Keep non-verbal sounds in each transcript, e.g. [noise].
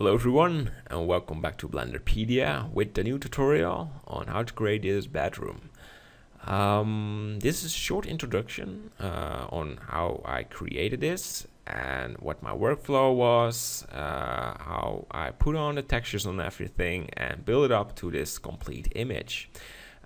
Hello everyone and welcome back to Blenderpedia with the new tutorial on how to create this bedroom. Um, this is a short introduction uh, on how I created this and what my workflow was, uh, how I put on the textures on everything and build it up to this complete image.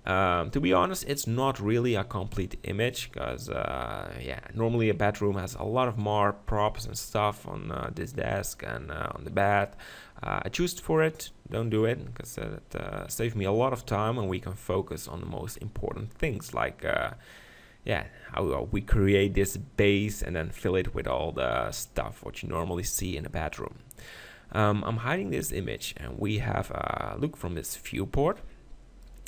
Um, to be honest, it's not really a complete image because, uh, yeah, normally a bedroom has a lot of more props and stuff on uh, this desk and uh, on the bed. Uh, I choose for it, don't do it because it uh, saves me a lot of time and we can focus on the most important things like, uh, yeah, how we create this base and then fill it with all the stuff what you normally see in a bedroom. Um, I'm hiding this image and we have a look from this viewport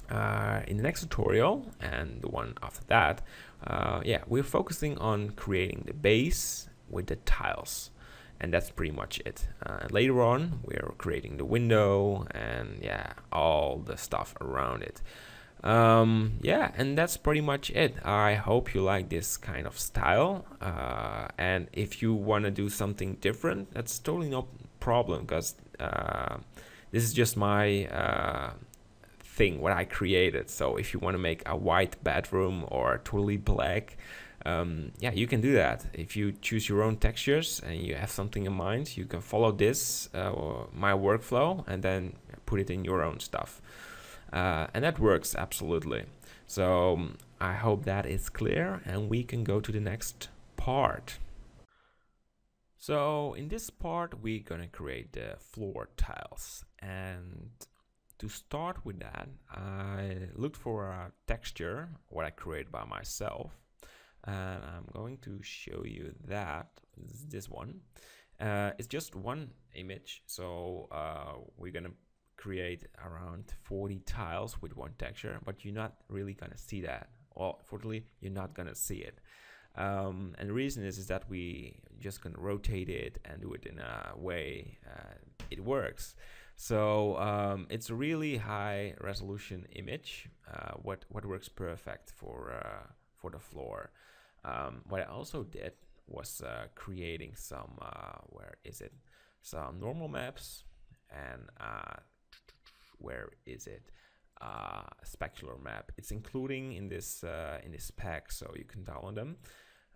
uh, in the next tutorial and the one after that, uh, yeah, we're focusing on creating the base with the tiles. And that's pretty much it. Uh, later on, we're creating the window and yeah, all the stuff around it. Um, yeah, and that's pretty much it. I hope you like this kind of style. Uh, and if you want to do something different, that's totally no problem because uh, this is just my uh, thing what I created. So if you want to make a white bedroom or totally black, um, yeah, you can do that. If you choose your own textures and you have something in mind, you can follow this, uh, my workflow, and then put it in your own stuff. Uh, and that works absolutely. So um, I hope that is clear and we can go to the next part. So in this part, we're gonna create the floor tiles and to start with that, I looked for a texture, what I created by myself. And I'm going to show you that, this one. Uh, it's just one image, so uh, we're gonna create around 40 tiles with one texture, but you're not really gonna see that. Well, fortunately, you're not gonna see it. Um, and the reason is, is that we just gonna rotate it and do it in a way uh, it works. So um, it's a really high resolution image, uh, what, what works perfect for, uh, for the floor. Um, what I also did was uh, creating some, uh, where is it? Some normal maps and uh, where is it? Uh, specular map. It's including in this in this pack, so you can download them.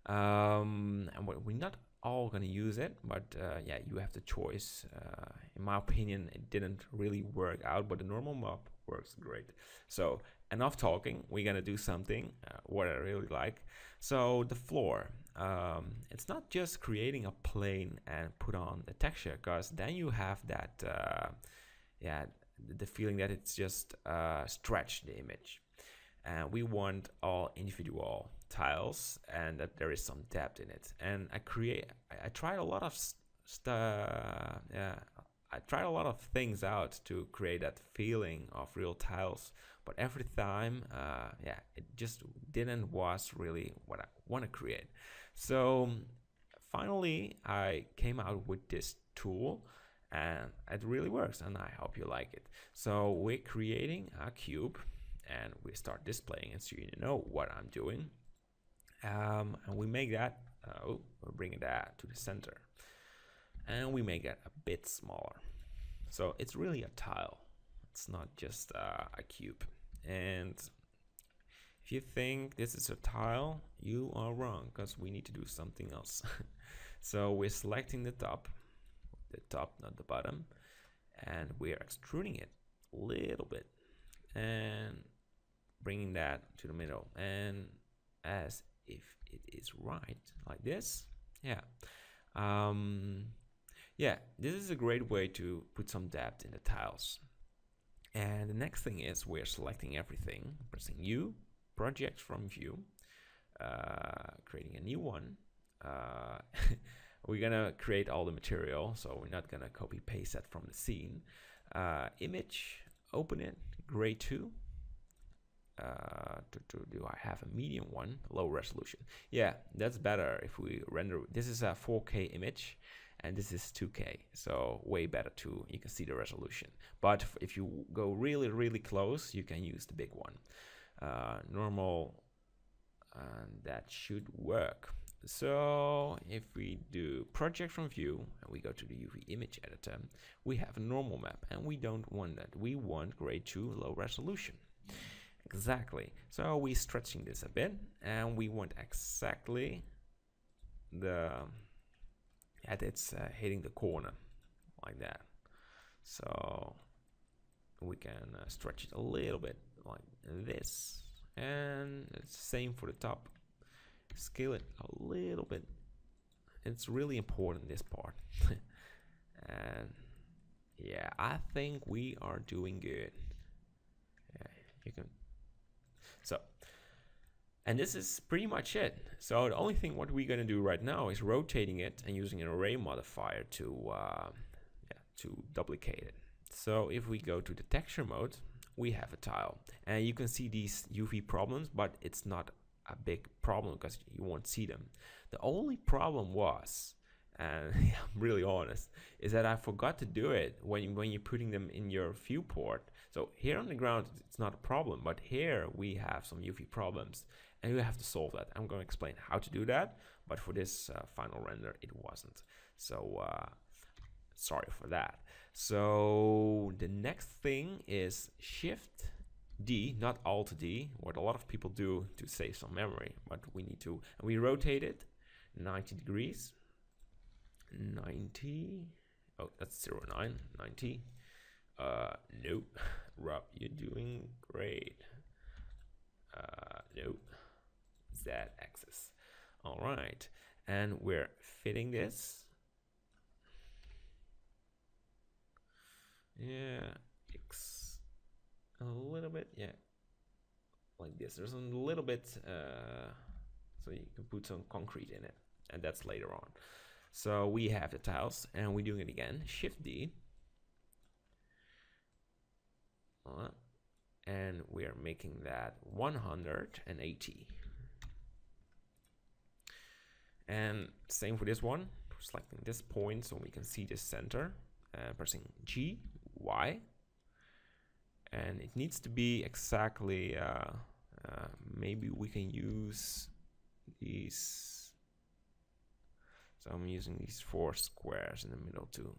Um, and what we're not all to use it but uh, yeah you have the choice. Uh, in my opinion it didn't really work out but the normal map works great. So enough talking. We're to do something uh, what I really like. So the floor. Um, it's not just creating a plane and put on the texture because then you have that uh, yeah the feeling that it's just uh, stretch the image and we want all individual tiles and that there is some depth in it. And i create i, I tried a lot of stuff yeah i tried a lot of things out to create that feeling of real tiles. But every time uh, yeah it just didn't was really what i want to create. So finally i came out with this tool and it really works and i hope you like it. So we're creating a cube and we start displaying it so you know what I'm doing. Um, and we make that uh, oh, we're bringing that to the center. And we make it a bit smaller. So it's really a tile. It's not just uh, a cube. And if you think this is a tile you are wrong because we need to do something else. [laughs] So we're selecting the top the top not the bottom and we're extruding it a little bit. And bringing that to the middle. And as if it is right like this yeah. Um, yeah this is a great way to put some depth in the tiles. And the next thing is we're selecting everything pressing U project from view uh, creating a new one. Uh, [laughs] we're gonna create all the material so we're not gonna copy paste that from the scene. Uh, image open it gray 2 uh, to, to, do I have a medium one, low resolution? Yeah, that's better if we render. This is a 4K image, and this is 2K, so way better too. You can see the resolution. But if you go really, really close, you can use the big one. Uh, normal, and that should work. So if we do project from view and we go to the UV image editor, we have a normal map and we don't want that. We want grade 2 low resolution. Exactly. So we're stretching this a bit and we want exactly the, that it's uh, hitting the corner like that. So we can uh, stretch it a little bit like this and it's same for the top scale it a little bit it's really important this part [laughs] and yeah I think we are doing good yeah, you can and this is pretty much it so the only thing what we're gonna do right now is rotating it and using an array modifier to uh, yeah, to duplicate it so if we go to the texture mode we have a tile and you can see these UV problems but it's not a big problem because you won't see them. The only problem was, and [laughs] I'm really honest, is that I forgot to do it when, when you're putting them in your viewport. So here on the ground, it's not a problem, but here we have some UV problems and you have to solve that. I'm going to explain how to do that, but for this uh, final render, it wasn't. So uh, sorry for that. So the next thing is shift D, not Alt D, what a lot of people do to save some memory, but we need to, and we rotate it 90 degrees, 90, oh, that's 0, 09, 90, uh, nope, [laughs] Rob, you're doing great, uh, nope, Z axis, all right, and we're fitting this, yeah, X a little bit yeah like this. There's a little bit uh, so you can put some concrete in it and that's later on. So we have the tiles and we're doing it again. Shift D. Uh, and we're making that 180 and same for this one selecting this point so we can see the center uh, pressing G Y. And it needs to be exactly uh, uh, maybe we can use these. So I'm using these four squares in the middle to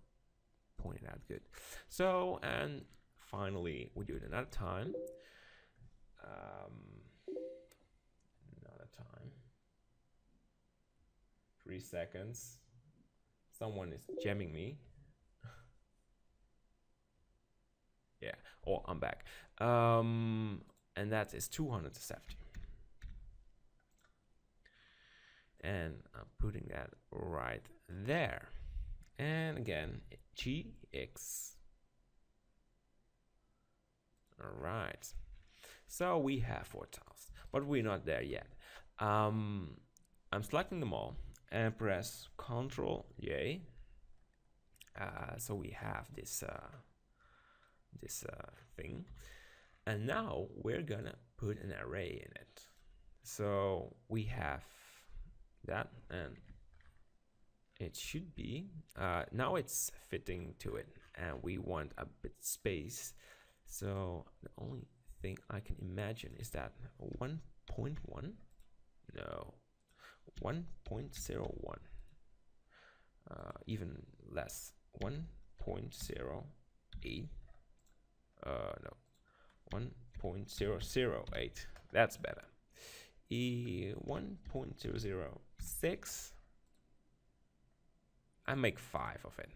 point it out good. So and finally we do it another time. Um, another time three seconds. Someone is jamming me. [laughs] Yeah oh i'm back. Um and that is 270 and i'm putting that right there. And again gx all right. So we have four tiles but we're not there yet. Um i'm selecting them all and press ctrl j. Uh, so we have this uh, this uh, thing. And now we're gonna put an array in it. So we have that and it should be uh, now it's fitting to it and we want a bit space. So the only thing I can imagine is that 1.1 no 1.01 uh, even less 1.08 uh, no, 1.008. That's better. E 1.006. I make five of it.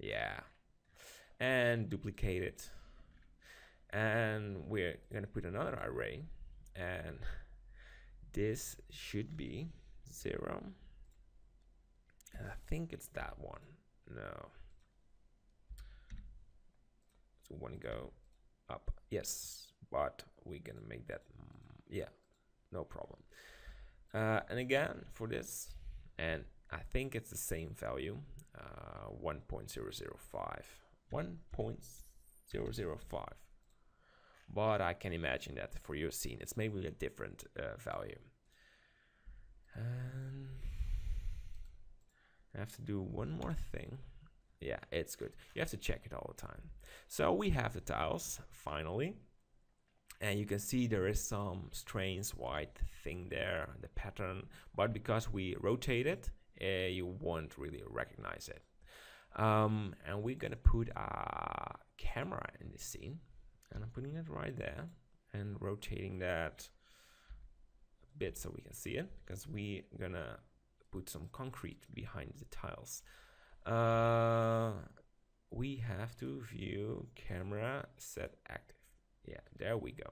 Yeah. And duplicate it. And we're gonna put another array. And [laughs] this should be zero. And I think it's that one. No. So we want to go up. Yes but we're gonna make that mm, yeah no problem. Uh, and again for this and I think it's the same value uh, 1.005 1.005 but I can imagine that for your scene it's maybe a different uh, value and I have to do one more thing yeah, it's good. You have to check it all the time. So we have the tiles, finally. and you can see there is some strange white thing there the pattern but because we rotate it uh, you won't really recognize it um, and we're gonna put a camera in this scene and I'm putting it right there and rotating that a bit so we can see it because we're gonna put some concrete behind the tiles. Uh, we have to view camera set active. Yeah there we go.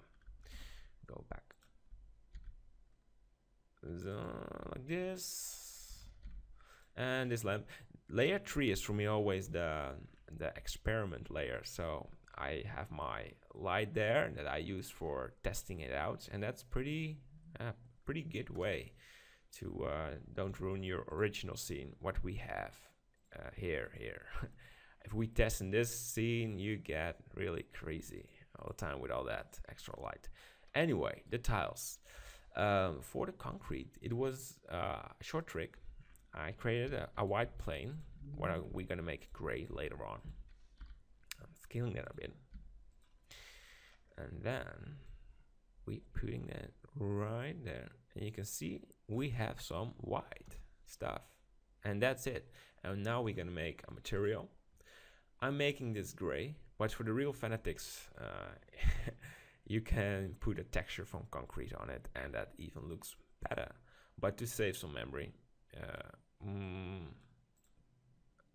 Go back. So like this. And this lamp layer 3 is for me always the the experiment layer. So I have my light there that I use for testing it out and that's pretty uh, pretty good way to uh, don't ruin your original scene what we have uh, here here [laughs] if we test in this scene you get really crazy all the time with all that extra light. Anyway, the tiles. Um, for the concrete, it was uh, a short trick. I created a, a white plane, what are we're gonna make gray later on. That a bit. And then we putting that right there. And you can see we have some white stuff. And that's it. And now we're gonna make a material. I'm making this gray but for the real fanatics, uh, [laughs] you can put a texture from concrete on it and that even looks better. But to save some memory, uh, mm,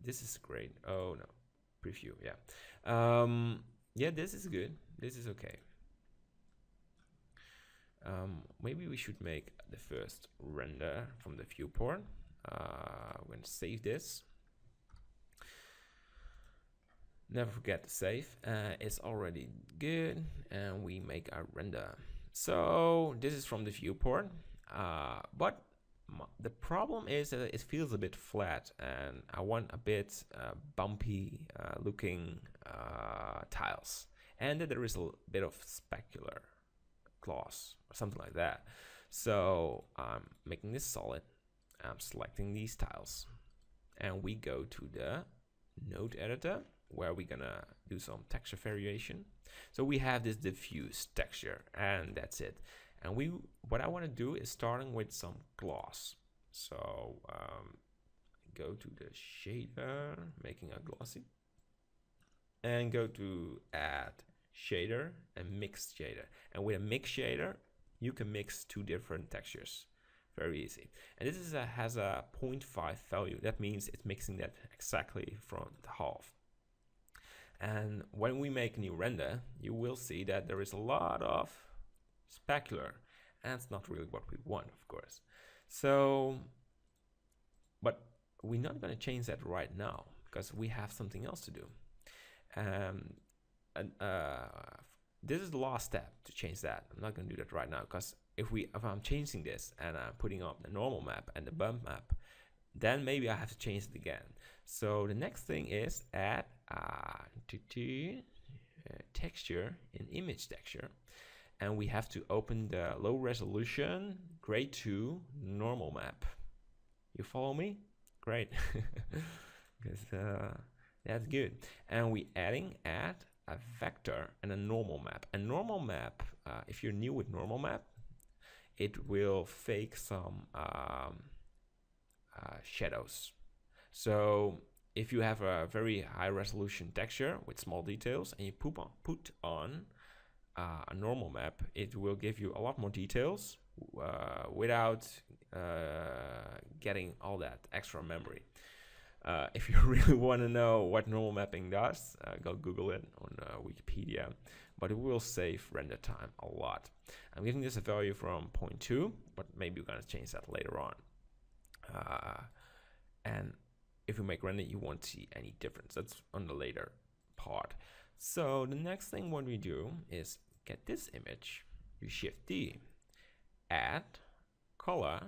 this is great. Oh no, preview, yeah. Um, yeah, this is good. This is okay. Um, maybe we should make the first render from the viewport. Uh, I'm going to save this. Never forget to save. Uh, it's already good and we make our render. So this is from the viewport, uh, but the problem is that it feels a bit flat and I want a bit uh, bumpy uh, looking uh, tiles and there is a bit of specular gloss or something like that. So I'm making this solid. I'm selecting these tiles and we go to the node editor where we're gonna do some texture variation. So we have this diffuse texture and that's it. And we, what I wanna do is starting with some gloss. So um, go to the shader, making a glossy and go to add shader and mix shader. And with a mix shader, you can mix two different textures very easy. And this is a, has a 0.5 value. That means it's mixing that exactly from the half. And when we make a new render, you will see that there is a lot of specular. And it's not really what we want, of course. So, but we're not going to change that right now because we have something else to do. Um, and uh, this is the last step to change that. I'm not going to do that right now because if we if I'm changing this and I'm putting up the normal map and the bump map, then maybe I have to change it again. So the next thing is add uh, to, to uh, texture in image texture. And we have to open the low resolution grade 2 normal map. You follow me? Great. [laughs] because uh, that's good. And we adding add a vector and a normal map. A normal map, uh, if you're new with normal map, it will fake some um, uh, shadows. So if you have a very high resolution texture with small details and you put on, put on uh, a normal map, it will give you a lot more details uh, without uh, getting all that extra memory. Uh, [laughs] if you really want to know what normal mapping does, uh, go Google it on uh, Wikipedia, but it will save render time a lot. I'm giving this a value from 0.2, but maybe we're going to change that later on. and if you make render, you won't see any difference. That's on the later part. So the next thing what we do is get this image, you shift D, add, color,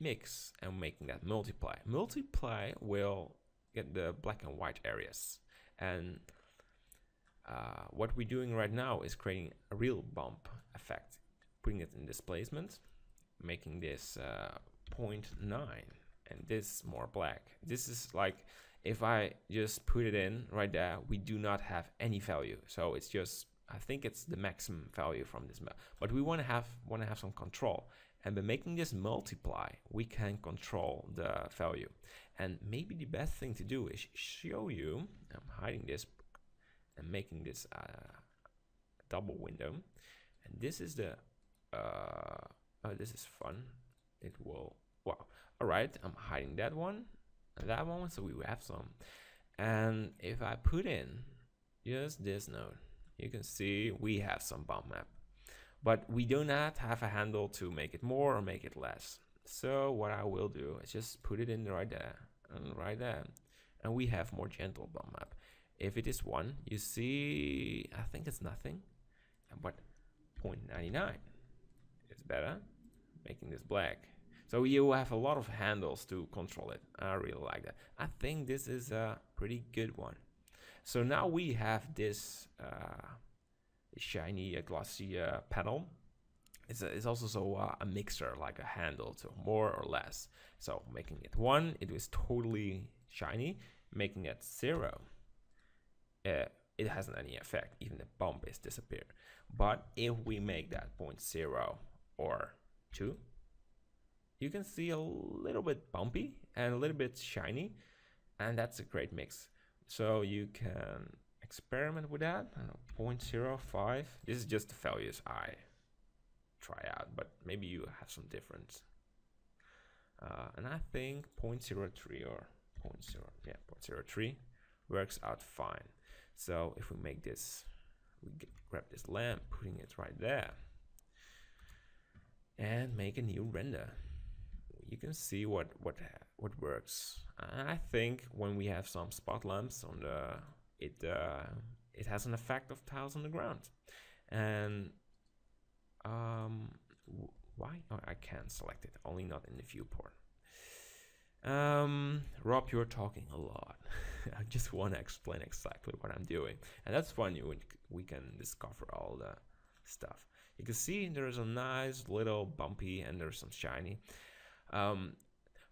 mix, and making that multiply. Multiply will get the black and white areas. And uh, what we're doing right now is creating a real bump effect, putting it in displacement, making this uh, 0.9 and this more black. This is like if I just put it in right there, we do not have any value. So it's just I think it's the maximum value from this map, but we want to have want to have some control. And by making this multiply, we can control the value. And maybe the best thing to do is show you, I'm hiding this and making this uh, double window. And this is the, uh, oh, this is fun. It will, wow. All right, I'm hiding that one that one, so we have some. And if I put in just this node, you can see we have some bump map. But we do not have a handle to make it more or make it less. So what I will do is just put it in right uh, there and right there. And we have more gentle bump map. If it is one, you see, I think it's nothing, but 0.99 is better, making this black. So you have a lot of handles to control it. I really like that. I think this is a pretty good one. So now we have this uh, shiny, uh, glossy uh, panel. It's, a, it's also so uh, a mixer, like a handle, so more or less. So making it one, it was totally shiny. Making it zero, uh, it hasn't any effect. Even the bump is disappeared. But if we make that point zero or two, you can see a little bit bumpy and a little bit shiny, and that's a great mix. So you can experiment with that. I know, 0.05. This is just the values I try out, but maybe you have some difference. Uh, and I think 0.03 or 0.0, yeah, 0.03 works out fine. So if we make this, we get, grab this lamp, putting it right there, and make a new render. You can see what what what works. And I think when we have some spot lamps on the it uh, it has an effect of tiles on the ground. And um, why? Oh, I can't select it. Only not in the viewport. Um, Rob, you're talking a lot. [laughs] I just want to explain exactly what I'm doing, and that's fun. You we can discover all the stuff. You can see there's a nice little bumpy and there's some shiny. Um,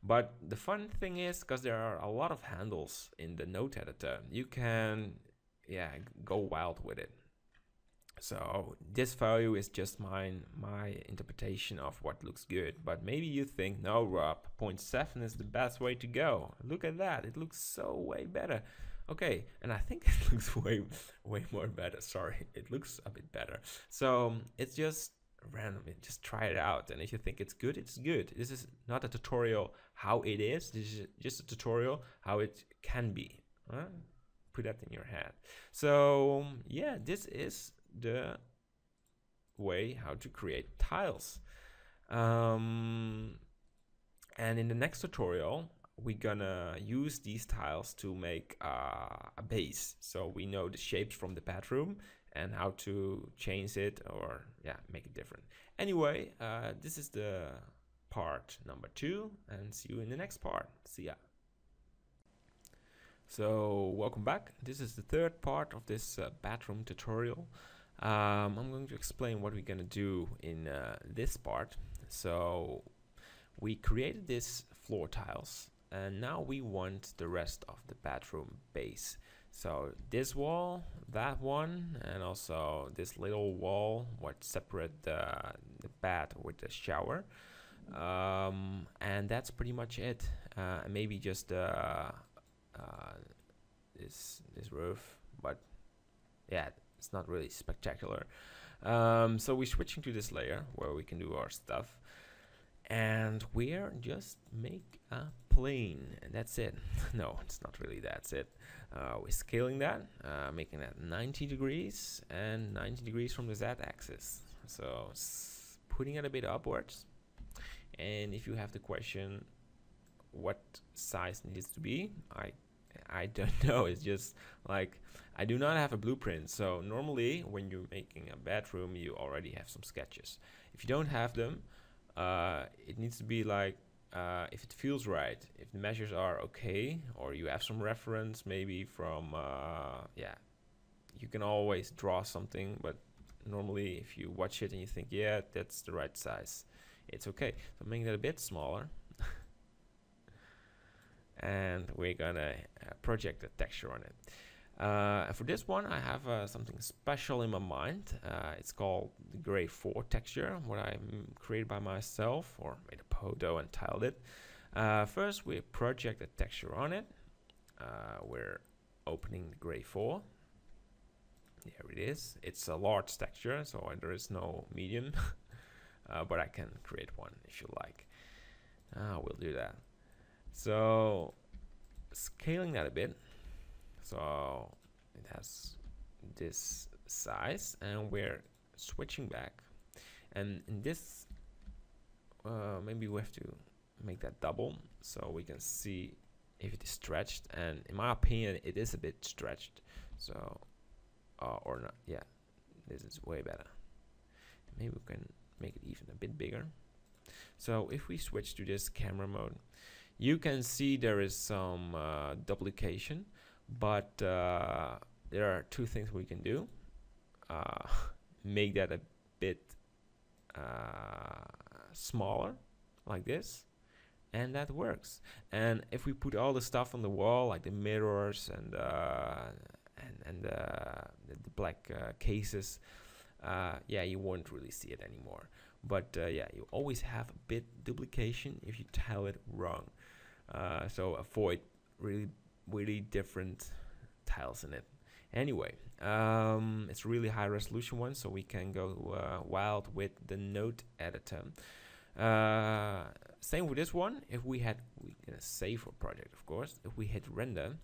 but the fun thing is, because there are a lot of handles in the node editor, you can, yeah, go wild with it. So this value is just mine, my interpretation of what looks good. But maybe you think, no, Rob, 0.7 is the best way to go. Look at that, it looks so way better. Okay, and I think [laughs] it looks way, way more better. Sorry, it looks a bit better. So it's just randomly just try it out. And if you think it's good it's good. This is not a tutorial how it is. This is just a tutorial how it can be. Huh? put that in your head so yeah this is the way how to create tiles. Um, and in the next tutorial we're gonna use these tiles to make uh, a base. So we know the shapes from the bedroom and how to change it or yeah make it different. Anyway uh, this is the part number two and see you in the next part. See ya. So welcome back. This is the third part of this uh, bathroom tutorial. Um, I'm going to explain what we're gonna do in uh, this part. So we created this floor tiles and now we want the rest of the bathroom base so this wall, that one, and also this little wall what separate the, the bed with the shower. Um, and that's pretty much it. Uh, maybe just uh, uh, this this roof, but yeah, it's not really spectacular. Um, so we're switching to this layer where we can do our stuff and we're just make a plane and that's it [laughs] no it's not really that's it uh, we're scaling that uh, making that 90 degrees and 90 degrees from the z-axis. So putting it a bit upwards. And if you have the question what size needs to be I I don't [laughs] know. It's just like I do not have a blueprint. So normally when you're making a bedroom you already have some sketches. If you don't have them uh, it needs to be like uh, if it feels right, if the measures are okay, or you have some reference maybe from, uh, yeah, you can always draw something, but normally if you watch it and you think, yeah, that's the right size, it's okay. So making it a bit smaller. [laughs] and we're gonna uh, project a texture on it. Uh, for this one, I have uh, something special in my mind. Uh, it's called the Gray 4 texture, what I created by myself, or made a photo and tiled it. Uh, first, we project a texture on it. Uh, we're opening the Gray 4. There it is. It's a large texture, so there is no medium, [laughs] uh, but I can create one if you like. we'll do that. So, scaling that a bit so it has this size and we're switching back. And in this uh, maybe we have to make that double so we can see if it is stretched. And in my opinion it is a bit stretched so uh, or not. Yeah this is way better. Maybe we can make it even a bit bigger. So if we switch to this camera mode you can see there is some uh, duplication but uh, there are two things we can do. Uh, [laughs] make that a bit uh, smaller like this and that works. And if we put all the stuff on the wall like the mirrors and uh, and, and uh, the, the, black uh, cases yeah you won't really see it anymore. But yeah you always have a bit duplication if you tell it wrong. So avoid really really different tiles in it. Anyway, um, it's really high resolution one, so we can go uh, wild with the node editor. Uh, same with this one. If we had, we gonna save our project, of course. If we hit render,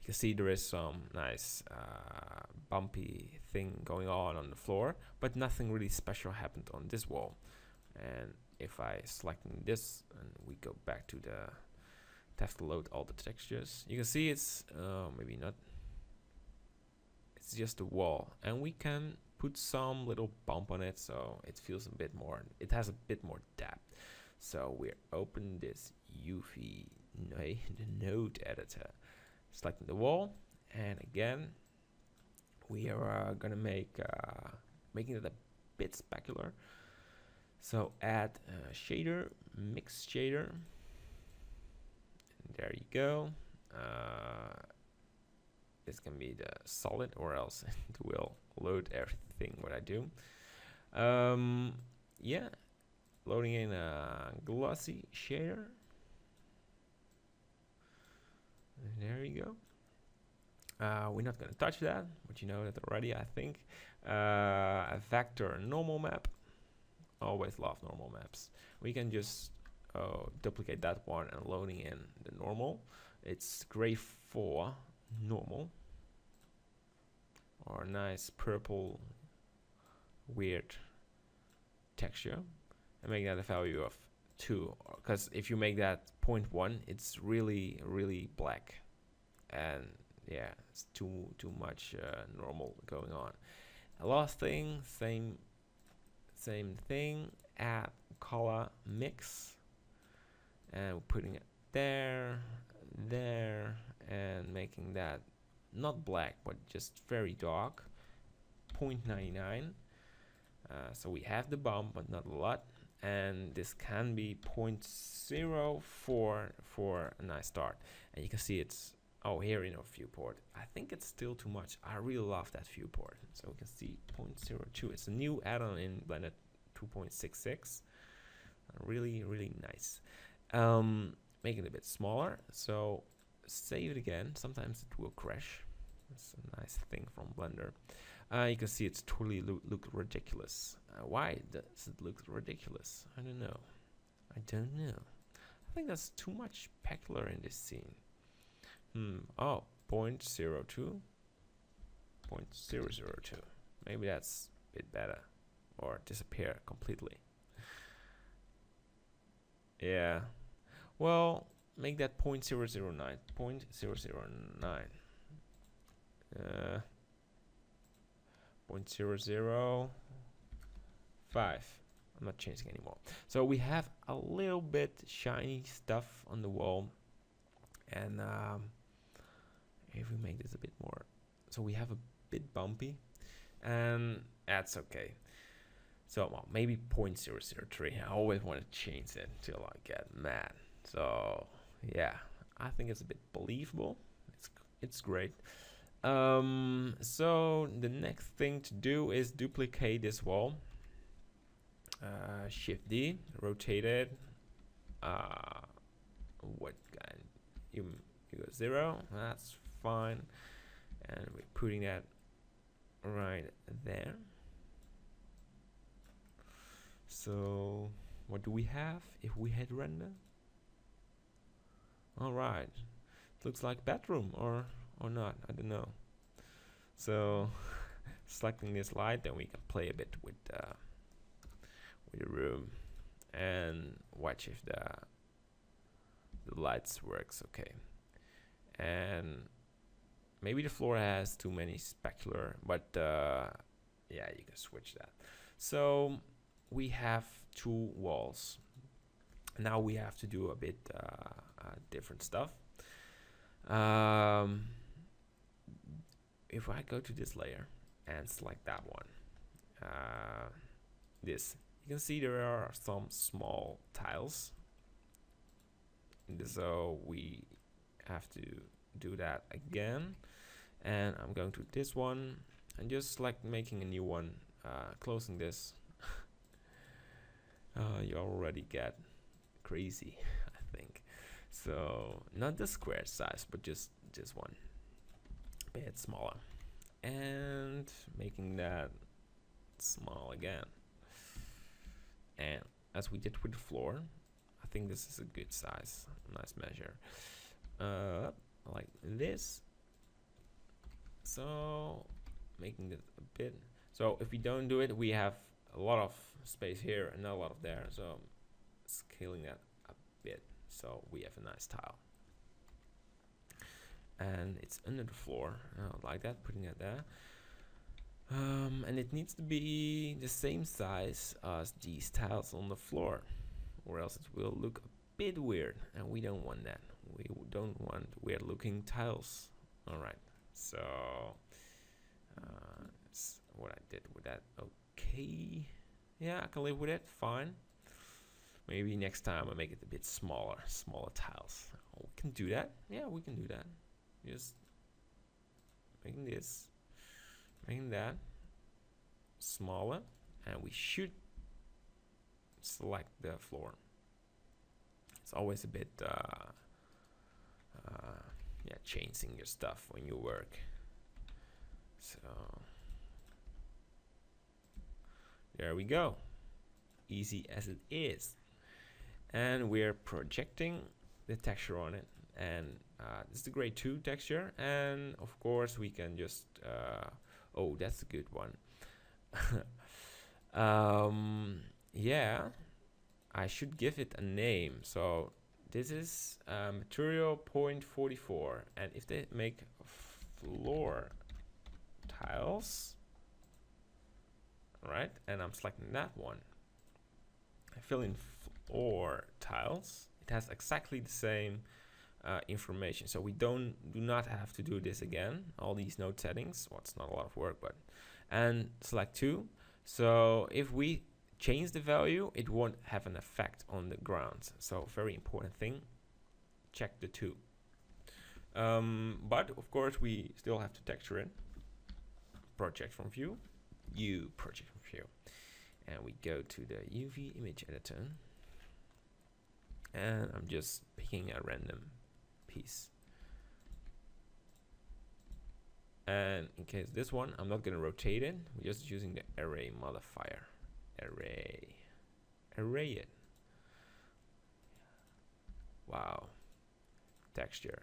you can see there is some nice uh, bumpy thing going on on the floor, but nothing really special happened on this wall. And if I select this and we go back to the have to load all the textures. You can see it's uh, maybe not. It's just a wall, and we can put some little bump on it so it feels a bit more. It has a bit more depth. So we open this UV [laughs] the node editor, selecting the wall, and again we are uh, gonna make uh, making it a bit specular. So add shader, mix shader there you go. Uh, this can be the solid or else [laughs] it will load everything what I do. Um, yeah loading in a glossy shader. There you go. Uh, we're not going to touch that but you know that already I think. Uh, a vector normal map. Always love normal maps. We can just uh, duplicate that one and loading in the normal. It's gray for normal. Or nice purple weird texture. And make that a value of 2 because if you make that 0.1 it's really really black. And yeah it's too too much uh, normal going on. Last thing same same thing. Add color mix and we're putting it there there and making that not black but just very dark 0.99 uh, so we have the bump but not a lot. And this can be 0.04 for a nice start. And you can see it's oh here in our viewport. I think it's still too much. I really love that viewport. So we can see 0.02 it's a new add-on in Blender 2.66 really really nice um, make it a bit smaller. So save it again. Sometimes it will crash. That's a nice thing from blender. Uh, you can see it's totally lo look ridiculous. Uh, why does it look ridiculous? I don't know. I don't know. I think that's too much specular in this scene. Hmm. Oh 0 0.02 0 0.002 maybe that's a bit better or disappear completely yeah. Well, make that 0 0.009. 0.009. Uh, 0.005. I'm not changing anymore. So we have a little bit shiny stuff on the wall. And um, if we make this a bit more. So we have a bit bumpy. And that's okay. So well, maybe 0.003. I always want to change it until I get mad. So yeah, I think it's a bit believable. It's it's great. Um, so the next thing to do is duplicate this wall. Uh, Shift D, rotate it. Uh, what kind? You, you go zero. That's fine. And we're putting that right there. So what do we have if we hit render? All right, looks like bedroom or or not. I don't know. So [laughs] selecting this light, then we can play a bit with uh, with the room and watch if the the lights works okay. And maybe the floor has too many specular, but uh, yeah, you can switch that. So we have two walls. Now we have to do a bit uh, uh, different stuff. Um, if I go to this layer and select that one, uh, this, you can see there are some small tiles. So we have to do that again. And I'm going to this one and just like making a new one, uh, closing this uh, you already get crazy [laughs] I think. So not the square size but just this one. Bit smaller. And making that small again. And as we did with the floor I think this is a good size. Nice measure. Uh, like this. So making it a bit so if we don't do it we have a lot of space here and not a lot of there so scaling that a bit. So we have a nice tile. And it's under the floor. Like that putting it there. Um, and it needs to be the same size as these tiles on the floor or else it will look a bit weird. And we don't want that. We don't want weird looking tiles. All right. So uh, what I did with that okay yeah, I can live with it. Fine. Maybe next time I make it a bit smaller, smaller tiles. Oh, we can do that. Yeah, we can do that. Just making this, making that smaller, and we should select the floor. It's always a bit, uh, uh, yeah, changing your stuff when you work. So. There we go. Easy as it is. And we're projecting the texture on it. And uh, this is the grade 2 texture. And of course we can just... Uh, oh, that's a good one. [laughs] um, yeah. I should give it a name. So this is uh, material point 44. And if they make floor tiles right? And I'm selecting that one. I fill in four tiles. It has exactly the same uh, information. So we don't do not have to do this again. All these node settings. Well, it's not a lot of work, but and select two. So if we change the value, it won't have an effect on the ground. So very important thing. Check the two. Um, but of course, we still have to texture it. Project from view, U project and we go to the UV image editor. And I'm just picking a random piece. And in case this one I'm not gonna rotate it. We're just using the array modifier. Array. Array it. Wow. Texture.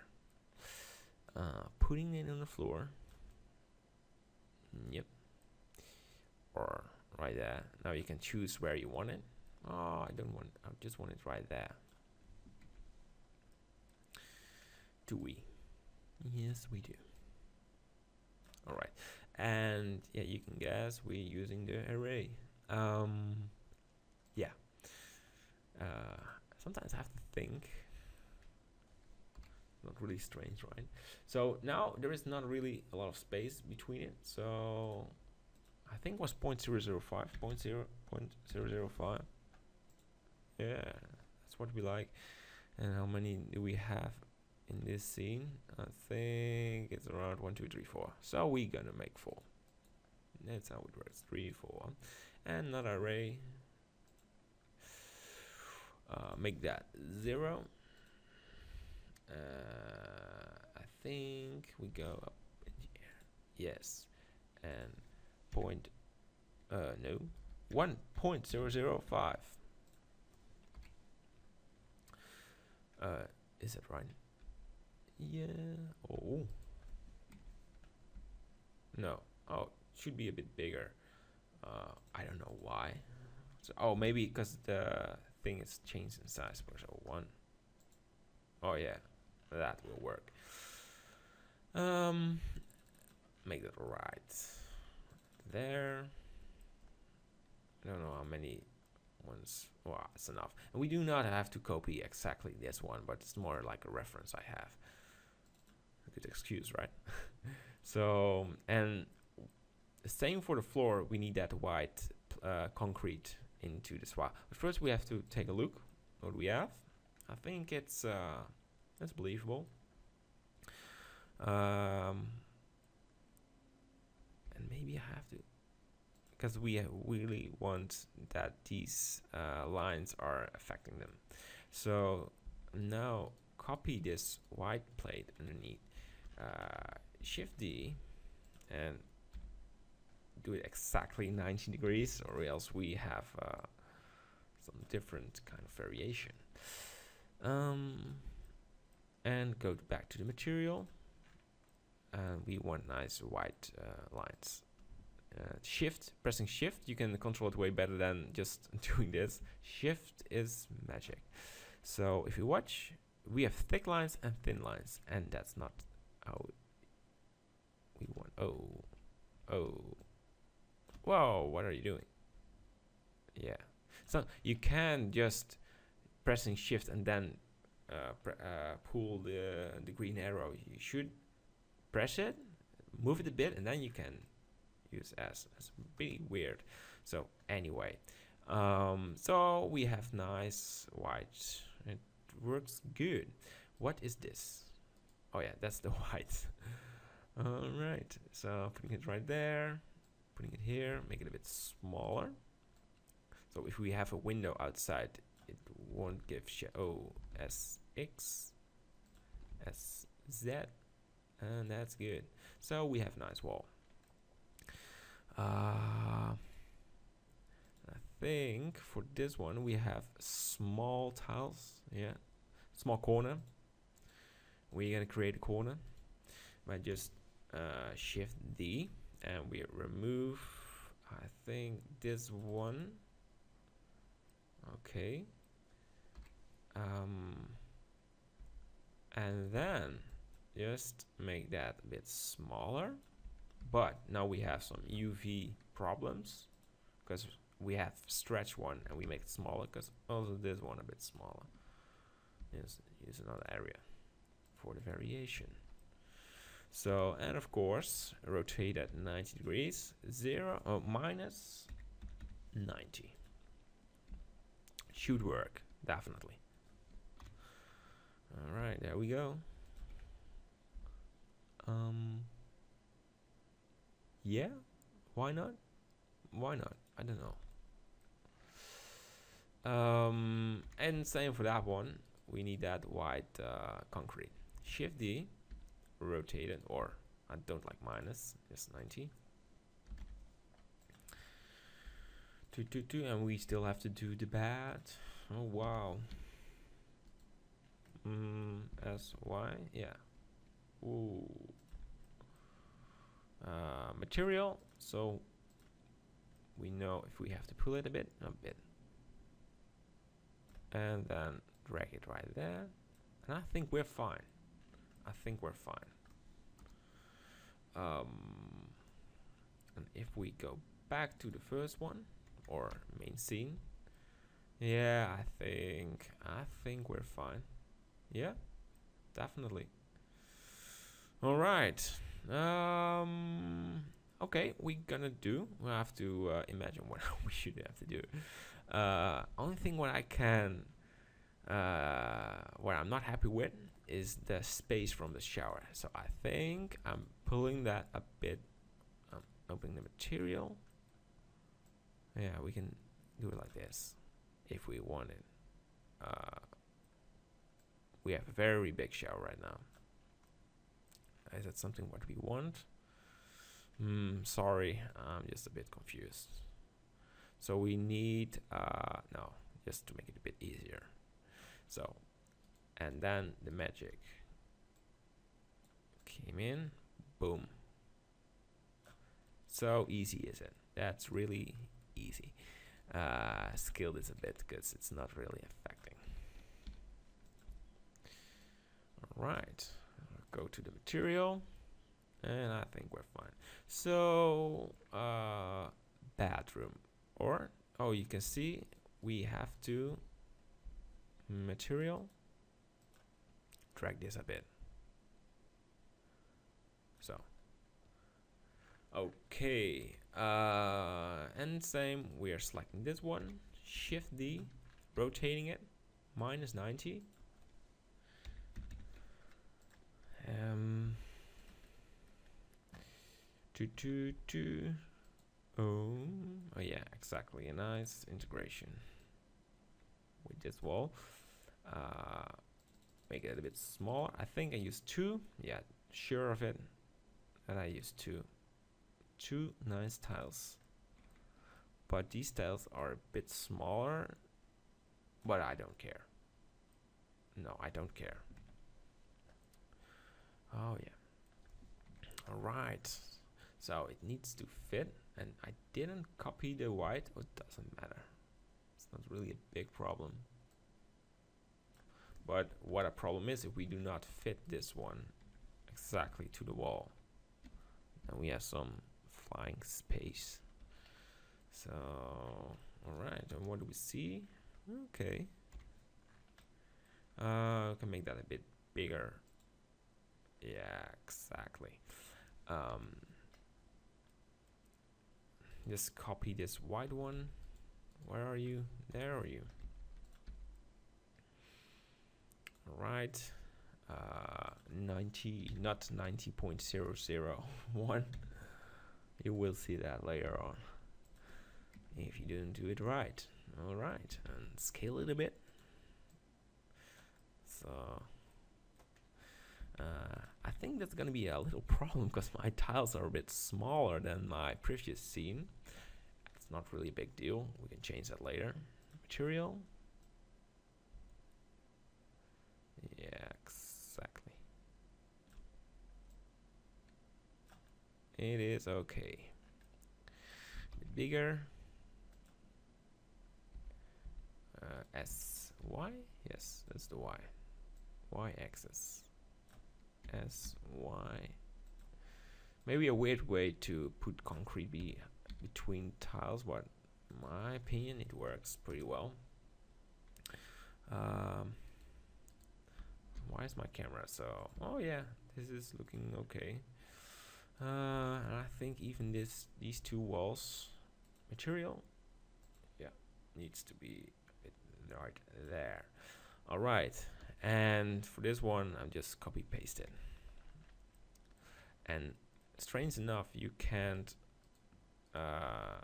Uh, putting it on the floor. Yep. Or right there. Now you can choose where you want it. Oh, I don't want, I just want it right there. Do we? Yes, we do. All right. And yeah, you can guess we're using the array. Um, yeah. Uh, sometimes I have to think. Not really strange, right? So now there is not really a lot of space between it. So I think was 0.005, 0.0, 0.005. Yeah, that's what we like. And how many do we have? in this scene. I think it's around one, two, three, four. So we're gonna make four. That's how it works. Three, four, and another array. Uh, make that zero. Uh, I think we go up here. Yes, and point. Uh, no, one point zero zero five. Uh, is it right? Yeah. Oh. No. Oh, should be a bit bigger. Uh, I don't know why. So, oh, maybe because the thing is changed in size. So one. Oh yeah, that will work. Um, make that right there. I don't know how many ones. Well, it's enough. And we do not have to copy exactly this one, but it's more like a reference I have. A good excuse, right? [laughs] so, and same for the floor. We need that white uh, concrete into the swap. But first, we have to take a look what we have. I think it's uh, believable. Um, maybe I have to because we really want that these uh, lines are affecting them. So now copy this white plate underneath, uh, Shift D, and do it exactly 90 degrees, or else we have uh, some different kind of variation. Um, and go back to the material, and we want nice white uh, lines uh, shift pressing shift you can control it way better than just [laughs] doing this. Shift is magic. So if you watch we have thick lines and thin lines and that's not how we want. Oh oh. Whoa what are you doing? Yeah. So you can just pressing shift and then uh, uh, pull the the green arrow. You should press it move it a bit and then you can use as. It's really weird. So anyway, um, so we have nice white. It works good. What is this? Oh yeah, that's the [laughs] white. All right, so putting it right there, putting it here, make it a bit smaller. So if we have a window outside, it won't give oh S X S Z, and that's good. So we have nice wall. Uh, I think for this one we have small tiles. Yeah, small corner. We're gonna create a corner by just uh, Shift D, and we remove. I think this one. Okay. Um, and then just make that a bit smaller but now we have some UV problems because we have stretch one and we make it smaller because also this one a bit smaller. Is is another area for the variation. So and of course rotate at 90 degrees zero or oh, minus 90 should work definitely. All right there we go. Um yeah, why not? Why not? I don't know. Um, and same for that one. We need that white uh, concrete. Shift D, rotate it, or I don't like minus, just 90. Two, two, two, and we still have to do the bat. Oh wow. Mm, S Y, yeah. Ooh uh, material. So we know if we have to pull it a bit a bit. And then drag it right there. And I think we're fine. I think we're fine. Um, and if we go back to the first one or main scene yeah I think I think we're fine. Yeah definitely. All right um, okay, we're gonna do. We have to uh, imagine what [laughs] we should have to do. Uh, only thing what I can, uh, what I'm not happy with is the space from the shower. So I think I'm pulling that a bit. I'm opening the material. Yeah, we can do it like this if we want it. Uh, we have a very big shower right now. Is that something what we want? Hmm, sorry, I'm just a bit confused. So we need, uh, no, just to make it a bit easier. So, and then the magic came in, boom. So easy is it? That's really easy. Uh, skilled is a bit because it's not really affecting. All right, go to the material, and I think we're fine. So, uh, bathroom, or oh, you can see we have to material drag this a bit. So, okay, uh, and same, we are selecting this one, Shift D, rotating it, minus 90. Um, two, two, two. Oh, oh yeah, exactly, a nice integration with this wall. Uh, make it a bit smaller. I think I used two. Yeah, sure of it. And I used two. Two nice tiles. But these tiles are a bit smaller. But I don't care. No, I don't care. Oh yeah. Alright. So it needs to fit. And I didn't copy the white. It doesn't matter. It's not really a big problem. But what a problem is if we do not fit this one exactly to the wall. And we have some flying space. So, alright, and what do we see? Okay. Uh, can make that a bit bigger. Yeah, exactly. Um, just copy this white one. Where are you? There are you? right uh, 90 not 90.001 you will see that later on if you didn't do it right all right and scale it a bit so uh, I think that's gonna be a little [laughs] problem because my tiles are a bit smaller than my previous scene it's not really a big deal we can change that later material Yeah, exactly. It is okay. bigger. Uh, S Y? Yes, that's the Y. Y axis. S Y. Maybe a weird way to put concrete be between tiles, but my opinion it works pretty well. Um, why is my camera so oh yeah this is looking okay uh, I think even this these two walls material yeah needs to be right there all right and for this one I'm just copy pasted and strange enough you can't uh,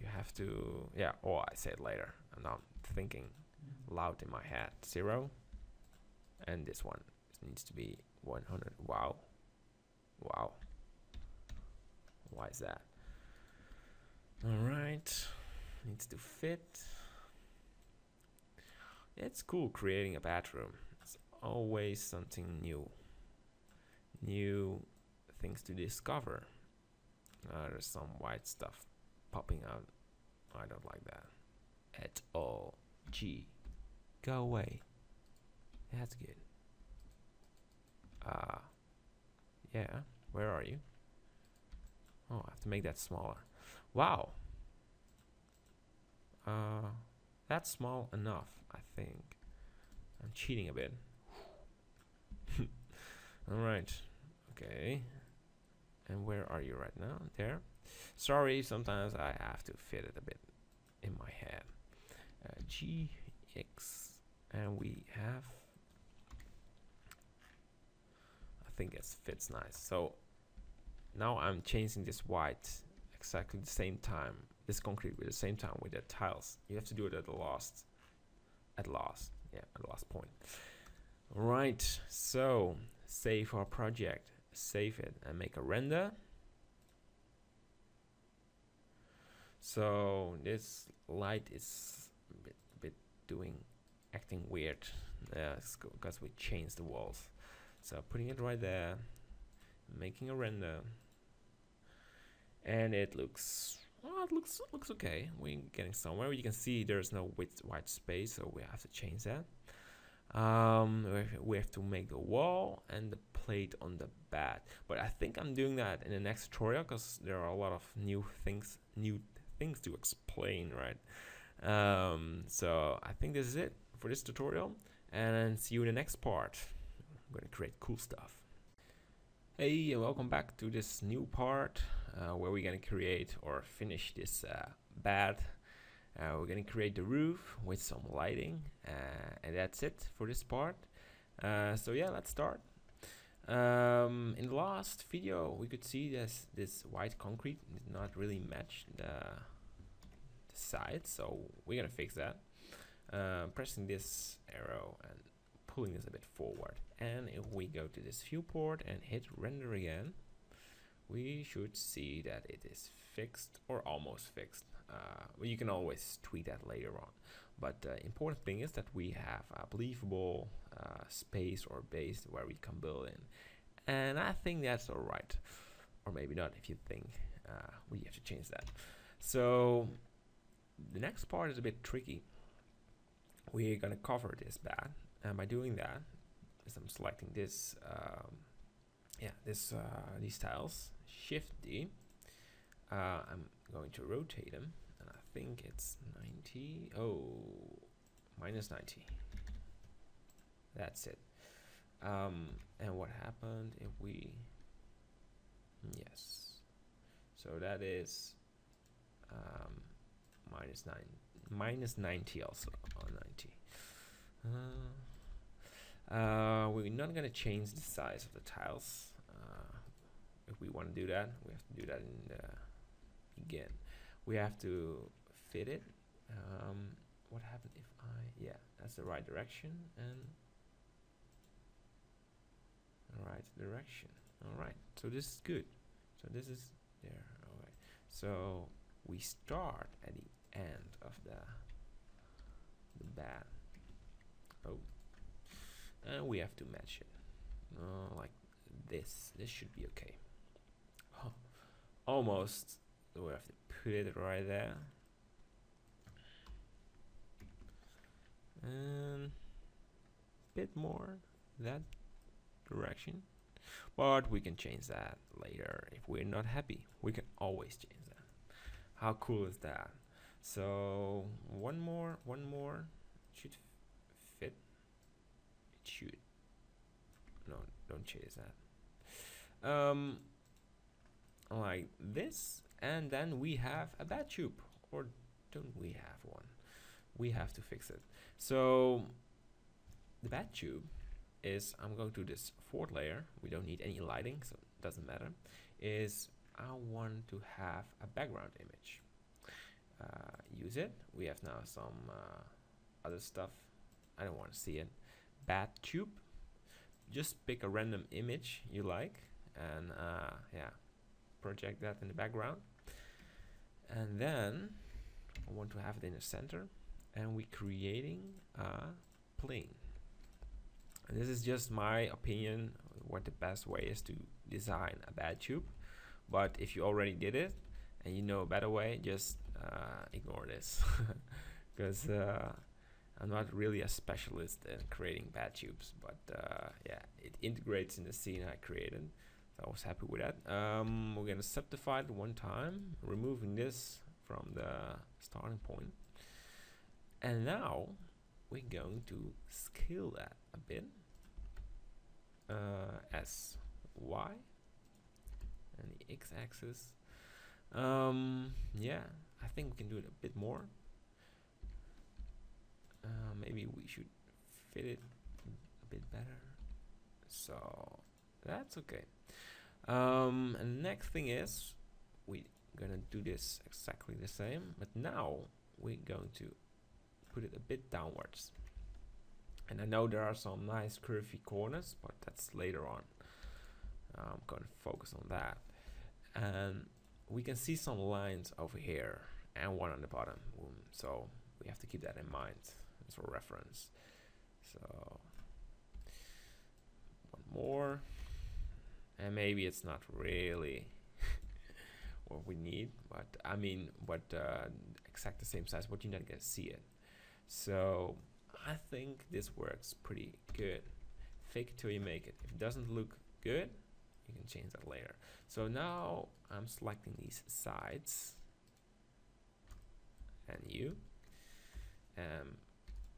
you have to yeah oh I say it later I'm not thinking loud in my head. Zero and this one needs to be 100 wow wow. Why is that? All right needs to fit it's cool creating a bathroom it's always something new new things to discover uh, there's some white stuff popping out I don't like that at all G go away that's good. Uh, yeah, where are you? Oh, I have to make that smaller. Wow. Uh, that's small enough, I think. I'm cheating a bit. [laughs] Alright. Okay. And where are you right now? There. Sorry, sometimes I have to fit it a bit in my head. Uh, G, X, and we have I think it fits nice. So now I'm changing this white exactly the same time, this concrete with the same time with the tiles. You have to do it at the last, at last, yeah, at last point. Right, so save our project, save it and make a render. So this light is a bit, bit doing, acting weird. Because we changed the walls. So putting it right there, making a render, and it looks well, it looks looks okay. We're getting somewhere. You can see there's no white white space, so we have to change that. Um, we have to make the wall and the plate on the bed. But I think I'm doing that in the next tutorial because there are a lot of new things, new things to explain, right? Um, so I think this is it for this tutorial, and see you in the next part. I'm gonna create cool stuff. Hey, welcome back to this new part uh, where we're gonna create or finish this uh, bed. Uh, we're gonna create the roof with some lighting uh, and that's it for this part. So yeah, let's start. Um, in the last video we could see this, this white concrete did not really match the, the side so we're gonna fix that. Uh, pressing this arrow and pulling this a bit forward and if we go to this viewport and hit render again we should see that it is fixed or almost fixed. Uh, well, you can always tweak that later on. But the important thing is that we have a believable uh, space or base where we can build in. And I think that's alright. Or maybe not if you think uh, we have to change that. So the next part is a bit tricky. We're going to cover this bad. And by doing that, as I'm selecting this um, yeah, this uh, these tiles Shift D. Uh, I'm going to rotate them, and I think it's 90. Oh, minus 90. That's it. Um, and what happened if we? Yes. So that is um, minus nine, minus 90 also on 90. Uh, uh, we're not going to change the size of the tiles if we want to do that we have to do that in the again we have to fit it. Um, what happened if I yeah that's the right direction and right direction. All right so this is good. So this is there all right so we start at the end of the the band. Oh. And we have to match it. Uh, like this. This should be okay almost we have to put it right there. And a bit more that direction but we can change that later if we're not happy. We can always change that. How cool is that? So one more one more. Should fit. It should. No don't change that. Um like this and then we have a bad tube. Or don't we have one? We have to fix it. So the bad tube is I'm going to this fourth layer. We don't need any lighting so it doesn't matter. Is I want to have a background image. Uh, use it. We have now some uh, other stuff. I don't want to see it. Bad tube. Just pick a random image you like and uh, yeah project that in the background. And then I want to have it in the center and we're creating a plane. And this is just my opinion what the best way is to design a bad tube. But if you already did it and you know a better way just uh, ignore this. [laughs] Because uh, I'm not really a specialist in creating bad tubes but uh, yeah it integrates in the scene I created I was happy with that. Um, we're gonna subdivide one time, removing this from the starting point. And now we're going to scale that a bit uh, as y and the x-axis. Um, yeah, I think we can do it a bit more. Uh, maybe we should fit it a bit better. So That's okay. Um, and next thing is we're gonna do this exactly the same, but now we're going to put it a bit downwards. And I know there are some nice curvy corners, but that's later on. I'm going to focus on that. And we can see some lines over here and one on the bottom. So we have to keep that in mind as a reference. So one more. And maybe it's not really [laughs] what we need, but I mean, but uh, exact the same size, but you're not gonna see it. So I think this works pretty good. Fake it till you make it. If it doesn't look good, you can change that later. So now I'm selecting these sides and you, um,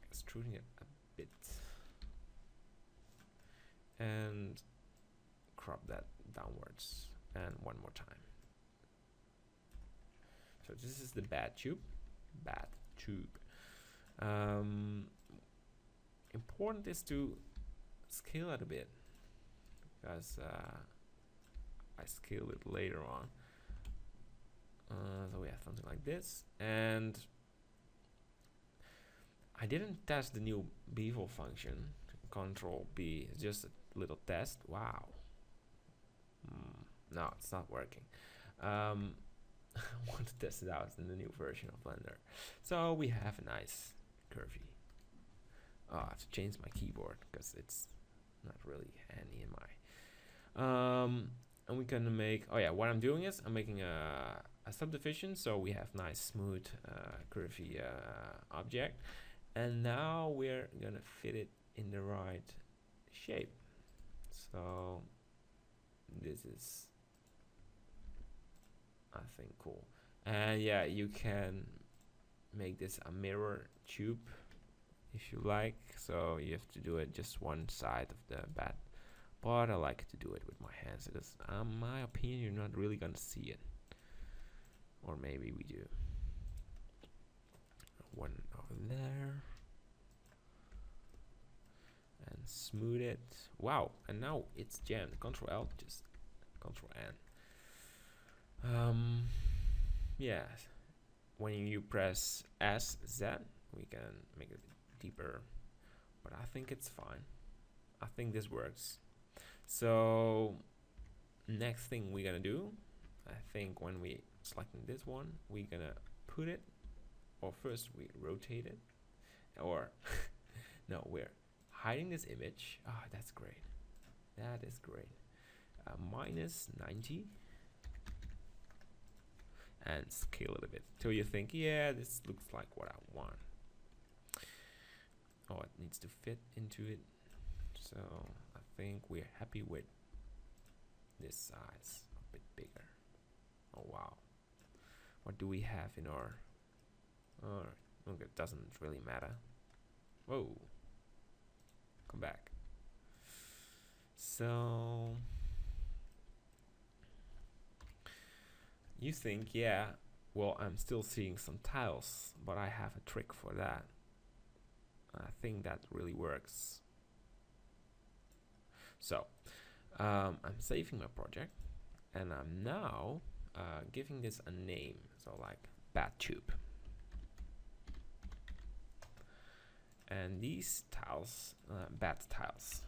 extruding it a bit and crop that downwards and one more time. So this is the bad tube, bad tube. Um, important is to scale it a bit because uh, I scale it later on. Uh, so we have something like this and I didn't test the new bevel function control B just a little test wow no it's not working. Um, [laughs] I want to test it out in the new version of Blender. So we have a nice curvy. Oh, I have to change my keyboard because it's not really handy in my um, and we're gonna make oh yeah what I'm doing is I'm making a, a subdivision. So we have nice smooth uh, curvy uh, object. And now we're gonna fit it in the right shape. So this is I think cool. And yeah you can make this a mirror tube if you like. So you have to do it just one side of the bat but I like to do it with my hands because um, my opinion you're not really gonna see it. Or maybe we do. One over there. And smooth it. Wow and now it's jammed. Control L just control N um yeah. When you press S Z we can make it deeper. But I think it's fine. I think this works. So next thing we're gonna do I think when we selecting this one we're gonna put it or first we rotate it or [laughs] no we're hiding this image. Ah oh, that's great. That is great. Uh, minus 90 and scale it a bit till you think yeah this looks like what I want. Oh it needs to fit into it. So I think we're happy with this size a bit bigger. Oh wow. What do we have in our oh okay, it doesn't really matter. Whoa. Come back. So you think yeah well I'm still seeing some tiles but I have a trick for that. I think that really works. So um, I'm saving my project and I'm now uh, giving this a name so like bat tube and these tiles uh, bat tiles.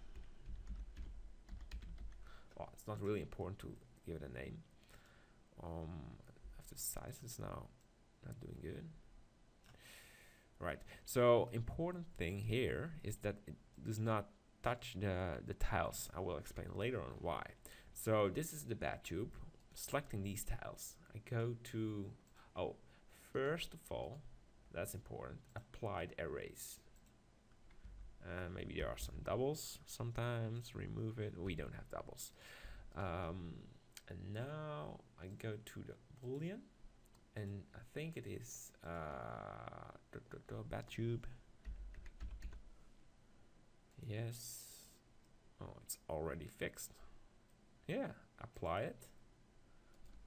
Well it's not really important to give it a name um, after sizes now not doing good right so important thing here is that it does not touch the, the tiles. I will explain later on why. So this is the bat tube. Selecting these tiles, I go to, oh, first of all, that's important, applied erase. Uh, maybe there are some doubles sometimes, remove it. We don't have doubles. Um, and now I go to the boolean. And I think it is uh, bat tube yes. Oh it's already fixed. Yeah apply it.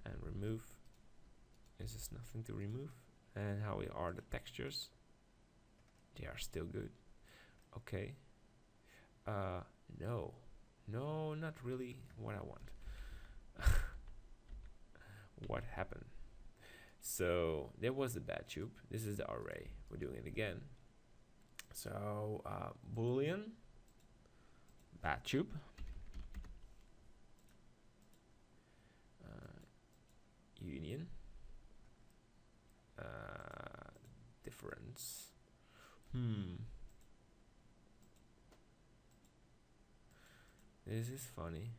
And remove. Is this is nothing to remove. And how are the textures they are still good. Okay. Uh no. No, not really what I want. [laughs] what happened? So there was the bad tube. This is the array. We're doing it again. So uh, boolean bad tube uh, union uh, difference. Hmm. This is funny.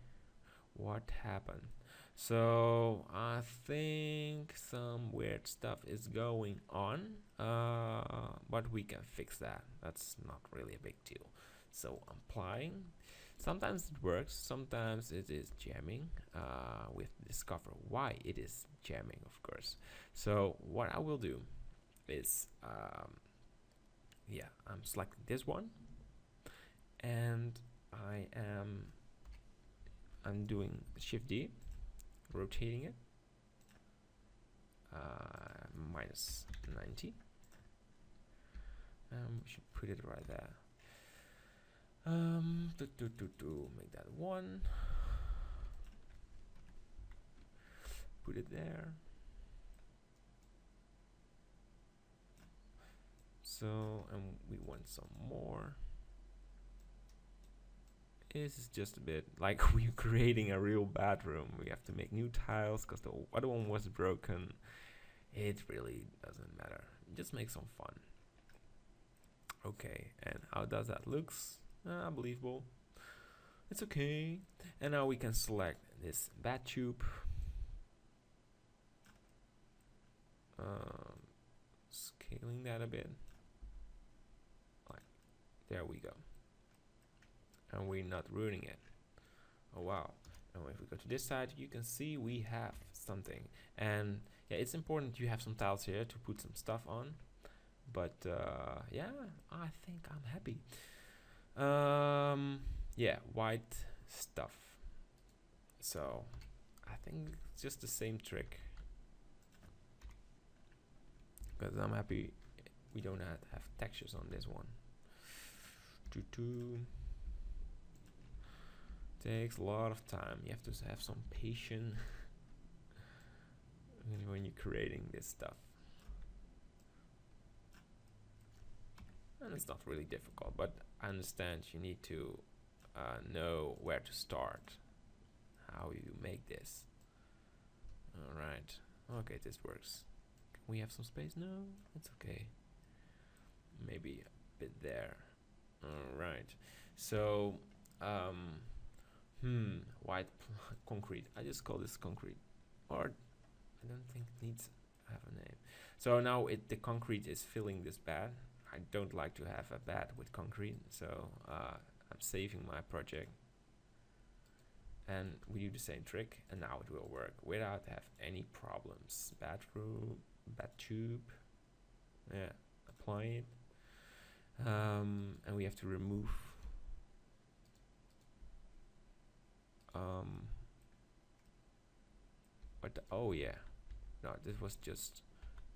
What happened? So I think some weird stuff is going on, uh, but we can fix that. That's not really a big deal. So I'm applying. Sometimes it works, sometimes it is jamming. Uh, with discover why it is jamming, of course. So what I will do is, um, yeah, I'm selecting this one, and I am I'm doing Shift D, rotating it uh, minus 90. Um, we should put it right there. Um, to, to, to, to make that one. Put it there. So, and we want some more. Is just a bit like [laughs] we're creating a real bathroom. We have to make new tiles because the other one was broken. It really doesn't matter. Just make some fun. Okay, and how does that looks? Uh, believable. It's okay. And now we can select this bat tube. Um, scaling that a bit. There we go and we're not ruining it. Oh wow. And if we go to this side you can see we have something. And yeah it's important you have some tiles here to put some stuff on. But uh, yeah I think I'm happy. Um, yeah white stuff. So I think it's just the same trick. Because I'm happy we don't have, have textures on this one. Doo -doo takes a lot of time. You have to have some patience [laughs] when you're creating this stuff. And it's not really difficult, but I understand you need to uh, know where to start, how you make this. Alright, okay, this works. Can we have some space? No, it's okay. Maybe a bit there. Alright, so um, Hmm, white [laughs] concrete. I just call this concrete. Or I don't think it needs have a name. So now it the concrete is filling this bed. I don't like to have a bed with concrete, so uh, I'm saving my project. And we do the same trick, and now it will work without have any problems. Bathroom, bed tube, yeah, apply it. Um, and we have to remove um but oh yeah. No this was just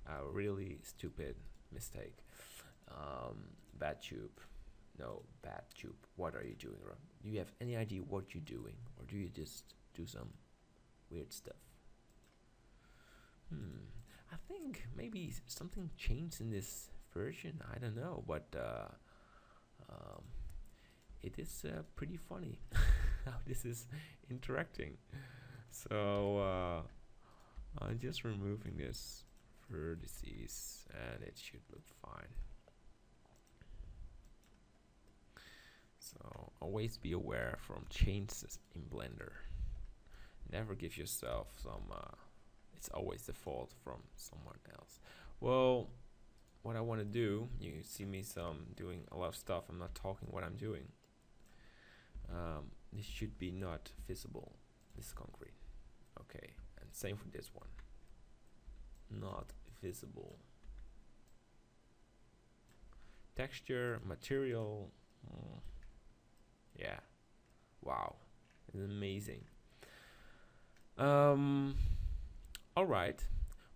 a really stupid mistake. Um bad tube. No bad tube. What are you doing wrong do you have any idea what you're doing or do you just do some weird stuff? Hmm. I think maybe something changed in this version. I don't know but uh um, it is uh, pretty funny [laughs] [laughs] how this is interacting. So uh, I'm just removing this vertices and it should look fine. So always be aware from changes in Blender. Never give yourself some, uh, it's always the fault from someone else. Well, what I want to do, you see me some doing a lot of stuff, I'm not talking what I'm doing um, this should be not visible this concrete. Okay and same for this one. Not visible texture material mm, yeah. Wow it's amazing. Um all right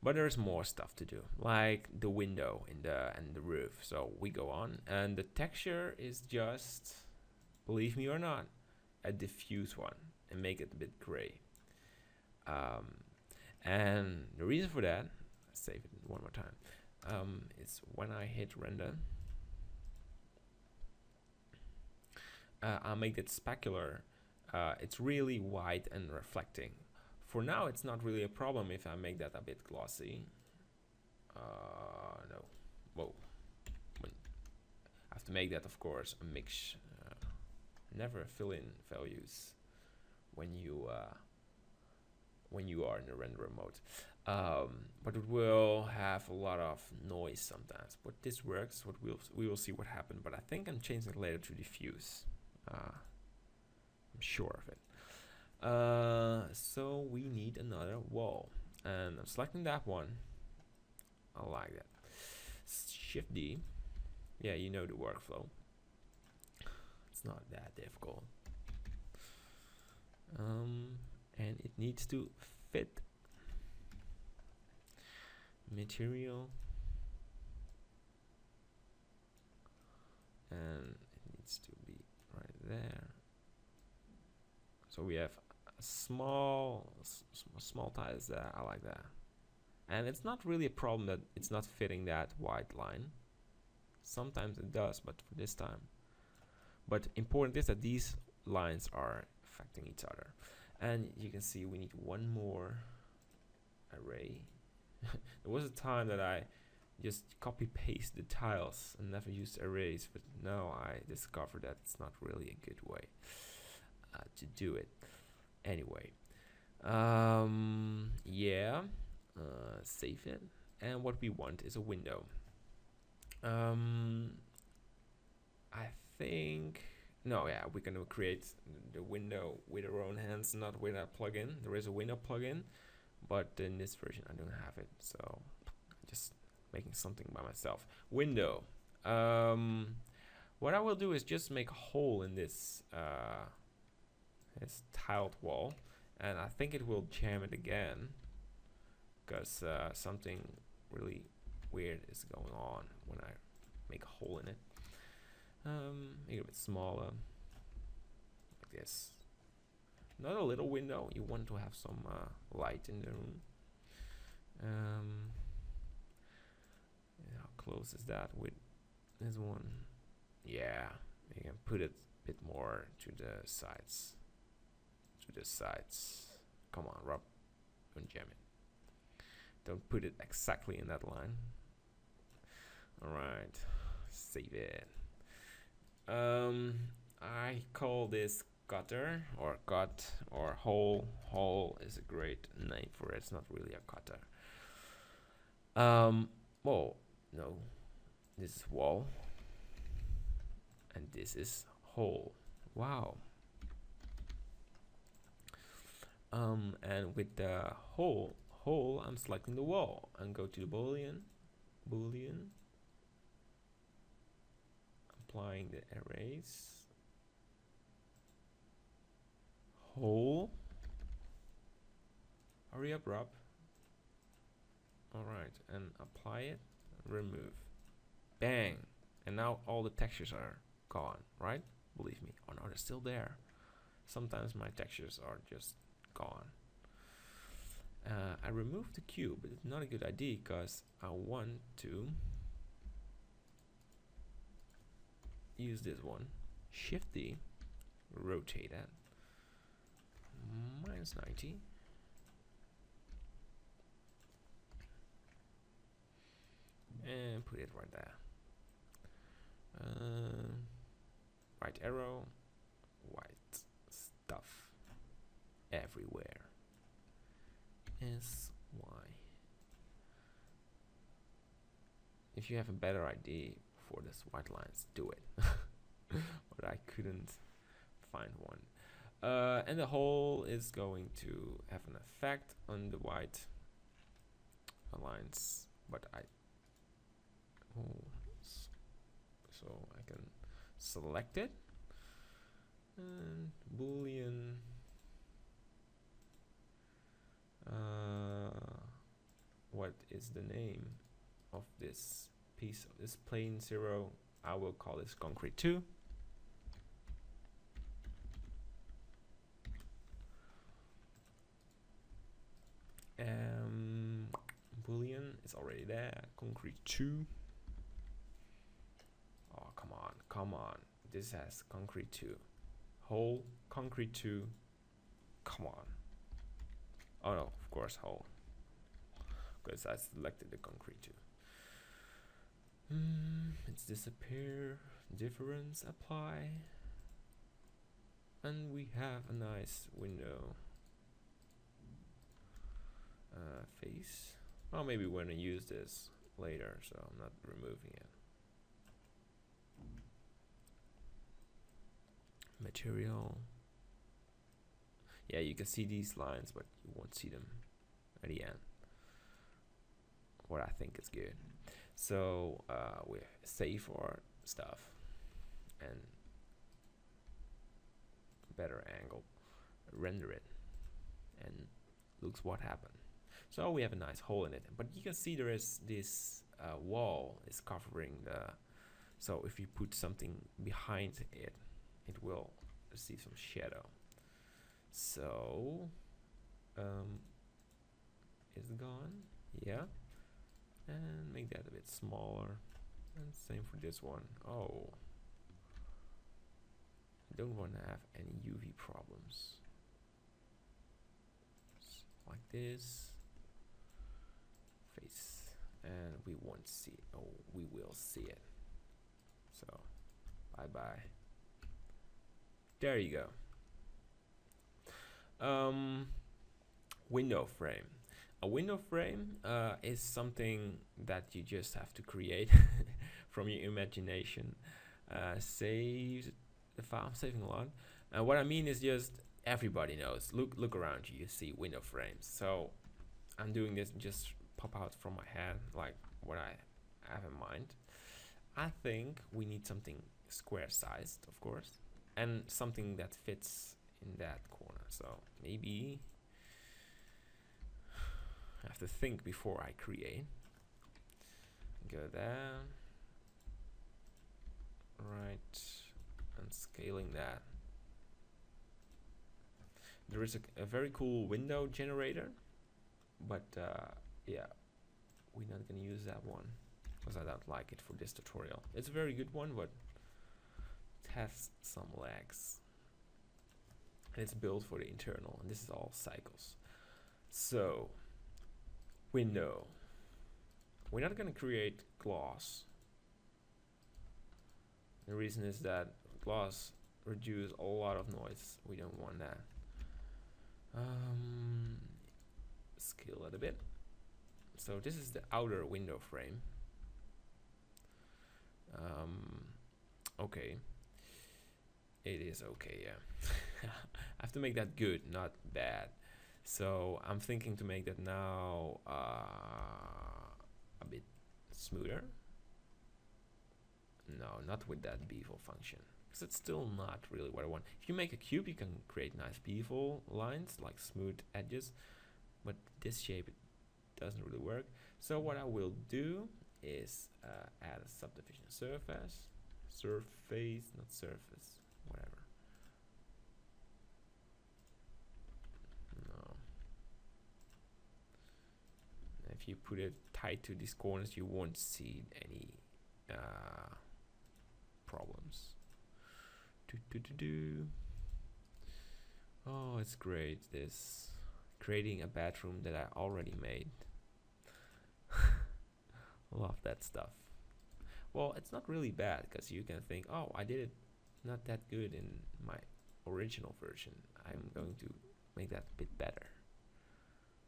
but there's more stuff to do like the window in the and the roof. So we go on and the texture is just believe me or not, a diffuse one and make it a bit gray. Um, and the reason for that, save it one more time, um, is when I hit render, uh, I'll make it specular. Uh, it's really white and reflecting. For now, it's not really a problem if I make that a bit glossy. Uh, no, whoa. I have to make that, of course, a mix. Never fill in values when you uh, when you are in the render mode. Um, but it will have a lot of noise sometimes. But this works. What we'll we will see what happened. But I think I'm changing it later to diffuse. Uh, I'm sure of it. Uh, so we need another wall, and I'm selecting that one. I like that. Shift D. Yeah, you know the workflow. It's not that difficult. Um, and it needs to fit material. And it needs to be right there. So we have small small tiles there I like that. And it's not really a problem that it's not fitting that white line. Sometimes it does but for this time but important is that these lines are affecting each other. And you can see we need one more array. [laughs] There was a time that I just copy paste the tiles and never used arrays but now I discovered that it's not really a good way uh, to do it. Anyway um, yeah uh, save it. And what we want is a window. Um, I think no, yeah, we're gonna create the window with our own hands, not with a plugin. There is a window plugin, but in this version I don't have it, so just making something by myself. Window. Um, what I will do is just make a hole in this uh, this tiled wall, and I think it will jam it again, because uh, something really weird is going on when I make a hole in it. Um, make it a bit smaller, like this. Not a little window. You want to have some uh, light in the room. Um, how close is that with this one? Yeah, you can put it a bit more to the sides. To the sides. Come on, Rob. Don't jam it. Don't put it exactly in that line. Alright, save it. Um, I call this cutter or cut or hole. Hole is a great name for it. It's not really a cutter. Um, well, no, this is wall, and this is hole. Wow. Um, and with the hole, hole, I'm selecting the wall and go to the boolean, boolean, applying the arrays. Hole. Hurry up Rob. Alright and apply it remove. Bang. And now all the textures are gone right? Believe me oh no they're still there. Sometimes my textures are just gone. Uh, I removed the cube. But it's not a good idea because I want to use this one. Shift D rotate it minus 90 and put it right there. Uh, right arrow white stuff everywhere. S Y. If you have a better idea for this white lines do it. [laughs] But I couldn't find one. Uh, and the hole is going to have an effect on the white lines but I oh, so I can select it. And boolean uh, what is the name of this piece of this plane 0. I will call this concrete 2. Um, boolean is already there, concrete 2. Oh, come on, come on. This has concrete 2. Hole, concrete 2. Come on. Oh no, of course, hole. Because I selected the concrete 2 mm, it's disappear difference apply. And we have a nice window. Uh, face. Well maybe we're gonna use this later so I'm not removing it. Material. Yeah you can see these lines but you won't see them at the end. What I think is good so uh, we save our stuff and better angle render it and looks what happened. So we have a nice hole in it but you can see there is this uh, wall is covering the so if you put something behind it it will receive some shadow. So um, it's gone. Yeah and make that a bit smaller. And same for this one. Oh. I don't want to have any UV problems. Like this. Face. And we won't see oh we will see it. So bye bye there you go. Um, window frame a window frame uh, is something that you just have to create [laughs] from your imagination. Uh, save the file I'm saving a lot. And what I mean is just everybody knows. Look look around you you see window frames. So I'm doing this just pop out from my head like what I have in mind. I think we need something square sized of course and something that fits in that corner. So maybe I have to think before I create. Go there. Right and scaling that. There is a, a very cool window generator but uh, yeah we're not gonna use that one because I don't like it for this tutorial. It's a very good one but has some lags. And it's built for the internal and this is all cycles. So window. We're not going to create gloss. The reason is that gloss reduce a lot of noise. We don't want that. Um, scale it a bit. So this is the outer window frame. Um, okay. It is okay, yeah. [laughs] I have to make that good, not bad. So I'm thinking to make that now uh, a bit smoother. No, not with that bevel function. Because it's still not really what I want. If you make a cube, you can create nice bevel lines, like smooth edges. But this shape, doesn't really work. So what I will do is uh, add a subdivision surface. Surface, not surface whatever. No. If you put it tight to these corners, you won't see any uh, problems. Do, do, do, do. Oh, it's great. This creating a bathroom that I already made. [laughs] Love that stuff. Well, it's not really bad because you can think, oh, I did it not that good in my original version. I'm going to make that a bit better.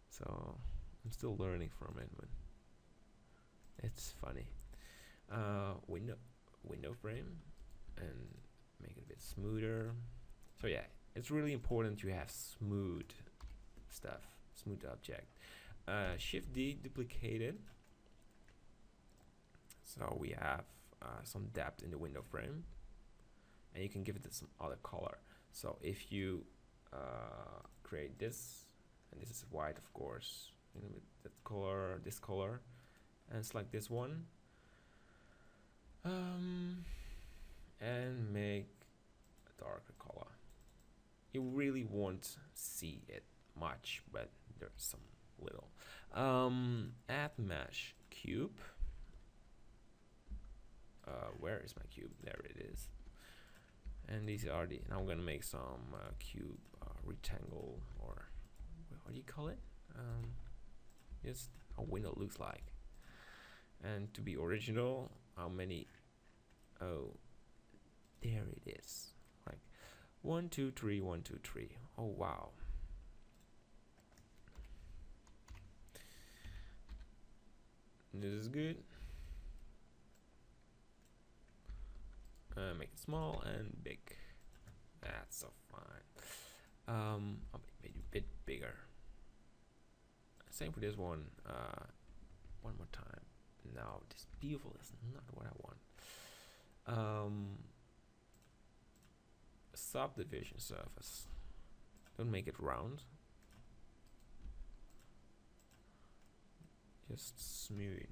So I'm still learning from it, but it's funny. Uh, window window frame and make it a bit smoother. So yeah, it's really important you have smooth stuff, smooth object. Uh, Shift D duplicated. So we have uh, some depth in the window frame and you can give it some other color so if you uh, create this and this is white of course you know, with that color this color and select this one um, and make a darker color you really won't see it much but there's some little um, add mesh cube. Uh, where is my cube? There it is. And these are the. Now I'm gonna make some uh, cube uh, rectangle or what do you call it? Um, just a window looks like. And to be original, how many? Oh, there it is. Like one, two, three, one, two, three. Oh wow. This is good. Uh, make it small and big. That's so fine. Um, I'll make it a bit bigger. Same for this one. Uh, one more time. No, this beautiful is not what I want. Um, subdivision surface. Don't make it round. Just smooth.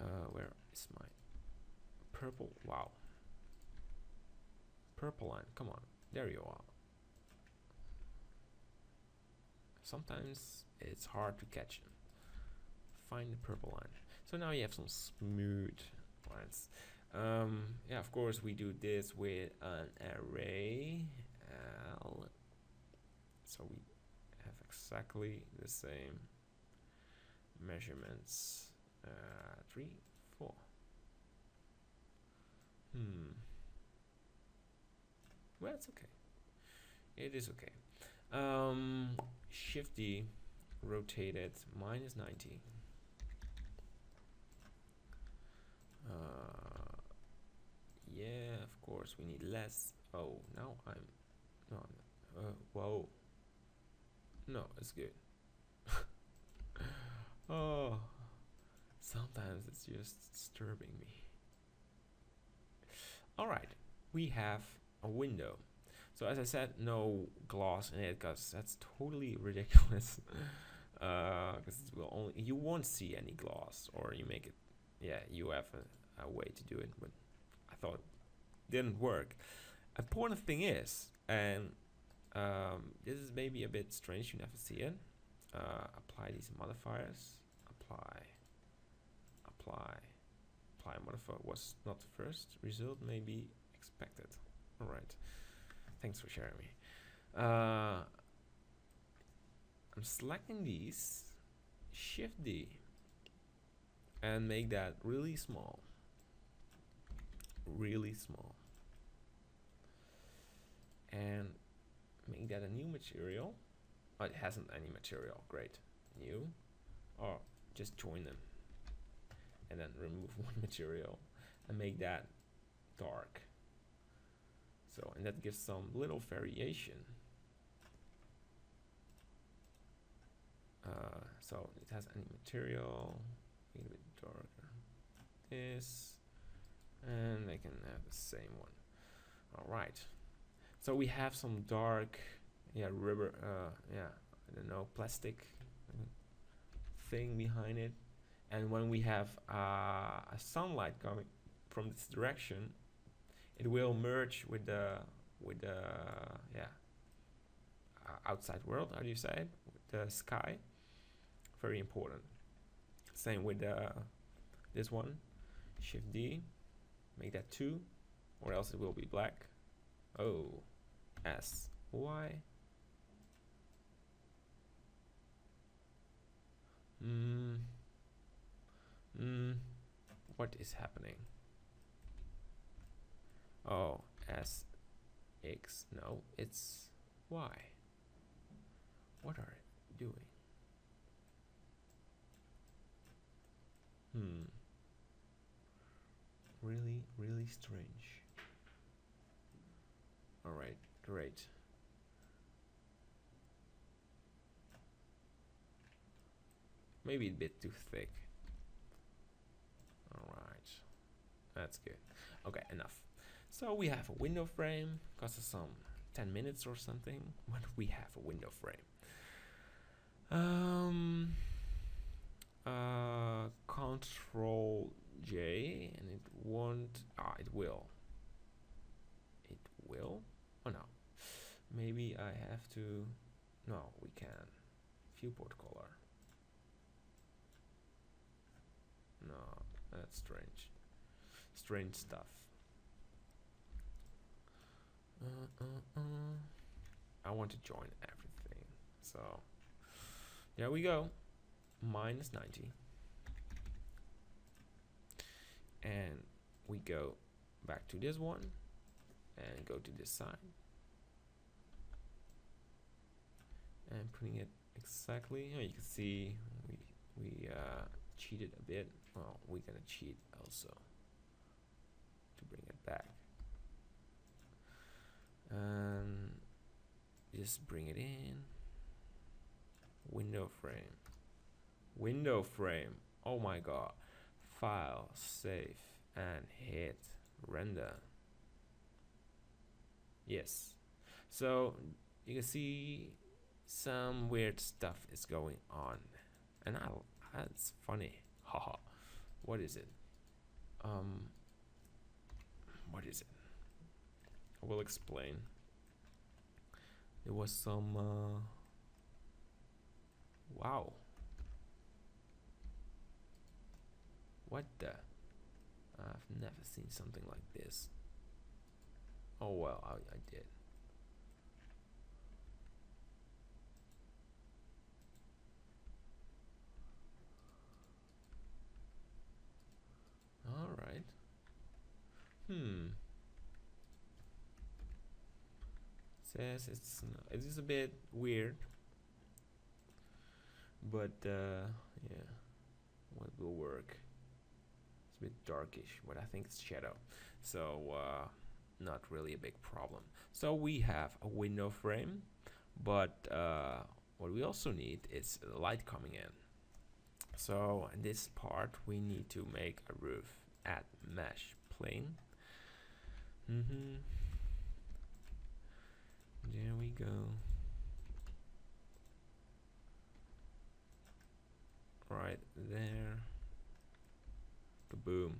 Uh, where is my purple? Wow. Purple line. Come on. There you are. Sometimes it's hard to catch them. Find the purple line. So now you have some smooth lines. Um, yeah, of course we do this with an array. So we have exactly the same measurements. Uh, three, four. Hmm. Well, it's okay. It is okay. Um, Shift D, rotate it minus 90. Uh, yeah, of course we need less. Oh, now I'm no. Uh, whoa. No, it's good. [laughs] oh, sometimes it's just disturbing me. All right, we have a window. So as I said, no gloss in it because that's totally ridiculous. Because [laughs] uh, will only you won't see any gloss, or you make it. Yeah, you have a, a way to do it, but I thought didn't work. Important thing is, and um, this is maybe a bit strange. You never see it. Uh, apply these modifiers. Apply. Apply. Apply modifier was not the first result. Maybe expected. All right. Thanks for sharing me. Uh, I'm selecting these, Shift D, and make that really small. Really small. And make that a new material. Oh, it hasn't any material. Great. New. Or just join them. And then remove [laughs] one material and make that dark. So, and that gives some little variation. Uh, so it has any material, a little bit darker. This, and they can have the same one. All right. So we have some dark, yeah, rubber, uh, yeah, I don't know, plastic thing behind it. And when we have uh, a sunlight coming from this direction, it will merge with the with the yeah outside world how do you say it? The sky. Very important. Same with uh, this one shift D make that 2 or else it will be black. Oh S Y. Mm, mm, what is happening Oh, S, X. No, it's Y. What are you doing? Hmm. Really, really strange. Alright, great. Maybe a bit too thick. Alright. That's good. Okay, enough. So we have a window frame, costs us some 10 minutes or something when we have a window frame. Um, uh, control J and it won't, ah, it will. It will? Oh no. Maybe I have to, no, we can. Viewport color. No, that's strange. Strange stuff. I want to join everything. So, there we go. Minus 90. And we go back to this one and go to this side. And putting it exactly, you, you can see we, we uh, cheated a bit. Well, we're gonna cheat also to bring it back. And just bring it in. Window frame. Window frame. Oh my god. File, save, and hit render. Yes. So you can see some weird stuff is going on. And I, that's funny. [laughs] Haha. what is it? Um, what is it? I will explain. There was some, uh, wow. What the? I've never seen something like this. Oh well, I, I did. All right. Hmm. Says it's it is a bit weird, but uh, yeah, what will work? It's a bit darkish, but I think it's shadow, so uh, not really a big problem. So we have a window frame, but uh, what we also need is light coming in. So in this part we need to make a roof add mesh plane. Mm -hmm. There we go. Right there. Kaboom.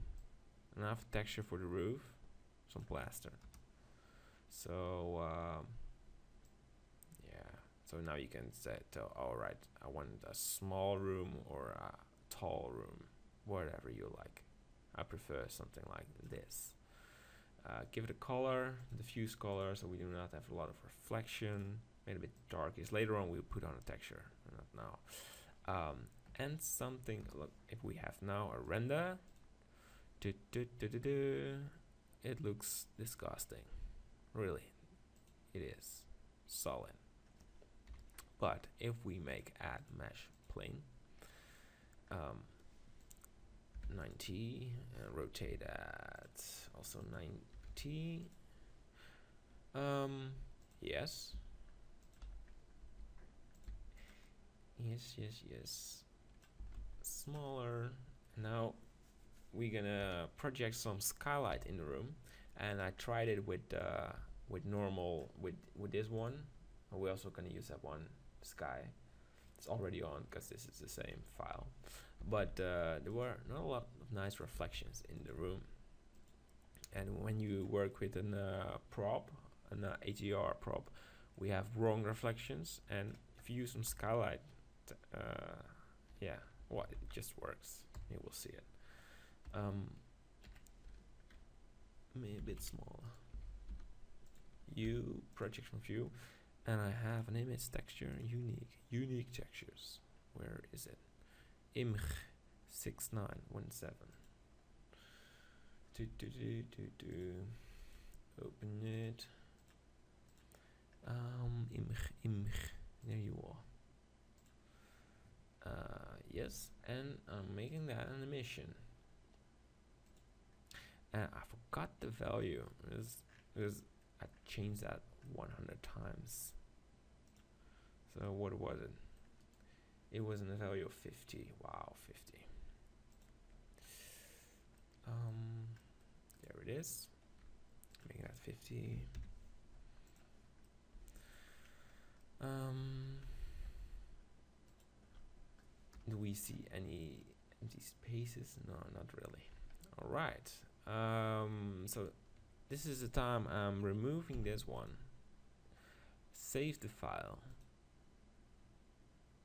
Enough texture for the roof. Some plaster. So um, yeah. So now you can set, uh, all right, I want a small room or a tall room, whatever you like. I prefer something like this. Uh, give it a color, diffuse color, so we do not have a lot of reflection. Made a bit darkish. Later on, we'll put on a texture, not now. Um, and something. Look, if we have now a render, it looks disgusting. Really, it is solid. But if we make add mesh plane, um, 90 and rotate at also 90 um yes. Yes yes yes. Smaller. Now we're gonna project some skylight in the room and I tried it with uh, with normal with with this one we're also gonna use that one sky. It's already on because this is the same file. But uh, there were not a lot of nice reflections in the room and when you work with a uh, prop an uh, HDR prop we have wrong reflections. And if you use some skylight uh, yeah what well, it just works. You will see it. Um, maybe a bit smaller. You projection view. And I have an image texture unique unique textures. Where is it? Img 6917 do, do, do, do, do. open it. Um img img there you are. Uh, yes and I'm making that animation and I forgot the value. Because, because I changed that 100 times. So what was it? It was in the value of 50 wow 50 um there it is. Make that 50 um do we see any empty spaces? No not really. All right. Um so this is the time I'm removing this one. Save the file.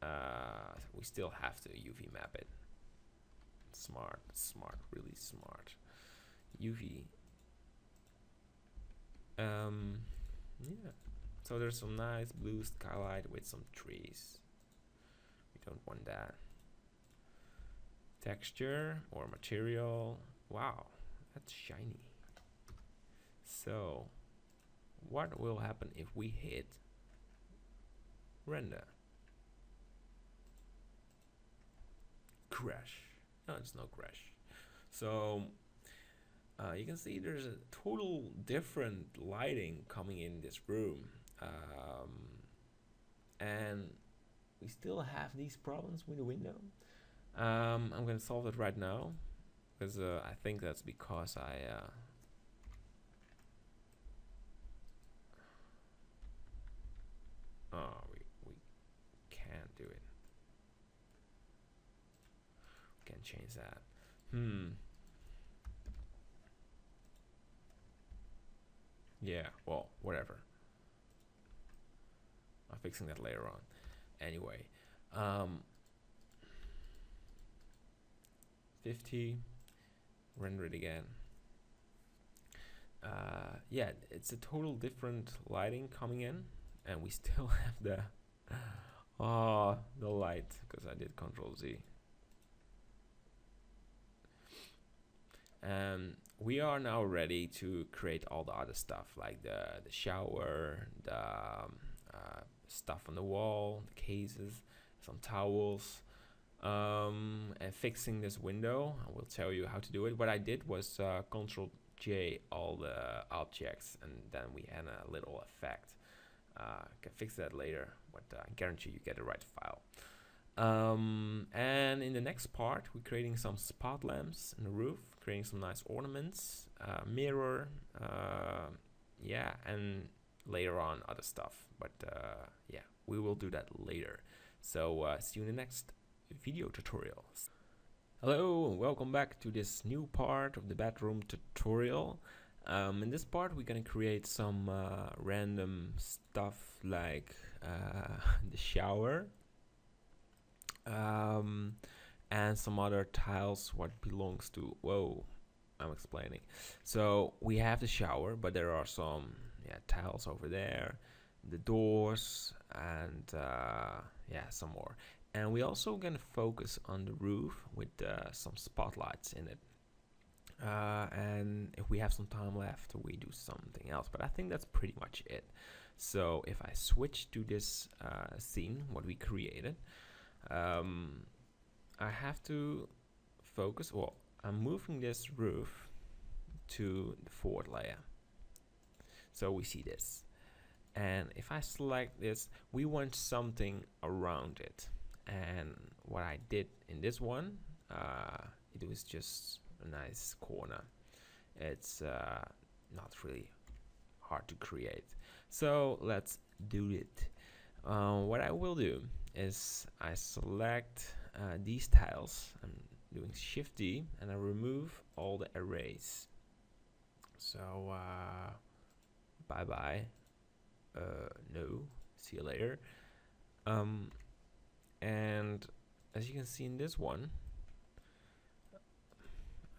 Uh, we still have to UV map it. smart, smart, really smart. UV. Um, yeah. So there's some nice blue skylight with some trees. We don't want that. Texture or material. Wow, that's shiny. So, what will happen if we hit render? Crash. No, it's no crash. So, uh, you can see there's a total different lighting coming in this room. Um, and we still have these problems with the window. Um, I'm gonna solve it right now because uh, I think that's because I uh, oh we we can't do it. We can change that. Hmm. Yeah. Well, whatever. I'm fixing that later on. Anyway, um, 50 render it again uh, yeah it's a total different lighting coming in and we [laughs] still have the [laughs] oh the light because I did control Z and we are now ready to create all the other stuff like the, the shower the um, uh, stuff on the wall the cases some towels um, and fixing this window. I will tell you how to do it. What I did was uh, Control J all the objects, and then we had a little effect. Uh, can fix that later, but uh, I guarantee you get the right file. Um, and in the next part, we're creating some spot lamps in the roof, creating some nice ornaments, uh, mirror, uh, yeah, and later on other stuff. But uh, yeah, we will do that later. So uh, see you in the next video tutorials. Hello and welcome back to this new part of the bedroom tutorial. Um, in this part we're gonna create some uh, random stuff like uh, [laughs] the shower um, and some other tiles what belongs to whoa I'm explaining. So we have the shower but there are some yeah tiles over there the doors and uh, yeah some more. And we also gonna focus on the roof with uh, some spotlights in it. Uh, and if we have some time left we do something else but I think that's pretty much it. So if I switch to this uh, scene what we created um, I have to focus well I'm moving this roof to the forward layer. So we see this. And if I select this we want something around it. And what I did in this one uh, it was just a nice corner. It's uh, not really hard to create. So let's do it. Uh, what I will do is I select uh, these tiles. I'm doing shift D and I remove all the arrays. So uh, bye bye uh, no. See you later. Um, and as you can see in this one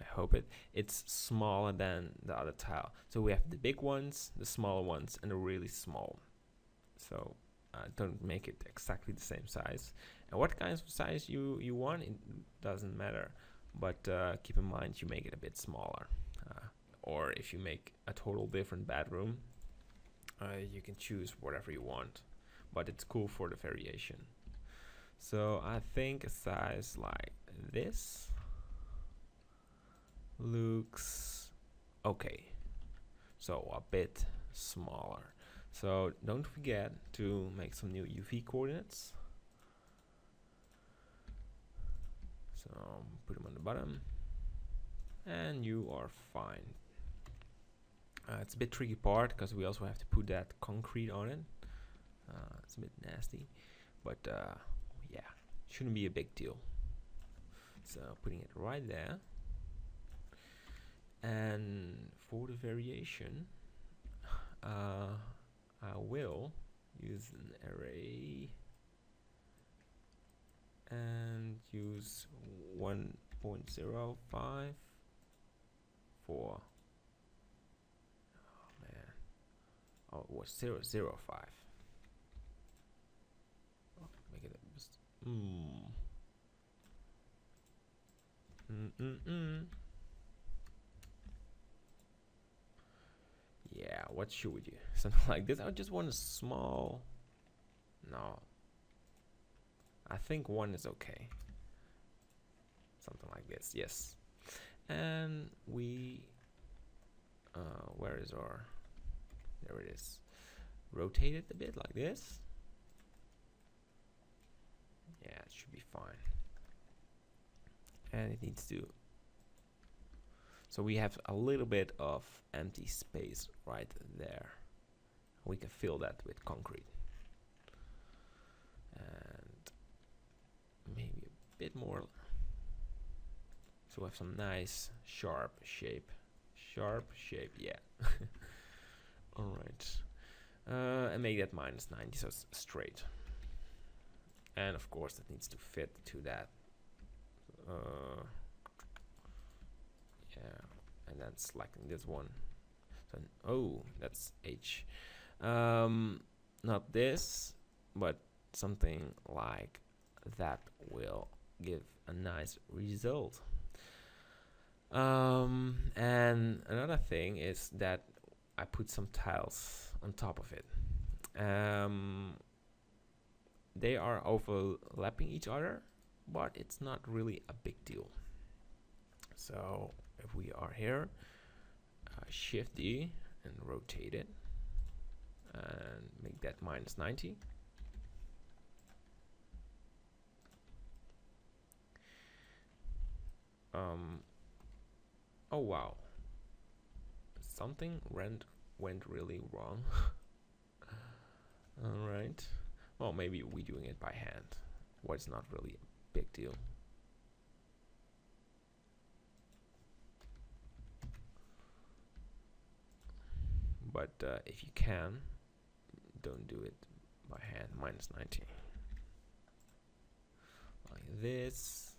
I hope it it's smaller than the other tile. So we have the big ones the smaller ones and the really small. So uh, don't make it exactly the same size and what kind of size you you want it doesn't matter but uh, keep in mind you make it a bit smaller uh, or if you make a total different bedroom uh, you can choose whatever you want but it's cool for the variation so I think a size like this looks okay. So a bit smaller. So don't forget to make some new UV coordinates. So put them on the bottom and you are fine. Uh, it's a bit tricky part because we also have to put that concrete on it. Uh, it's a bit nasty, but uh, yeah, shouldn't be a big deal. So putting it right there. And for the variation, uh, I will use an array and use one 0.05 for oh man. Oh it was 0 0 05 oh, make it a mm. Mm -mm -mm. yeah what should we do? [laughs] Something like this? I just want a small no I think one is okay. Something like this yes. And we uh, where is our there it is. Rotate it a bit like this. Yeah it should be fine. And it needs to so we have a little bit of empty space right there. We can fill that with concrete maybe a bit more. So we have some nice sharp shape. Sharp shape yeah. [laughs] All right. Uh, and make that minus 90 so it's straight. And of course that needs to fit to that. Uh, yeah and then selecting this one. So oh that's H. Um, not this but something like that will give a nice result um, and another thing is that I put some tiles on top of it. Um, they are overlapping each other, but it's not really a big deal. So if we are here, uh, Shift D and rotate it and make that minus 90. Um, Oh wow. Something went went really wrong. [laughs] Alright. Well, maybe we doing it by hand. What's not really a big deal. But uh, if you can, don't do it by hand. Minus 90. Like this.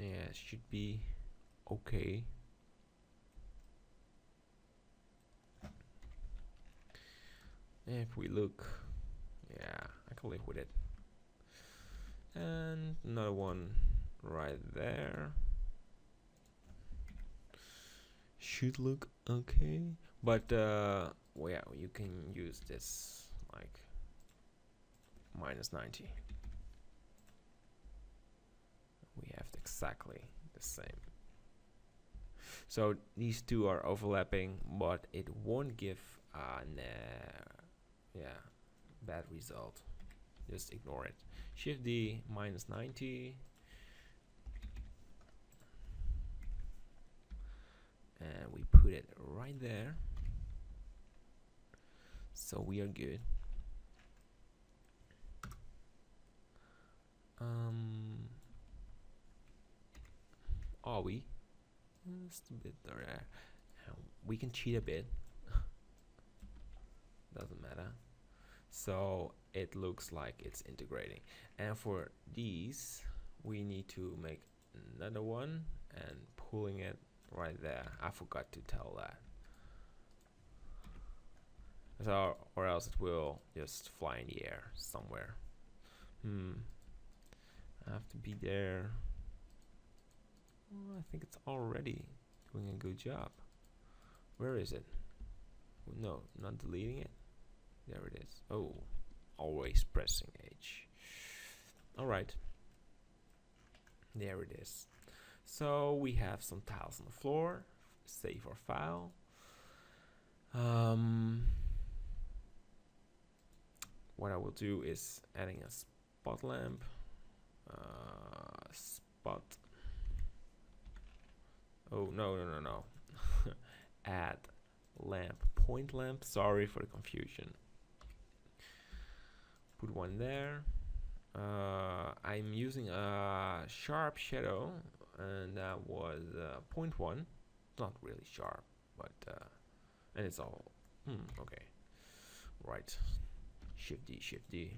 Yeah it should be okay. If we look yeah I can live with it. And another one right there. Should look okay but uh well, yeah you can use this like minus 90 we have exactly the same. So these two are overlapping, but it won't give an yeah bad result. Just ignore it. Shift D minus 90. And we put it right there. So we are good. Um, are we? Just a bit there. We can cheat a bit. [laughs] Doesn't matter. So it looks like it's integrating. And for these, we need to make another one and pulling it right there. I forgot to tell that. So, or else it will just fly in the air somewhere. Hmm. I have to be there. Well, I think it's already doing a good job. Where is it? No, not deleting it. There it is. Oh, always pressing H. Alright. There it is. So we have some tiles on the floor. Save our file. Um, what I will do is adding a spot lamp. Uh, spot Oh, no, no, no, no. [laughs] Add lamp, point lamp. Sorry for the confusion. Put one there. Uh, I'm using a sharp shadow, and that was uh, point one. Not really sharp, but uh, and it's all hmm, okay. Right. Shift D, Shift D.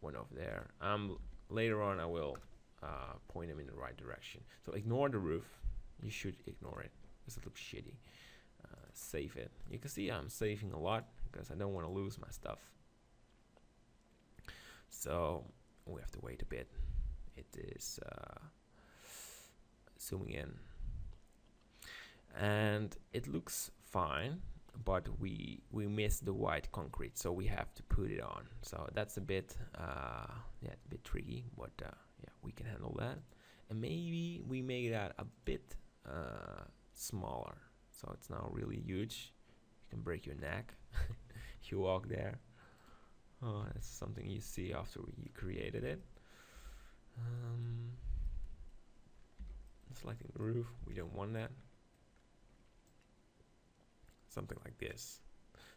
one over there. Um, later on I will uh, point them in the right direction. So ignore the roof. You should ignore it because it looks shitty. Uh, save it. You can see I'm saving a lot because I don't want to lose my stuff. So we have to wait a bit. It is uh, zooming in and it looks fine but we we miss the white concrete so we have to put it on so that's a bit uh, yeah a bit tricky but uh, yeah we can handle that and maybe we make that a bit uh, smaller. So it's now really huge. You can break your neck [laughs] if you walk there. Oh that's something you see after you created it. Um, selecting the roof. We don't want that. Something like this.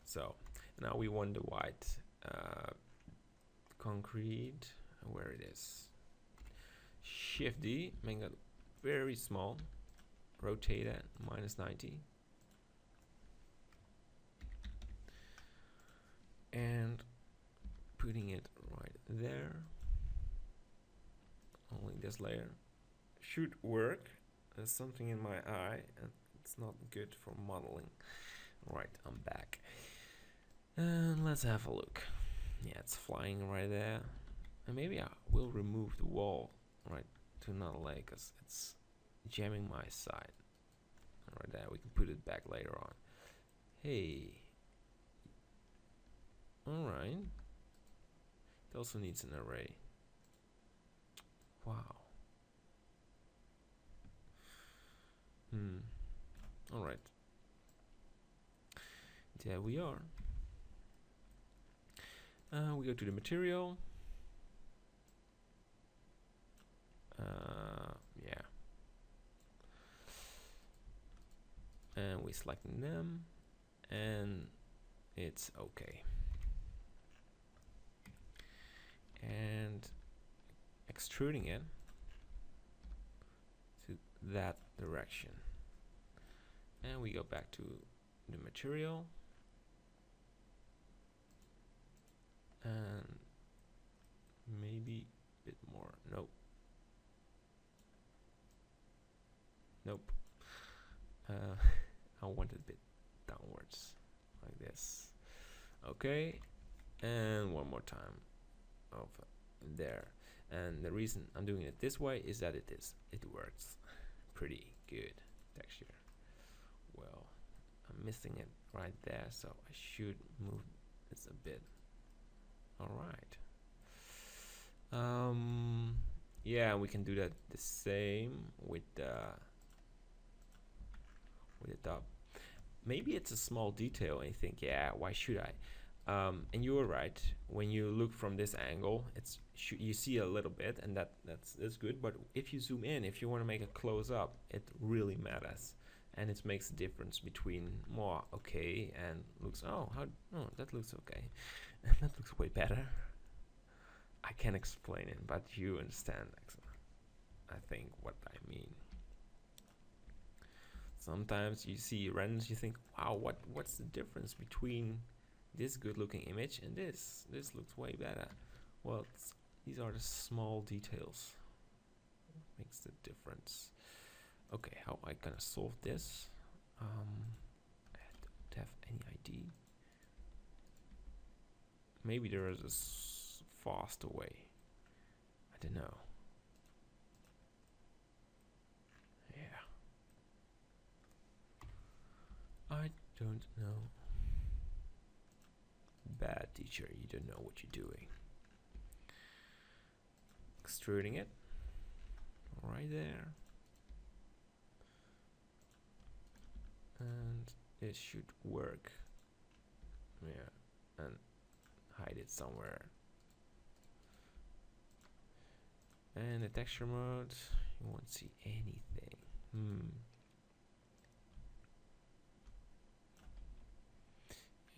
So now we want the white uh, concrete. Where it is. Shift D make it very small rotate it minus 90 and putting it right there only this layer should work there's something in my eye and it's not good for modeling Right, I'm back. And let's have a look. Yeah, it's flying right there. And maybe I will remove the wall right to not like us. It's jamming my side. Right there, we can put it back later on. Hey. Alright. It also needs an array. Wow. Hmm. Alright there we are. Uh, we go to the material. Uh, yeah. And we selecting them and it's okay. And extruding it to that direction. And we go back to the material and maybe a bit more nope nope uh, [laughs] I want it a bit downwards like this okay and one more time of there and the reason I'm doing it this way is that it is it works pretty good texture well I'm missing it right there so I should move this a bit all right. Um, yeah, we can do that the same with the with the top. Maybe it's a small detail and you think, yeah, why should I? Um, and you were right. When you look from this angle, it's you see a little bit, and that that's that's good. But if you zoom in, if you want to make a close up, it really matters, and it makes a difference between more okay and looks oh how oh that looks okay, [laughs] that looks way better. I can't explain it, but you understand, I think, what I mean. Sometimes you see renders, you think, wow, what what's the difference between this good-looking image and this? This looks way better. Well, these are the small details. Makes the difference. Okay, how I gonna solve this? Um, I don't have any idea. Maybe there is a faster way. I don't know. I don't know. Bad teacher, you don't know what you're doing. Extruding it. Right there. And it should work. Yeah. And hide it somewhere and the texture mode you won't see anything hmm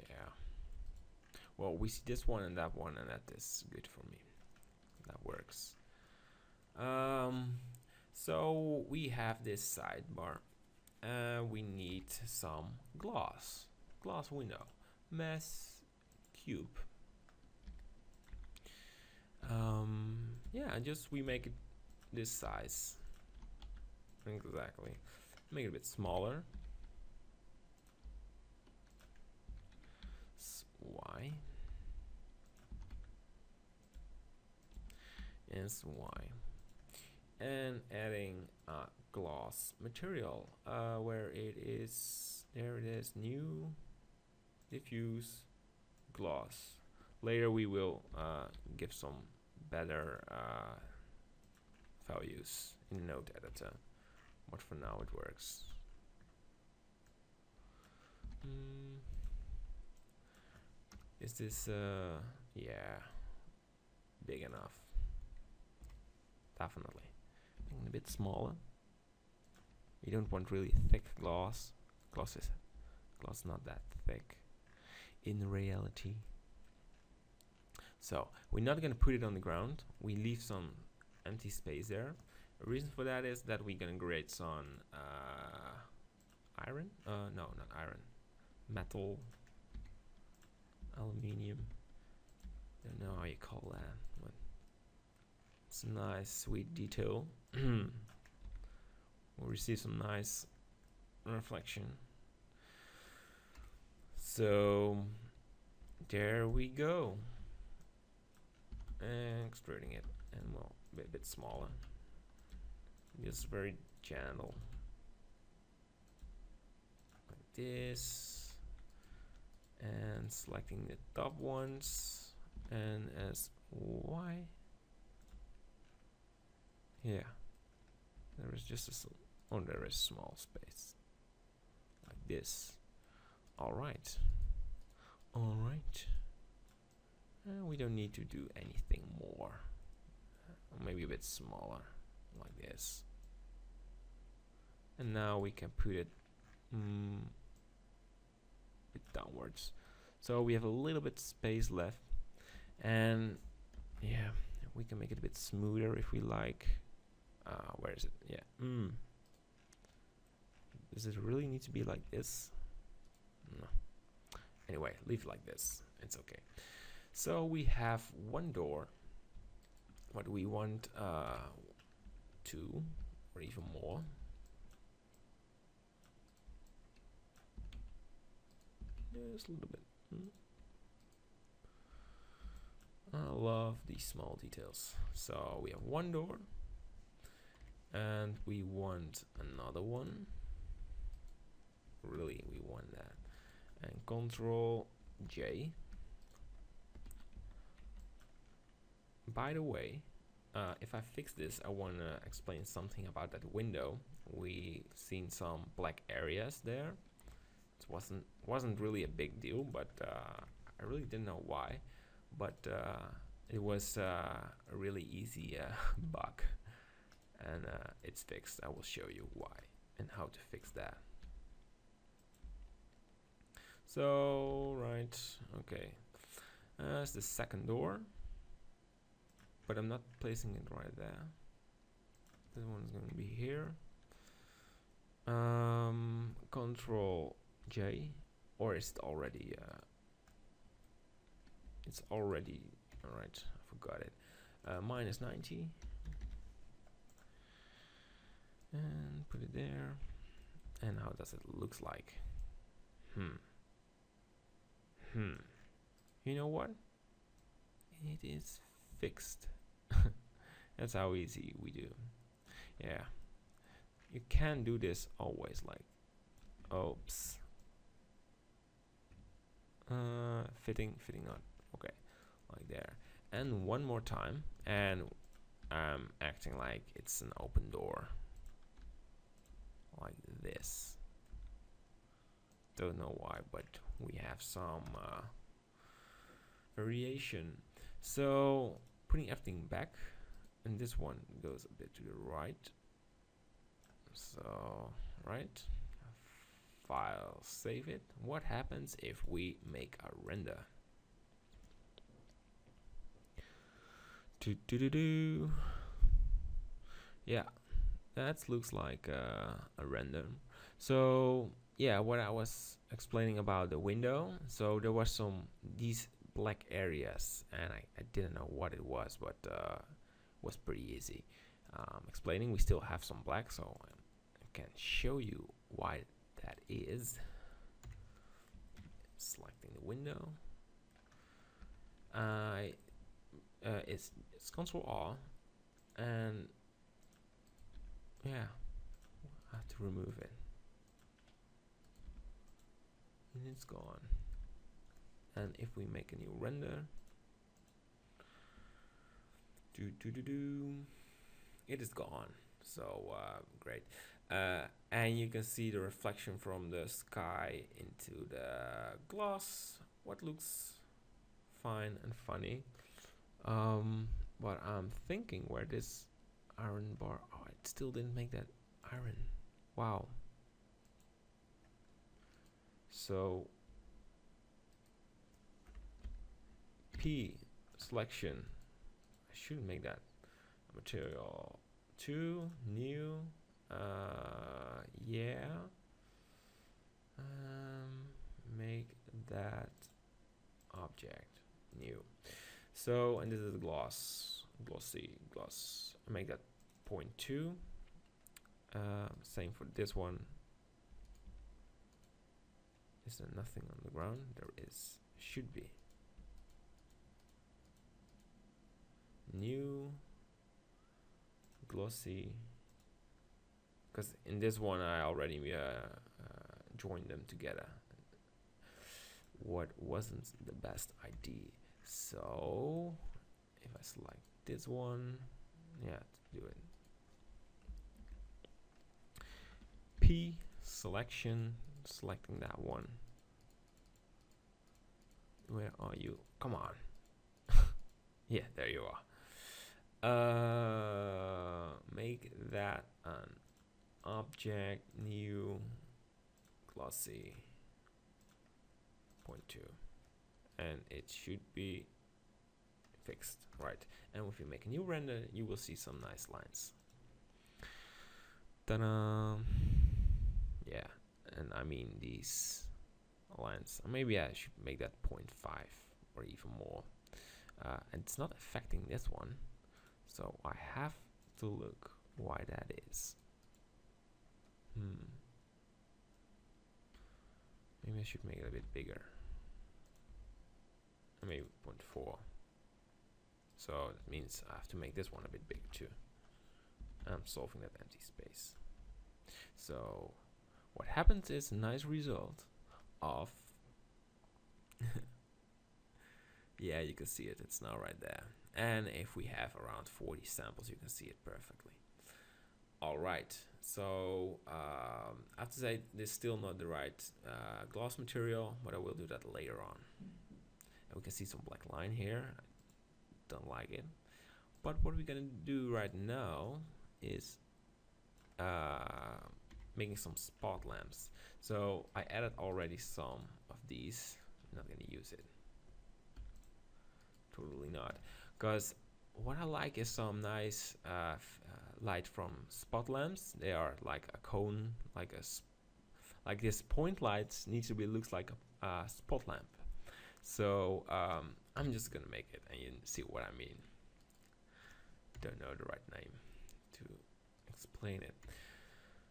yeah. Well we see this one and that one and that is good for me. That works. Um so we have this sidebar. Uh, we need some glass. Glass window mass cube. Um, yeah just we make it this size. Exactly. Make it a bit smaller S y. Is y. And adding a gloss material uh, where it is there it is new diffuse gloss. Later we will uh, give some better uh, values in node editor. But for now it works. Mm. Is this uh yeah big enough? Definitely. A bit smaller. You don't want really thick gloss gloss is gloss not that thick in reality. So we're not going to put it on the ground. We leave some empty space there. The reason for that is that we're going to create some uh, iron? Uh, no not iron. Metal aluminium. Don't know how you call that but it's a nice sweet detail. [clears throat] We'll receive some nice reflection. So there we go. And extruding it and well a bit, bit smaller. Just very gentle. Like this and selecting the top ones and as Y. Yeah. There is just a oh there is small space. Like this. All right. All right. Uh, we don't need to do anything more. Uh, maybe a bit smaller like this. And now we can put it mm, downwards. So we have a little bit space left. And yeah we can make it a bit smoother if we like. Uh, where is it? Yeah. Mm. does it really need to be like this? No. Anyway leave like this. It's okay. So we have one door. What we want? Uh, two or even more just a little bit. Hmm. I love these small details. So we have one door and we want another one. Really we want that. And control J. By the way uh, if I fix this I want to explain something about that window. We've seen some black areas there it wasn't wasn't really a big deal but uh, I really didn't know why. But uh, it was uh, a really easy uh, [laughs] bug and uh, it's fixed. I will show you why and how to fix that. So right. Okay. That's the second door. But I'm not placing it right there. This one's going to be here. Um, control J? Or is it already uh, it's already all right I forgot it. Uh, minus 90 and put it there. And how does it looks like? Hmm. Hmm. You know what? It is fixed. [laughs] That's how easy we do. Yeah. You can do this always like oops uh, fitting fitting not okay like there. And one more time and I'm acting like it's an open door. Like this. Don't know why but we have some uh, variation. So putting everything back and this one goes a bit to the right. So right file. Save it. What happens if we make a render? Do do do do yeah that looks like uh, a render. So yeah what I was explaining about the window. So there was some these black areas and I, I didn't know what it was but uh, was pretty easy. Um, explaining we still have some black so I can show you why that is selecting the window. I uh, it's it's control R and yeah I have to remove it. And it's gone. And if we make a new render do do do do it is gone. So uh, great uh, and you can see the reflection from the sky into the glass. What looks fine and funny. Um, but I'm thinking where this iron bar oh it still didn't make that iron. Wow. So P selection. I shouldn't make that material. 2 new uh, yeah. Um, make that object new. So and this is gloss glossy gloss. Make that point 2 uh, same for this one. Is there nothing on the ground? There is should be. New glossy because in this one I already uh, uh, joined them together. What wasn't the best ID so if I select this one yeah do it. P selection selecting that one. Where are you? Come on. [laughs] Yeah there you are. Uh, make that an object new glossy point two. And it should be fixed right. And if you make a new render you will see some nice lines. Ta-da! yeah and I mean these lines. Maybe I should make that 0.5 or even more. Uh, and it's not affecting this one. So I have to look why that is. Hmm. Maybe I should make it a bit bigger. Maybe 0.4. So that means I have to make this one a bit bigger too. I'm solving that empty space. So what happens is a nice result of [laughs] yeah you can see it it's now right there and if we have around 40 samples you can see it perfectly all right so um, I have to say this is still not the right uh, gloss material but I will do that later on. And we can see some black line here. I don't like it. But what we're gonna do right now is uh, making some spot lamps. So I added already some of these. I'm not gonna use it. Totally not. Because what I like is some nice uh, uh, light from spot lamps. They are like a cone, like a like this point light needs to be looks like a, a spot lamp. So um, I'm just gonna make it and you see what I mean. Don't know the right name to explain it.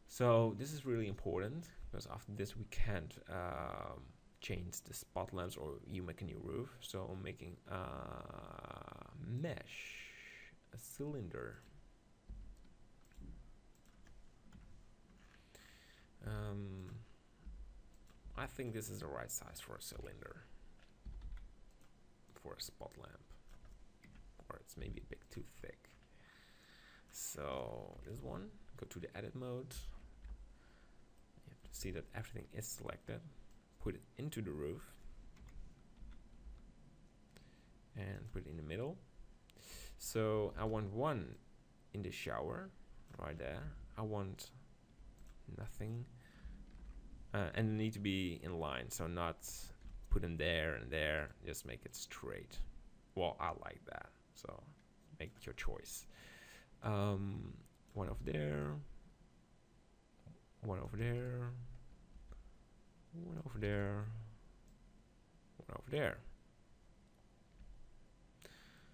So this is really important because after this we can't um, change the spot lamps or you make a new roof. So I'm making a mesh, a cylinder. Um, I think this is the right size for a cylinder. For a spot lamp. Or it's maybe a bit too thick. So this one go to the edit mode. You have to see that everything is selected. Put it into the roof. And put it in the middle. So I want one in the shower right there. I want nothing uh, and they need to be in line so not put them there and there. Just make it straight. Well I like that. So make your choice. Um, one over there. One over there. One over there, one over there.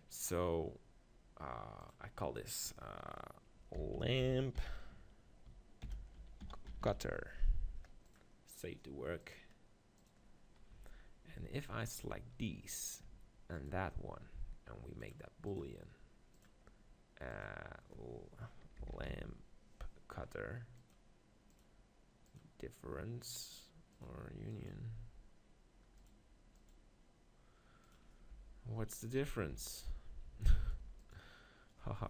So uh, I call this uh, lamp cutter. Save to work. And if I select these and that one, and we make that boolean uh, lamp cutter difference or union. What's the difference? [laughs] Haha.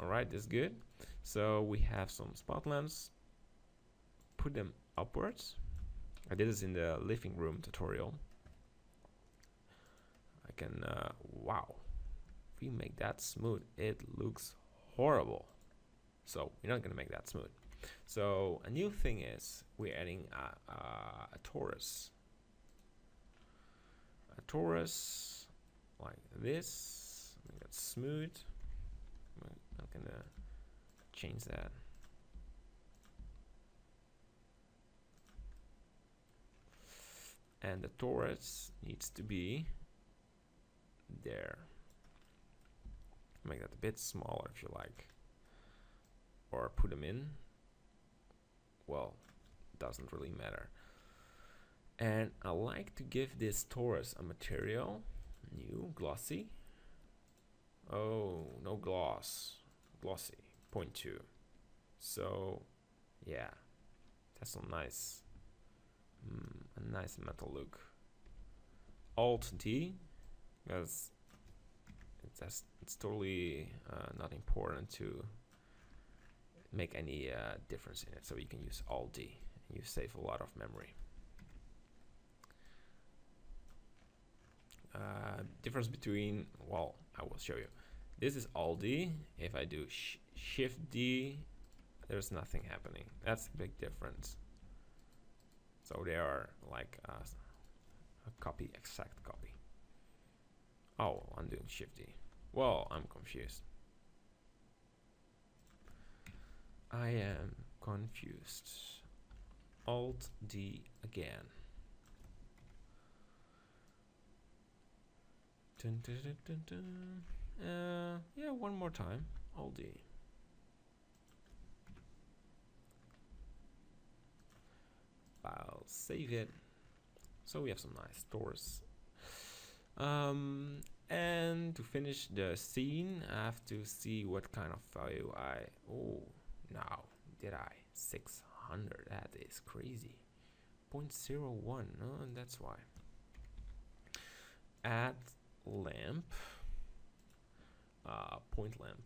Alright, that's good. So we have some spot lamps. Put them upwards. I did this in the living room tutorial. I can, uh, wow. If we make that smooth, it looks horrible. So we're not gonna make that smooth. So a new thing is we're adding a, a, a torus. A torus like this. Make that smooth. I'm not gonna change that. And the torus needs to be there. Make that a bit smaller if you like. Or put them in well, doesn't really matter. And I like to give this torus a material, new, glossy. Oh, no gloss, glossy, 0.2. So, yeah, that's a nice, mm, a nice metal look. Alt D, because it's, it's totally uh, not important to make any uh, difference in it. So you can use Alt D and you save a lot of memory. Uh, difference between, well, I will show you. This is Alt D. If I do sh Shift D, there's nothing happening. That's a big difference. So they are like a, a copy, exact copy. Oh, I'm doing Shift D. Well, I'm confused. I am confused. Alt D again. Dun, dun, dun, uh, yeah, one more time. Alt D. I'll save it. So we have some nice doors. Um, and to finish the scene, I have to see what kind of value I. Oh, now, did I? 600. That is crazy. 0.01. No, that's why. Add lamp. Uh, point lamp.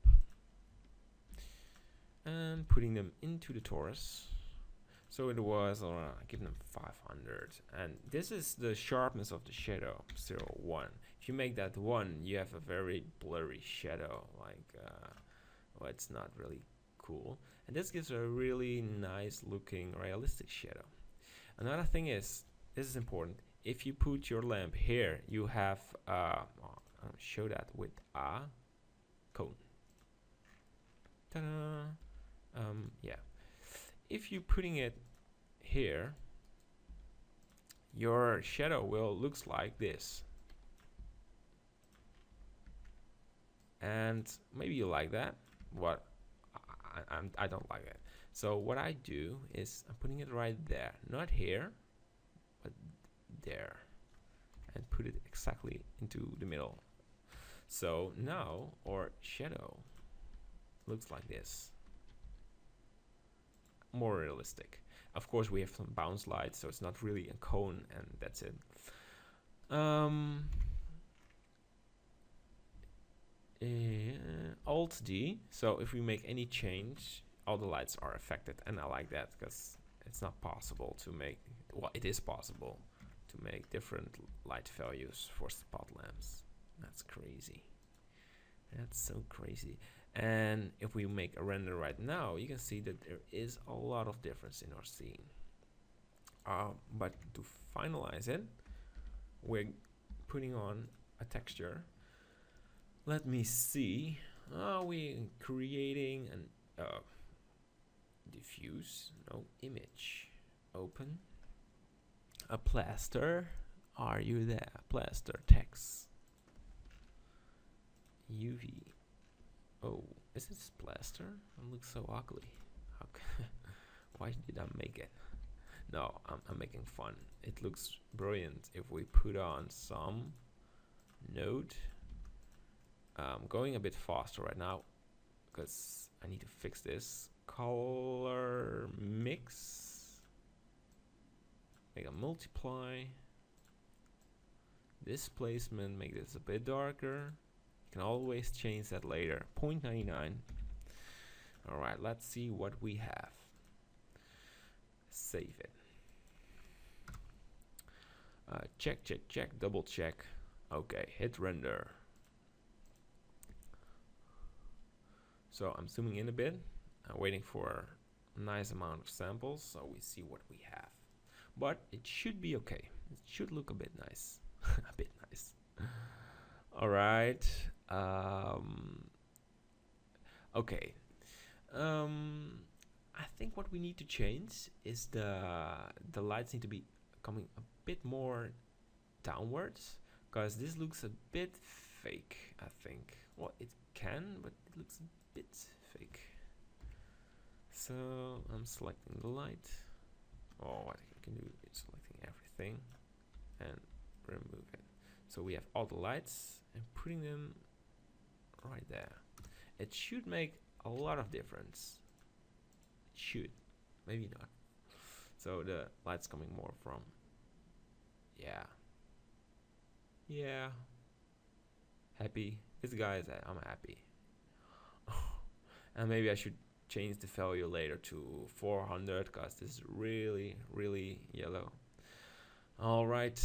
And putting them into the torus. So it was, uh, give them 500. And this is the sharpness of the shadow, 0, 1. If you make that 1, you have a very blurry shadow. Like, uh, well, it's not really cool and this gives a really nice looking realistic shadow another thing is this is important if you put your lamp here you have uh, I'll show that with a cone Ta-da! um, yeah if you're putting it here your shadow will looks like this and maybe you like that what I, I'm, I don't like it. So what I do is I'm putting it right there, not here, but there, and put it exactly into the middle. So now our shadow looks like this. More realistic. Of course, we have some bounce lights, so it's not really a cone, and that's it. Um, uh, Alt D. So if we make any change, all the lights are affected, and I like that because it's not possible to make. Well, it is possible to make different light values for spot lamps. That's crazy. That's so crazy. And if we make a render right now, you can see that there is a lot of difference in our scene. Uh, but to finalize it, we're putting on a texture. Let me see. Are we creating an uh, diffuse? No image. Open. A plaster. Are you there? Plaster text. UV. Oh, is this plaster? It looks so ugly. [laughs] Why did I make it? No, I'm, I'm making fun. It looks brilliant if we put on some node. I'm um, going a bit faster right now because I need to fix this color mix. Make a multiply. Displacement, make this a bit darker. Can always change that later. 0.99. Alright, let's see what we have. Save it. Uh, check, check, check, double check. Okay, hit render. So I'm zooming in a bit. I'm waiting for a nice amount of samples so we see what we have. But it should be okay. It should look a bit nice. [laughs] a bit nice. All right. Um, okay. Um, I think what we need to change is the the lights need to be coming a bit more downwards because this looks a bit fake. I think. Well, it can, but it looks a bit fake. So I'm selecting the light. Oh, what I can do is selecting everything and remove it. So we have all the lights and putting them right there. It should make a lot of difference. It should, maybe not. So the lights coming more from, yeah, yeah. Happy. This guy is. I'm happy. [laughs] and maybe I should change the value later to 400 because this is really really yellow all right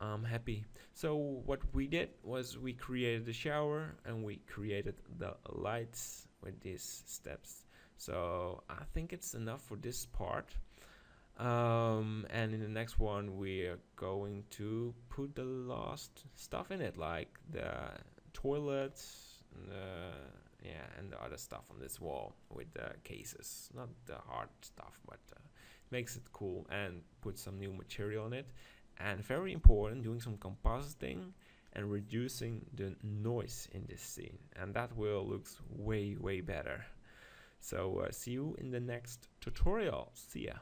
I'm happy. So what we did was we created the shower and we created the lights with these steps. So I think it's enough for this part. Um, and in the next one we're going to put the last stuff in it like the toilet the yeah and the other stuff on this wall with the cases. Not the hard stuff but uh, makes it cool and put some new material on it and very important doing some compositing and reducing the noise in this scene. And that will looks way way better. So uh, see you in the next tutorial. See ya.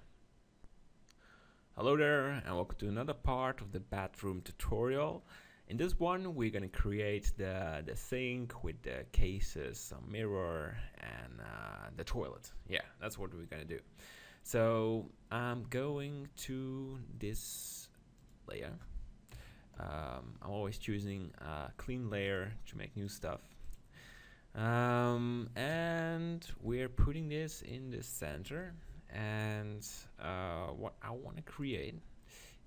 Hello there and welcome to another part of the bathroom tutorial. In this one, we're gonna create the, the sink with the cases, a mirror, and uh, the toilet. Yeah, that's what we're gonna do. So I'm going to this layer. Um, I'm always choosing a clean layer to make new stuff. Um, and we're putting this in the center. And uh, what I want to create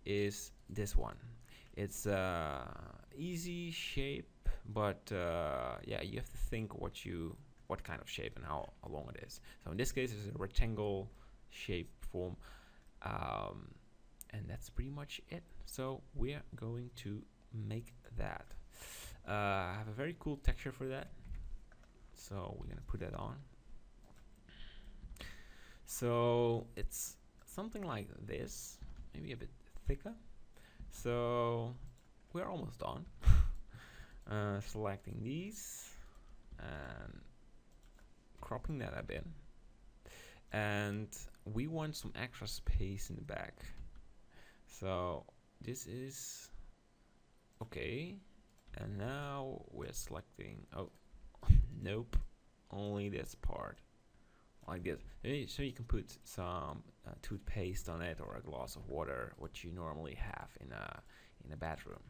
is this one it's uh, easy shape but uh, yeah you have to think what you what kind of shape and how, how long it is so in this case it's a rectangle shape form um, and that's pretty much it so we're going to make that. Uh, I have a very cool texture for that. So we're gonna put that on. So it's something like this maybe a bit thicker. So we're almost done. [laughs] Uh, selecting these and cropping that a bit. And we want some extra space in the back. So this is okay and now we're selecting oh [laughs] nope only this part. Like this. So you can put some uh, toothpaste on it or a glass of water which you normally have in a in a bathroom.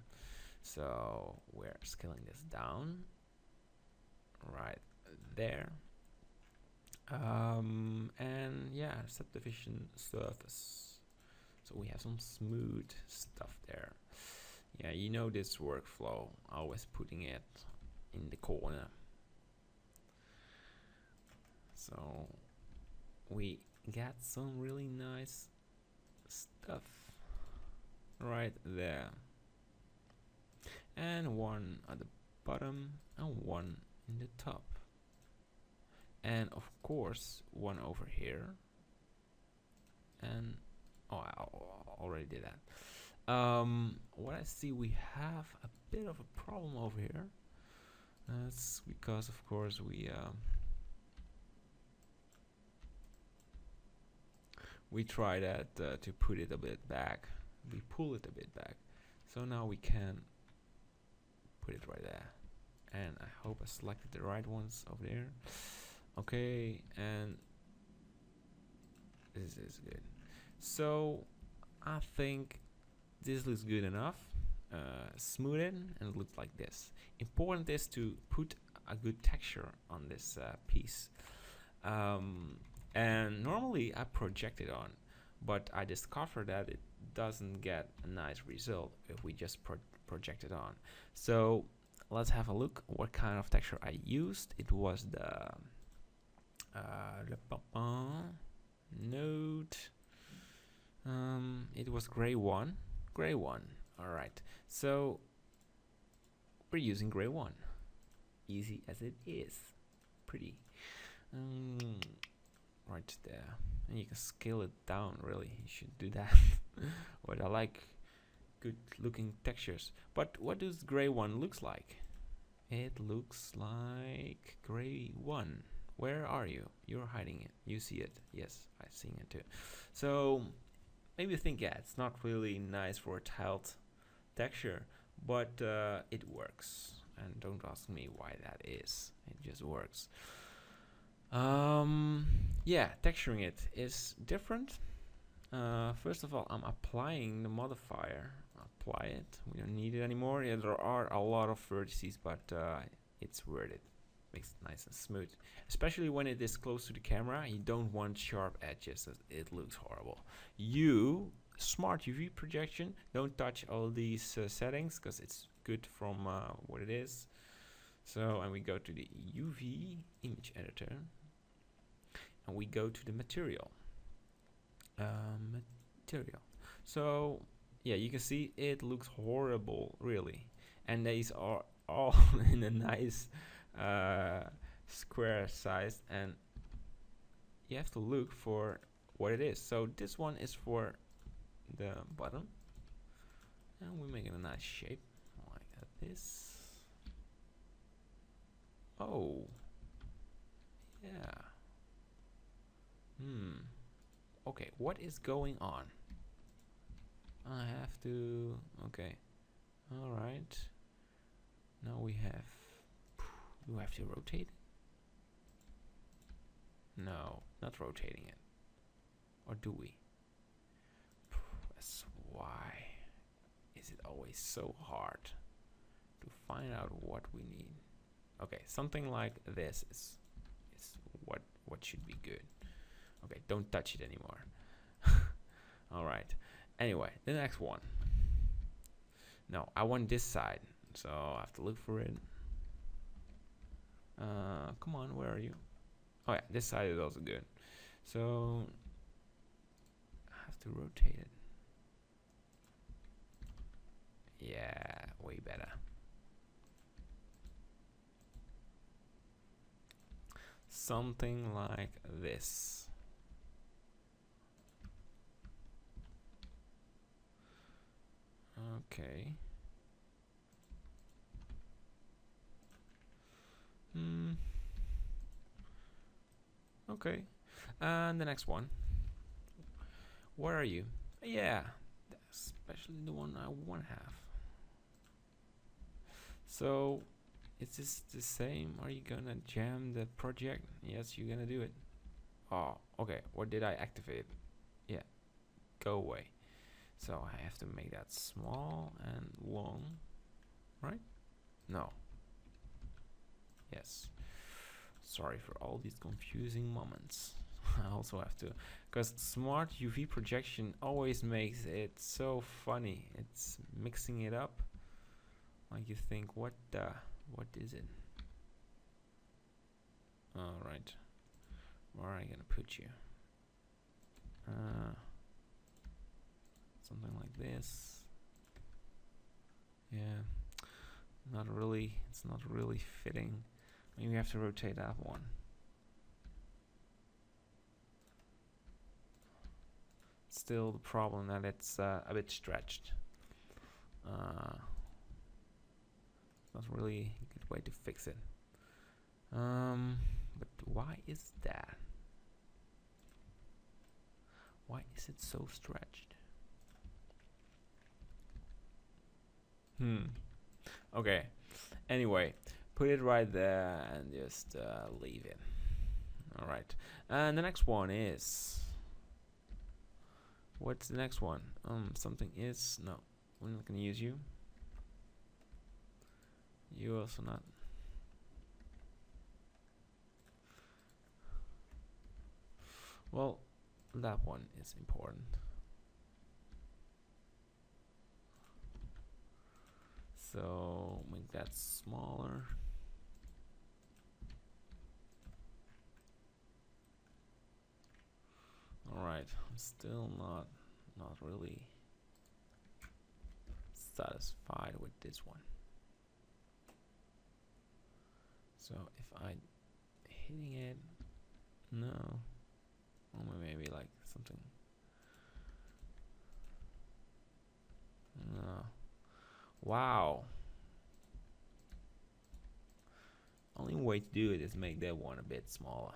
So we're scaling this down. Right there. Um, and yeah subdivision surface so we have some smooth stuff there. Yeah you know this workflow always putting it in the corner. So we got some really nice stuff right there. And one at the bottom and one in the top. And of course one over here. And oh I already did that um, what I see we have a bit of a problem over here That's because, of course, we um, we try that uh, to put it a bit back. We pull it a bit back, so now we can put it right there. And I hope I selected the right ones over there. Okay, and this is good. So I think this looks good enough. Uh, smooth and it looks like this. Important is to put a good texture on this uh, piece. Um, and normally I project it on, but I discovered that it doesn't get a nice result if we just pro project it on. So let's have a look what kind of texture I used. It was the uh, Le Papin Note. Um, it was gray one, gray one. All right. So we're using gray one. Easy as it is. Pretty. Um, right there. And you can scale it down really. You should do that. [laughs] what I like good looking textures. But what does gray one looks like? It looks like gray one. Where are you? You're hiding it. You see it. Yes, I see it too. So maybe you think, yeah, it's not really nice for a tiled texture, but uh, it works. And don't ask me why that is. It just works. Um, yeah, texturing it is different. Uh, first of all, I'm applying the modifier. Apply it. We don't need it anymore. Yeah, there are a lot of vertices, but uh, it's worth it. Makes it nice and smooth. Especially when it is close to the camera, you don't want sharp edges. It looks horrible. You smart UV projection. Don't touch all these uh, settings because it's good from uh, what it is. So, and we go to the UV image editor and we go to the material. Uh, material. So, yeah, you can see it looks horrible, really. And these are all [laughs] in a nice uh, square size and you have to look for what it is. So this one is for the bottom. And we make it a nice shape like this. Oh yeah. Hmm. Okay what is going on? I have to okay. All right. Now we have do I have to rotate no not rotating it or do we why is it always so hard to find out what we need? Okay, something like this is is what what should be good. Okay, don't touch it anymore. [laughs] All right. Anyway, the next one. No, I want this side, so I have to look for it. Uh, come on, where are you? Oh yeah, this side is also good. So I have to rotate it. Yeah, way better. Something like this. Okay. Hmm. Okay. And the next one. Where are you? Yeah, especially the one I want to have. So is this the same? Are you gonna jam the project? Yes, you're gonna do it. Oh, okay. What did I activate? Yeah, go away. So I have to make that small and long, right? No. Yes. Sorry for all these confusing moments. [laughs] I also have to, because smart UV projection always makes it so funny. It's mixing it up. Like you think what uh, what is it? All right where are I gonna put you? Uh, something like this. Yeah. Not really it's not really fitting you have to rotate that one still the problem that it's uh, a bit stretched uh, not really a good way to fix it. Um, but why is that? Why is it so stretched? Hmm. Okay. Anyway, put it right there and just uh, leave it. All right. And the next one is. What's the next one? Um, something is no. We're not gonna use you. You also not. Well, that one is important. So make that smaller. All right, I'm still not not really satisfied with this one. So if I hitting it, no, or maybe like something. No. Wow. Only way to do it is make that one a bit smaller.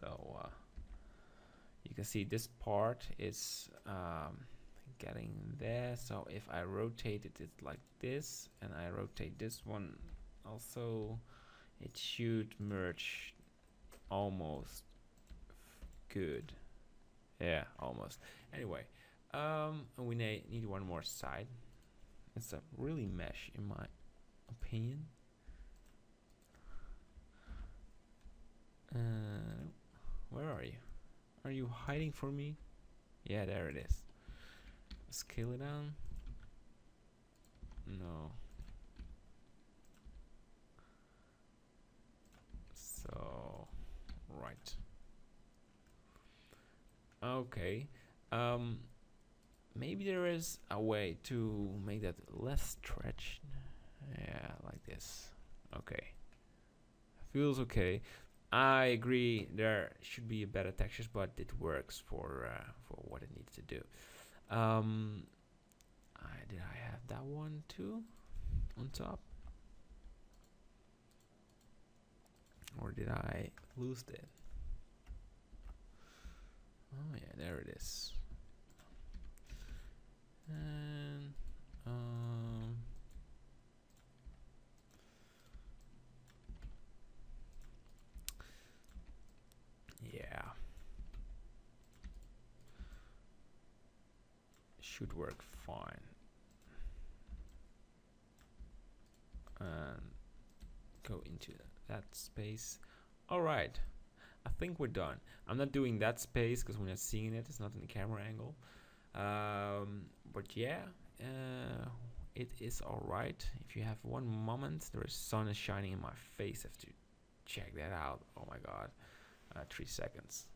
So uh, you can see this part is um, getting there. So if I rotate it, it's like this, and I rotate this one also, it should merge almost good. Yeah, almost. Anyway, um, we need, one more side. It's a really mesh in my opinion. Uh, where are you? Are you hiding from me? Yeah, there it is. Scale it down. No. So, right. Okay. Um, maybe there is a way to make that less stretched. Yeah, like this. Okay. Feels okay. I agree there should be better textures, but it works for uh, for what it needs to do. Um, I, did I have that one too on top? Or did I lose it? Oh yeah, there it is. And um Yeah. Should work fine. And go into that space. Alright. I think we're done. I'm not doing that space because we're not seeing it. It's not in the camera angle. Um, but yeah, uh, it is alright. If you have one moment, the sun is shining in my face. I have to check that out. Oh my god uh, three seconds.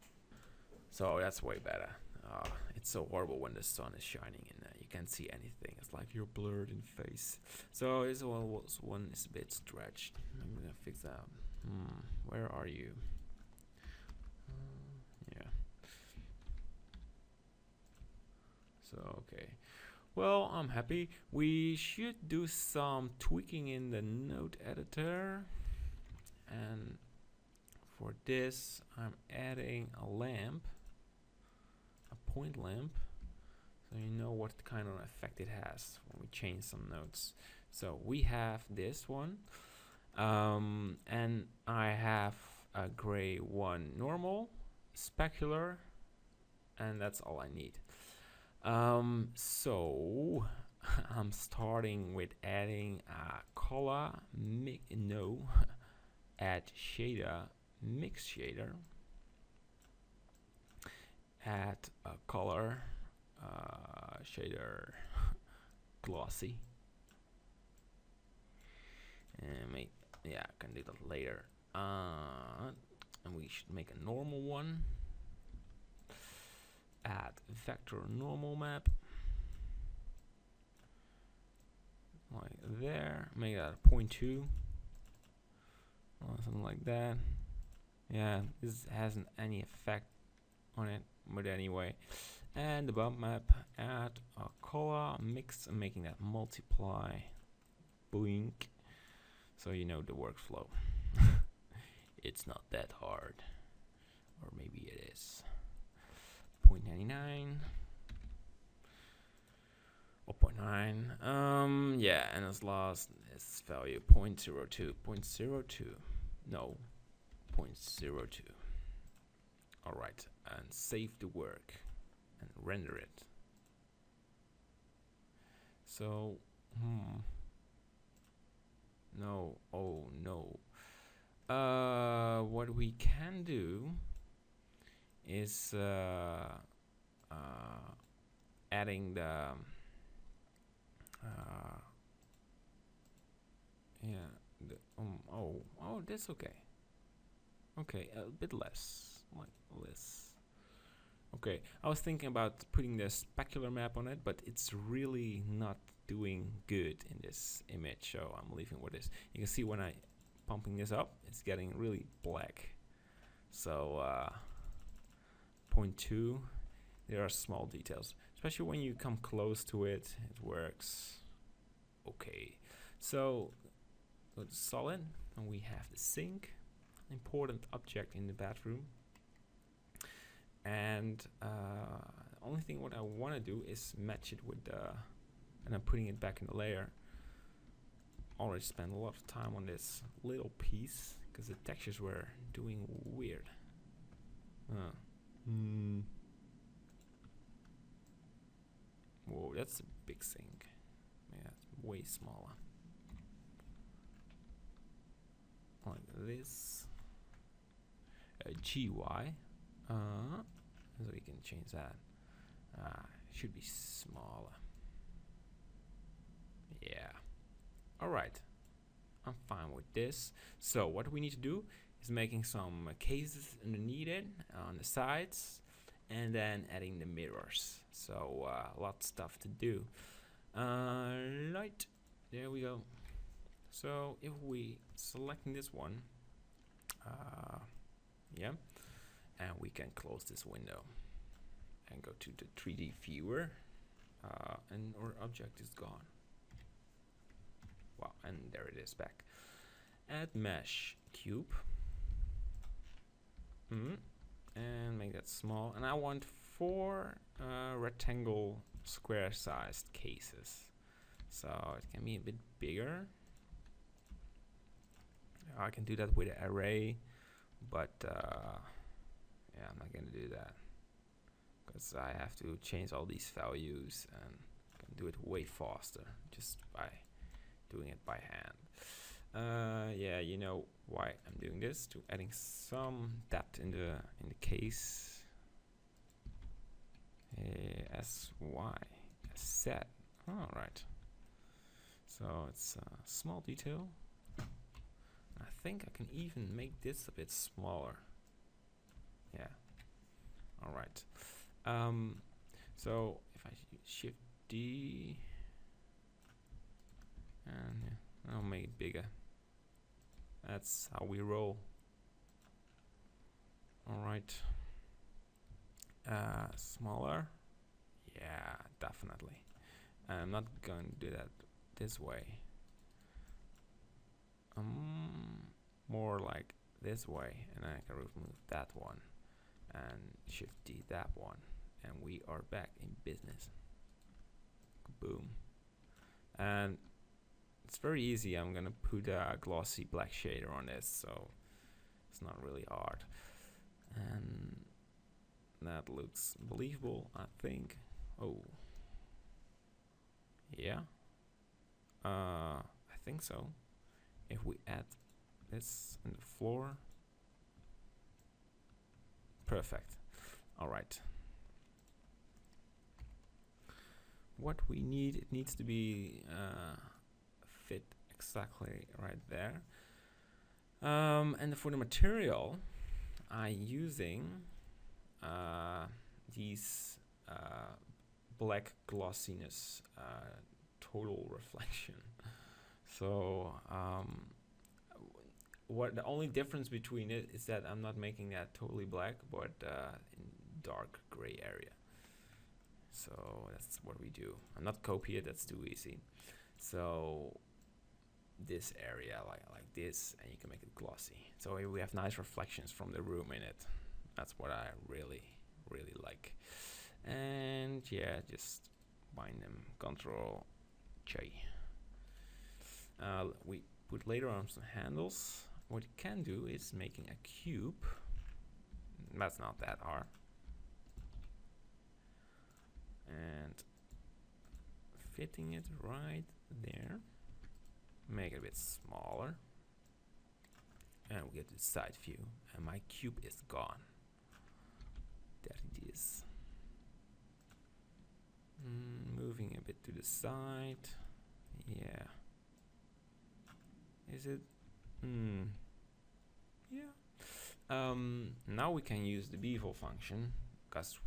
So that's way better. Uh, it's so horrible when the sun is shining and uh, you can't see anything. It's like you're blurred in face. So this one was one is a bit stretched. I'm gonna fix that. Hmm, where are you? Uh, yeah. So okay. Well, I'm happy. We should do some tweaking in the node editor and for this. I'm adding a lamp a point lamp so you know what kind of effect it has when we change some notes. So we have this one um, and I have a gray one normal specular and that's all I need. Um, so [laughs] I'm starting with adding a color no [laughs] add shader mix shader add a color uh, shader [laughs] glossy. And make yeah I can do that later. Uh, and we should make a normal one add vector normal map. Like there make that a point two. Or something like that yeah this hasn't any effect on it but anyway. And the bump map add a color mix making that multiply boink so you know the workflow. [laughs] It's not that hard. Or maybe it is. 0.99 or 0.9 um yeah and as last is value 0.02 0.02 no 0.02 all right and save the work and render it. So hmm. No oh no. Uh what we can do is uh, uh, adding the uh, yeah the, um, oh oh that's okay okay a bit less like this okay I was thinking about putting the specular map on it but it's really not doing good in this image so I'm leaving with this. You can see when I pumping this up it's getting really black. So uh, 0.2 there are small details especially when you come close to it it works okay. So go to solid and we have the sink important object in the bathroom and uh, only thing what I want to do is match it with the and I'm putting it back in the layer already spent a lot of time on this little piece because the textures were doing weird uh. Hmm. Whoa, that's a big sink. Yeah, it's way smaller. Like this. GY. Uh, so we can change that. Uh, should be smaller. Yeah. Alright. I'm fine with this. So what we need to do is making some cases underneath it on the sides and then adding the mirrors so uh, lots of stuff to do uh, light there we go so if we selecting this one uh, yeah and we can close this window and go to the 3d viewer uh, and our object is gone wow and there it is back add mesh cube Mm. And make that small. And I want four uh, rectangle square sized cases. So it can be a bit bigger. I can do that with an array, but uh, yeah, I'm not gonna do that because I have to change all these values and can do it way faster just by doing it by hand. Uh, yeah, you know why I'm doing this to adding some depth in the in the case. Uh, as set. All right. So it's a small detail. I think I can even make this a bit smaller. Yeah. All right. Um, so if I shift D and yeah, I'll make it bigger. That's how we roll. Alright. Uh, smaller? Yeah, definitely. I'm not going to do that this way. Um, more like this way, and I can remove that one and shift D that one, and we are back in business. Boom. And it's very easy. I'm gonna put a glossy black shader on this, so it's not really hard. And that looks believable, I think. Oh, yeah. Uh, I think so. If we add this in the floor, perfect. All right. What we need, it needs to be. Uh, fit exactly right there. Um, and for the material, I'm using uh, these uh, black glossiness uh, total [laughs] reflection. So um, what the only difference between it is that I'm not making that totally black, but uh, in dark gray area. So that's what we do. I'm not copy it, that's too easy. So this area like like this and you can make it glossy. So we have nice reflections from the room in it. That's what I really really like. And yeah, just bind them control J. Uh, we put later on some handles. What you can do is making a cube. That's not that hard. And fitting it right there. Make it a bit smaller. And we get the side view. And my cube is gone. There it is. Mm, moving a bit to the side. Yeah. Is it? Hmm. Yeah. Um, now we can use the bevel function because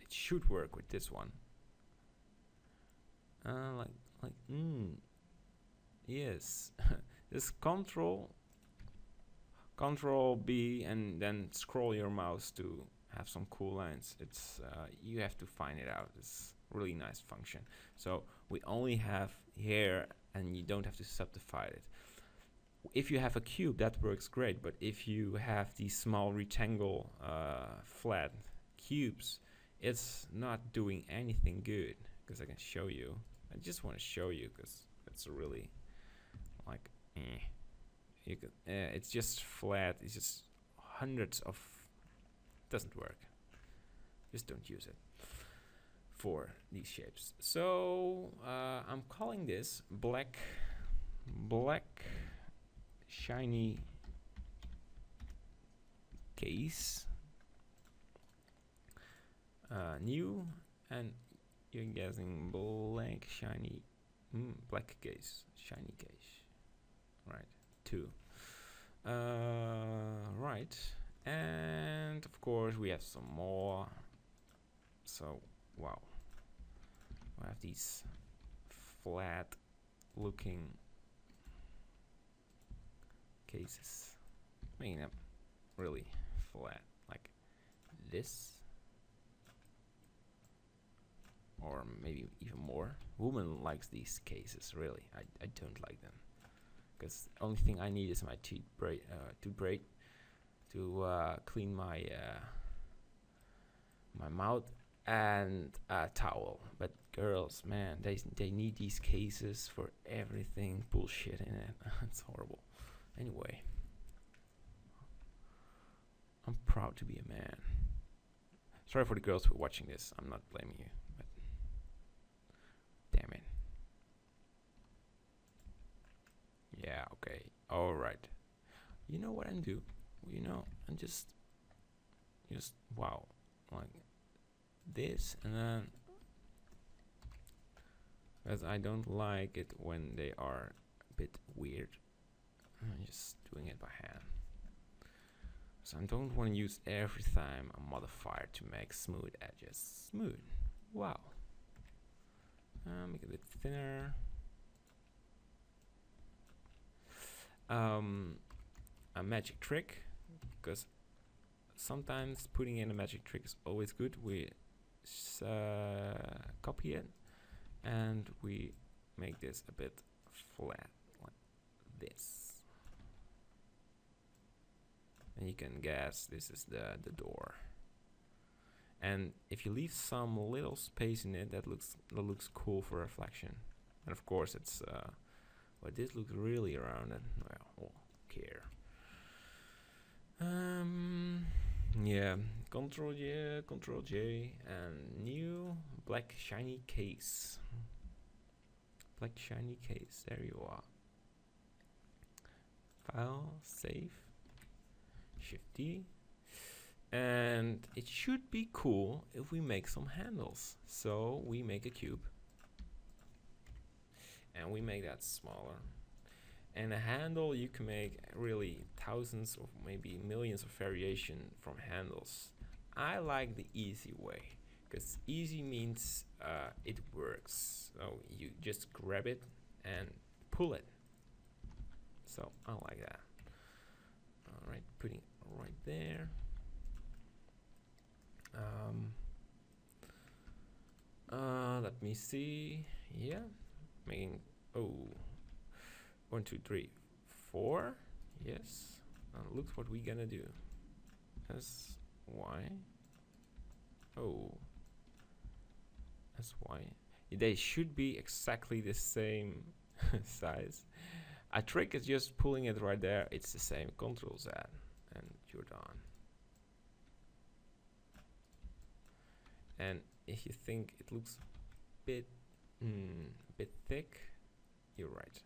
it should work with this one. Uh, like, like, mm, yes. [laughs] this control, control B, and then scroll your mouse to have some cool lines. It's uh, you have to find it out. It's really nice function. So we only have here, and you don't have to subdivide it if you have a cube, that works great. But if you have these small rectangle uh, flat cubes, it's not doing anything good. Because I can show you. I just want to show you because it's really like, eh. You could, eh, it's just flat. It's just hundreds of. Doesn't work. Just don't use it for these shapes. So uh, I'm calling this black black shiny case. Uh, new and you're guessing black shiny mm, black case shiny case. Right two. Uh, right and of course we have some more. So wow. We have these flat looking cases? Making them really flat like this or maybe even more. Woman likes these cases really. I, I don't like them. Because only thing I need is my tooth uh, tooth braid to uh, clean my uh, my mouth and a towel. But girls man they they need these cases for everything. Bullshit in it [laughs] it's horrible Anyway, I'm proud to be a man. Sorry for the girls who are watching this. I'm not blaming you, but damn it. Yeah, okay. All right. You know what I'm do? You know, I'm just just wow. Like this and then because I don't like it when they are a bit weird I'm just doing it by hand. So I don't want to use every time a modifier to make smooth edges smooth. Wow. Uh, make it a bit thinner. Um, a magic trick, because sometimes putting in a magic trick is always good. We uh, copy it and we make this a bit flat like this and you can guess this is the the door. And if you leave some little space in it that looks that looks cool for reflection. And of course it's uh but this looks really rounded we'll care. Um yeah control J control J and new black shiny case. Black shiny case there you are. File save Shift D. And it should be cool if we make some handles. So we make a cube. And we make that smaller. And a handle, you can make really thousands or maybe millions of variation from handles. I like the easy way because easy means uh, it works. So you just grab it and pull it. So I like that. Right, there. Um, Uh, let me see. Yeah, making oh, one, two, three, four. Yes. Uh, look what we gonna do. S Y. Oh. S Y. They should be exactly the same [laughs] size. A trick is just pulling it right there. It's the same. Control Z, done. And if you think it looks bit mm, bit thick, you're right.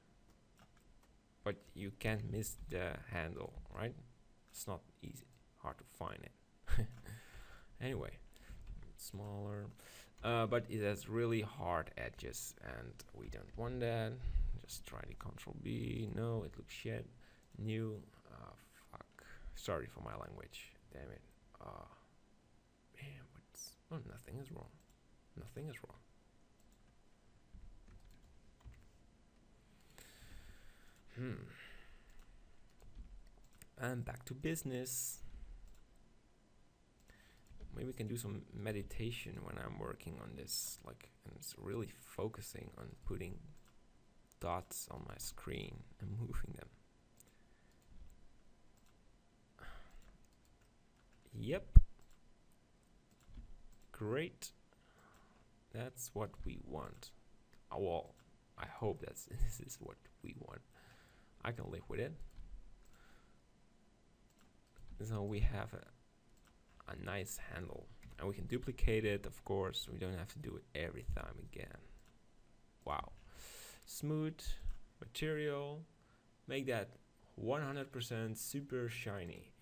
But you can't miss the handle, right? It's not easy, hard to find it. [laughs] anyway, smaller, uh, but it has really hard edges, and we don't want that. Just try the Control B. No, it looks shit. New. Uh. Sorry for my language. Damn it. Uh, man, what's? Oh, nothing is wrong. Nothing is wrong. Hmm. And back to business. Maybe we can do some meditation when I'm working on this, like, and it's really focusing on putting dots on my screen and [laughs] moving them. Yep. Great. That's what we want. Oh, well, I hope that's [laughs] this is what we want. I can live with it. So we have a, a nice handle and we can duplicate it of course we don't have to do it every time again wow smooth material make that 100% super shiny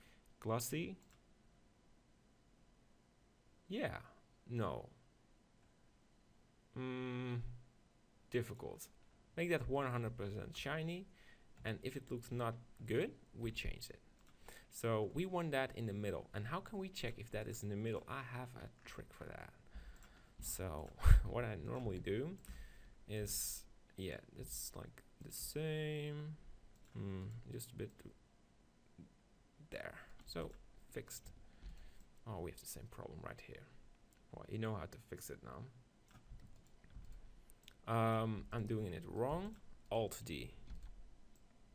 glossy yeah. No. Mm, difficult. Make that 100% shiny and if it looks not good we change it. So we want that in the middle. And how can we check if that is in the middle? I have a trick for that. So [laughs] what I normally do is yeah it's like the same. Hmm, just a bit there. So fixed oh we have the same problem right here. Well you know how to fix it now. Um, I'm doing it wrong. Alt D.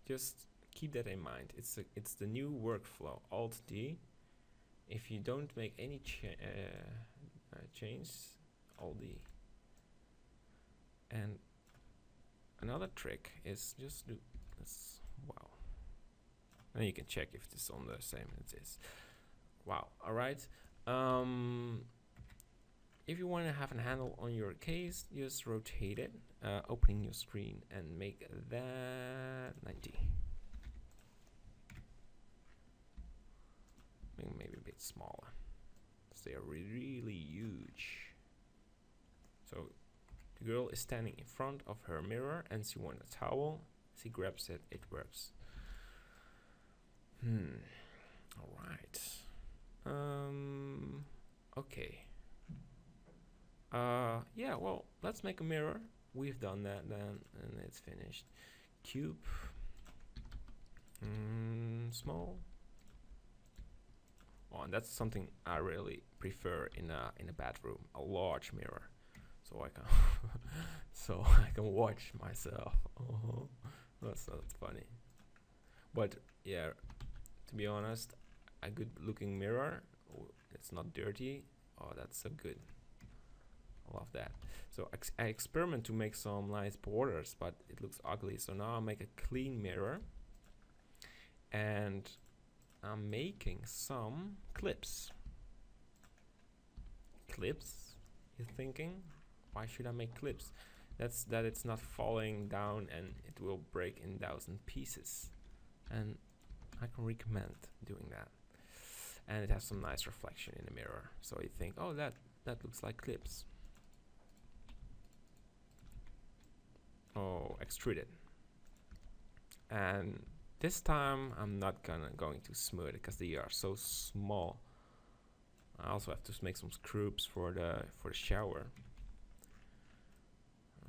Just keep that in mind. It's a, it's the new workflow. Alt D. If you don't make any cha uh, uh, change alt D. And another trick is just do this. Wow. And you can check if it's on the same as this wow all right um, if you want to have a handle on your case just rotate it uh, opening your screen and make that 90 maybe a bit smaller they are really huge so the girl is standing in front of her mirror and she wants a towel. She grabs it, it works. Hmm. Alright. Um okay. Uh yeah, well, let's make a mirror. We've done that then and it's finished. Cube. Mm, small. Oh, and that's something I really prefer in a in a bedroom, a large mirror so I can [laughs] so I can watch myself. Oh, [laughs] that's not funny. But yeah, to be honest, a good looking mirror, it's not dirty. Oh, that's so good. I love that. So ex I experiment to make some nice borders, but it looks ugly. So now I make a clean mirror and I'm making some clips. Clips, you're thinking? why should I make clips? That's that it's not falling down and it will break in thousand pieces. And I can recommend doing that. And it has some nice reflection in the mirror. So you think, oh, that, that looks like clips. Oh, extruded. And this time I'm not gonna going to smooth it because they are so small. I also have to make some screws for the for the shower.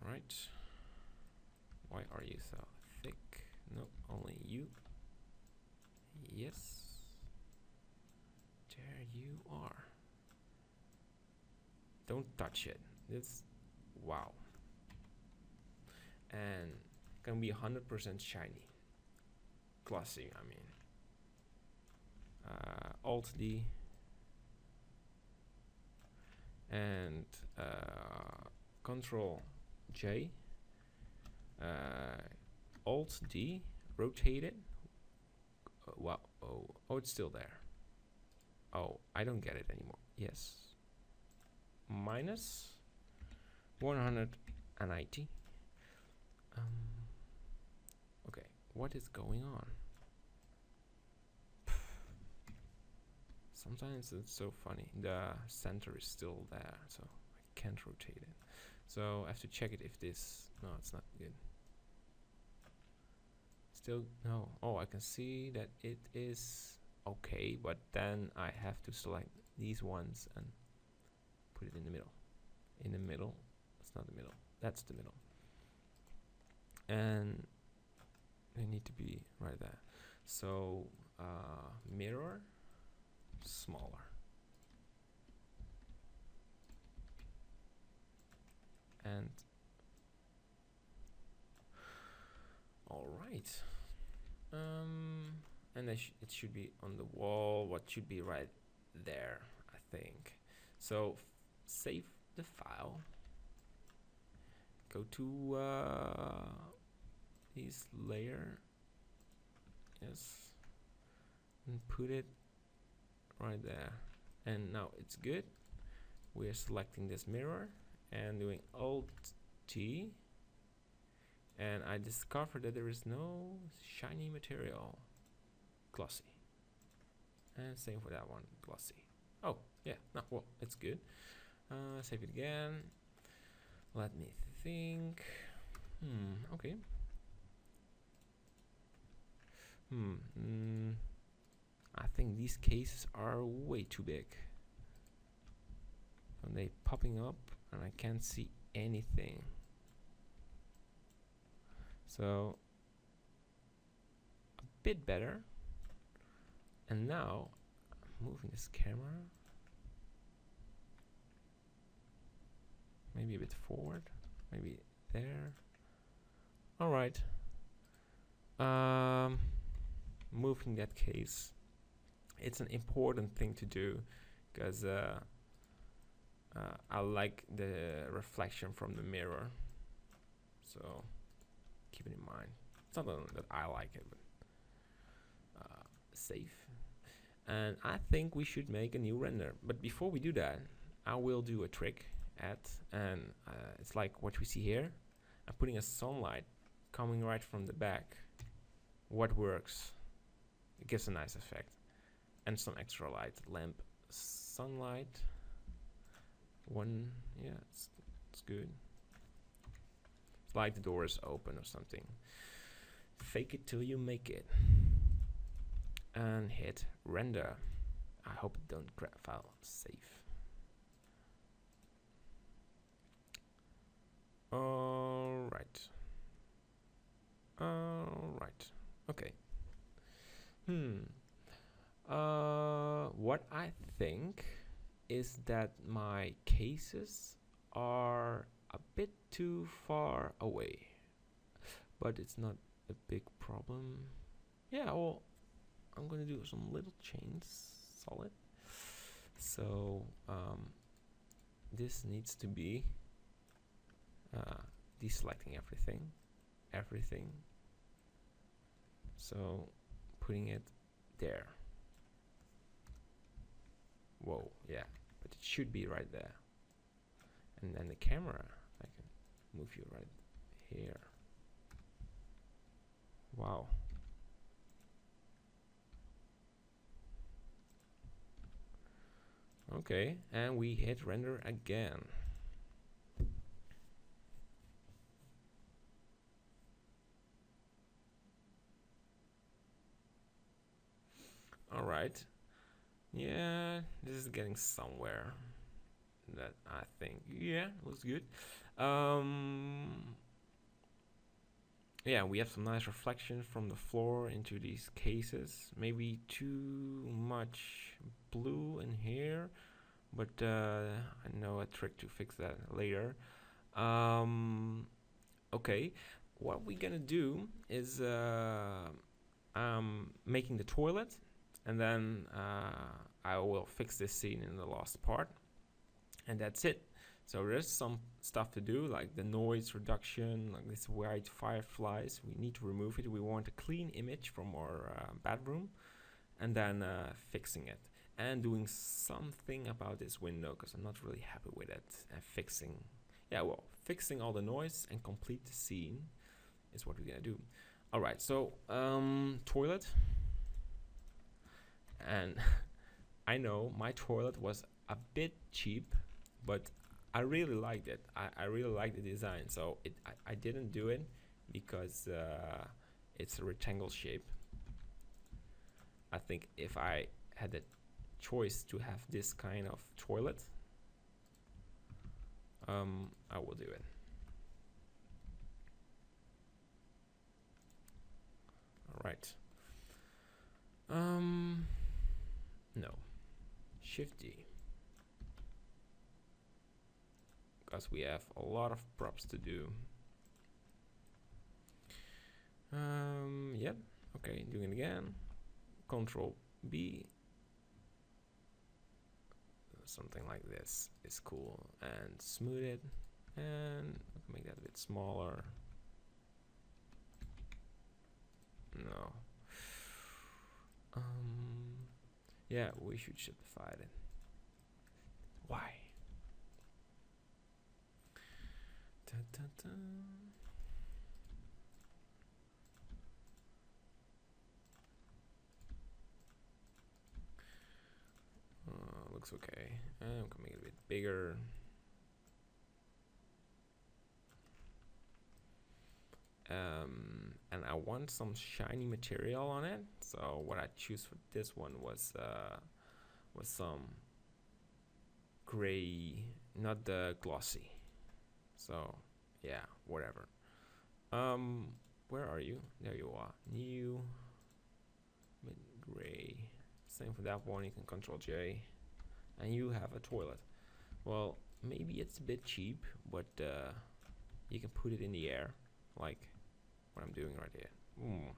all right Why are you so thick? No, only you. Yes. There you are. Don't touch it. It's wow. And can be 100% shiny. Glossy, I mean. Uh, Alt D and uh, Control J, uh, Alt D, rotate it. Wow, oh, oh, it's still there. Oh, I don't get it anymore. Yes. Minus 190. Um, okay, what is going on? Sometimes it's so funny. The center is still there, so I can't rotate it. So I have to check it if this... No, it's not good. Still, no. Oh, I can see that it is okay, but then I have to select these ones and put it in the middle. In the middle. It's not the middle. That's the middle. And they need to be right there. So, uh, mirror smaller. And all right. Um, and sh it should be on the wall. What should be right there, I think. So save the file. Go to uh, this layer. Yes. And put it right there and now it's good we're selecting this mirror and doing alt T and I discovered that there is no shiny material glossy and same for that one glossy oh yeah no well it's good uh, save it again let me think hmm okay hmm mm, I think these cases are way too big. And they popping up and I can't see anything. So a bit better. And now moving this camera. Maybe a bit forward, maybe there. All right. Um, moving that case. It's an important thing to do because uh, uh, I like the reflection from the mirror. So keep it in mind. It's not that I like it but uh, safe and I think we should make a new render. But before we do that I will do a trick at and uh, it's like what we see here. I'm putting a sunlight coming right from the back. What works? It gives a nice effect. And some extra light. Lamp sunlight. One yeah it's, it's good. It's like the door is open or something. Fake it till you make it. And hit render. I hope it don't grab file save all right all right okay. Hmm. Uh, what I think is that my cases are a bit too far away, but it's not a big problem. Yeah, well, I'm gonna do some little chains, solid. So um, this needs to be uh, deselecting everything, everything. So putting it there. Whoa, yeah, but it should be right there. And then the camera, I can move you right here. Wow. Okay, and we hit render again. All right, yeah, this is getting somewhere. That I think, yeah, looks good. Um, yeah, we have some nice reflection from the floor into these cases. Maybe too much blue in here, but uh, I know a trick to fix that later. Um, okay, what we're gonna do is uh, I'm making the toilet, and then uh, I will fix this scene in the last part, and that's it. So there's some stuff to do, like the noise reduction, like this white fireflies. We need to remove it. We want a clean image from our uh, bedroom, and then uh, fixing it and doing something about this window because I'm not really happy with it. And fixing, yeah, well, fixing all the noise and complete the scene is what we're gonna do. All right, so um, toilet, and [laughs] I know my toilet was a bit cheap, but I really liked it. I, I really liked the design. So it I, I didn't do it because uh, it's a rectangle shape. I think if I had the choice to have this kind of toilet, um, I will do it. All right. Um, no. Shift D. because we have a lot of props to do. Um, yep, okay, doing it again. Control B. Something like this is cool. And smooth it. And make that a bit smaller. No. Um, yeah, we should simplify it. Why? Dun, dun, dun. Looks okay. I'm gonna make it a bit bigger. Um, and I want some shiny material on it. So what I choose for this one was uh, was some gray, not the glossy. So yeah, whatever. Um, where are you? There you are. New mid gray. Same for that one. You can control J, and you have a toilet. Well, maybe it's a bit cheap, but uh, you can put it in the air, like what I'm doing right here. Mm.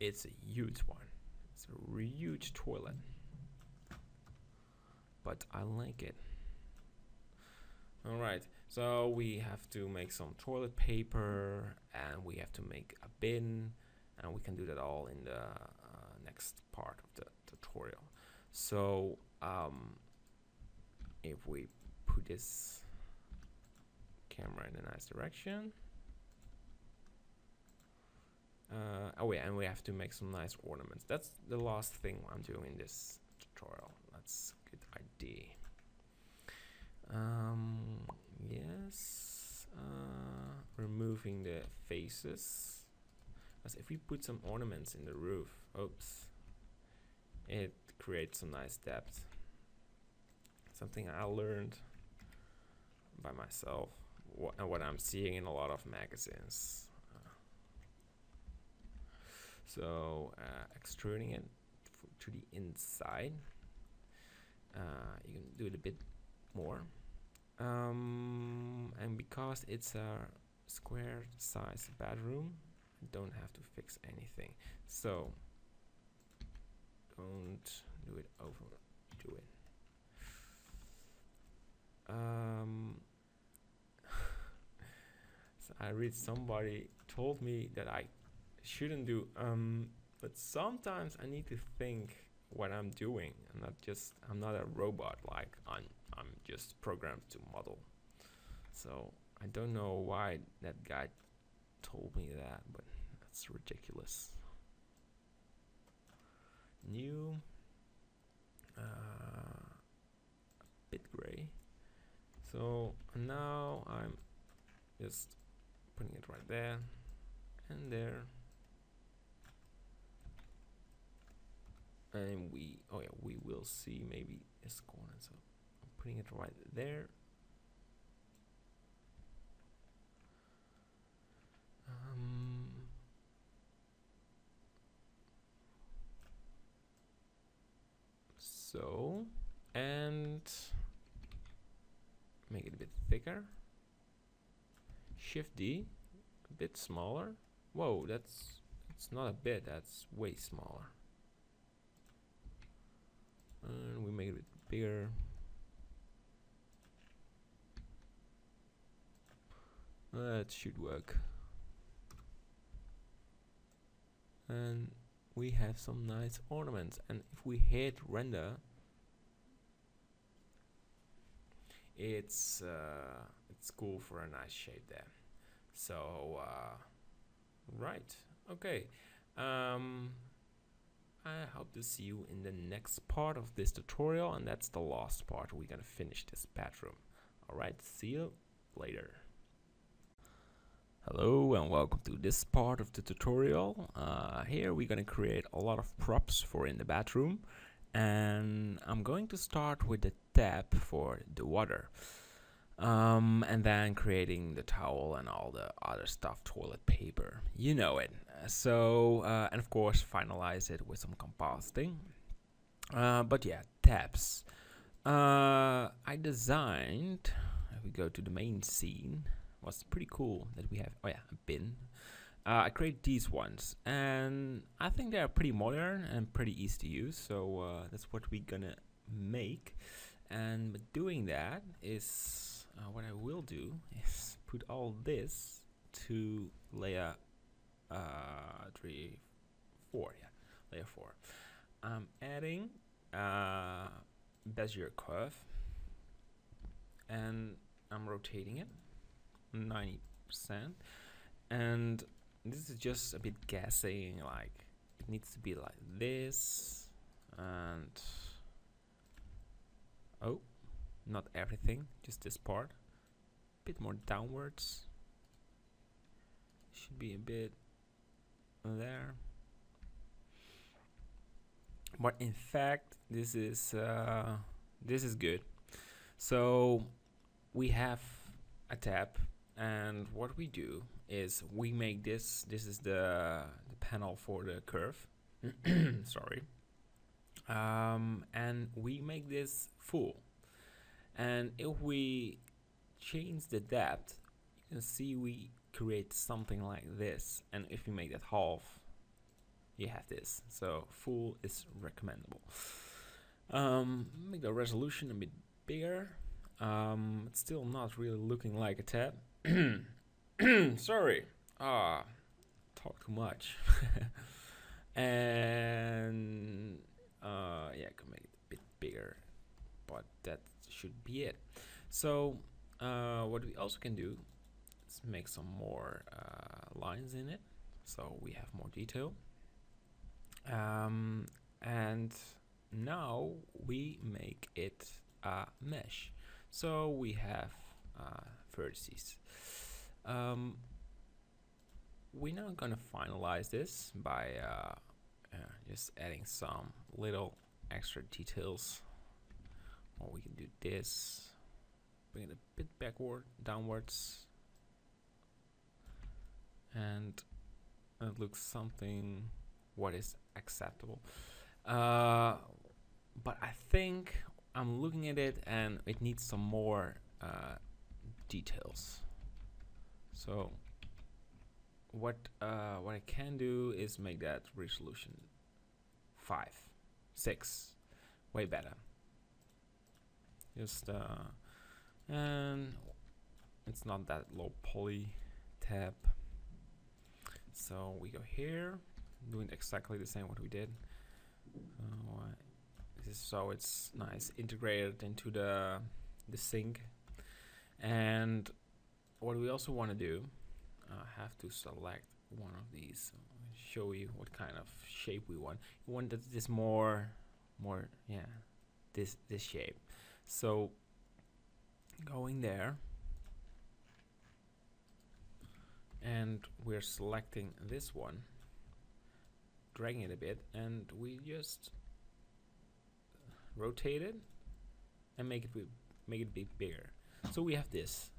It's a huge one. It's a huge toilet. But I like it. Alright, so we have to make some toilet paper and we have to make a bin and we can do that all in the uh, next part of the tutorial. So um, if we put this camera in a nice direction uh, oh yeah, and we have to make some nice ornaments. That's the last thing I'm doing in this tutorial. That's a good idea. Um, yes, uh, removing the faces. As if we put some ornaments in the roof, oops, it creates some nice depth. Something I learned by myself, what, and what I'm seeing in a lot of magazines. So uh, extruding it to the inside. Uh, you can do it a bit more. Um, and because it's a square size bedroom, don't have to fix anything. So don't do it over, do it. Um, [sighs] so I read somebody told me that I shouldn't do. Um, but sometimes I need to think what I'm doing. I'm not just I'm not a robot like I'm I'm just programmed to model. So I don't know why that guy told me that, but that's ridiculous. New uh, bit gray. So now I'm just putting it right there and there. and we oh yeah we will see maybe this corner so putting it right there. Um, so, and make it a bit thicker. Shift D, a bit smaller. Whoa, that's, it's not a bit, that's way smaller. And we make it bigger. That should work. And we have some nice ornaments. And if we hit render it's uh, it's cool for a nice shape there. So uh, right. Okay. Um, I hope to see you in the next part of this tutorial. And that's the last part. We're gonna finish this bedroom alright. See you later Hello and welcome to this part of the tutorial. Uh, here we're gonna create a lot of props for in the bathroom and I'm going to start with the tap for the water um, and then creating the towel and all the other stuff, toilet paper, you know it. So, uh, and of course finalize it with some composting. Uh, but yeah, taps. Uh, I designed, if we go to the main scene, was pretty cool that we have, oh yeah, a bin. Uh, I created these ones and I think they are pretty modern and pretty easy to use. So uh, that's what we're gonna make. And doing that is, uh, what I will do is put all this to layer uh, three, four, yeah, layer four. I'm adding uh, Bezier curve and I'm rotating it 90% and this is just a bit guessing like it needs to be like this and oh not everything just this part. A bit more downwards. Should be a bit there. But in fact this is uh, this is good. So we have a tab and what we do is we make this this is the, the panel for the curve. [clears throat] Sorry. Um, and we make this full. And if we change the depth you can see we create something like this. And if we make that half you have this. So full is recommendable. Um, make the resolution a bit bigger. Um, it's still not really looking like a tab [clears throat] Sorry. Ah, talk too much. [laughs] and uh, yeah, I can make it a bit bigger, but that should be it. So uh, what we also can do is make some more uh, lines in it, so we have more detail. Um, and now we make it a mesh. So we have uh, vertices. Um, we're now gonna finalize this by uh, uh, just adding some little extra details. Or we can do this, bring it a bit backward, downwards, and it looks something what is acceptable. Uh, but I think I'm looking at it and it needs some more uh, details. So what uh, what I can do is make that resolution five, six, way better. Just uh, and it's not that low poly tab. So we go here, doing exactly the same what we did. Uh, this is so it's nice integrated into the the sink and what we also want to do uh, have to select one of these. Show you what kind of shape we want. We want this more more yeah this this shape. So going there and we're selecting this one dragging it a bit and we just rotate it and make it we make it be bigger. So we have this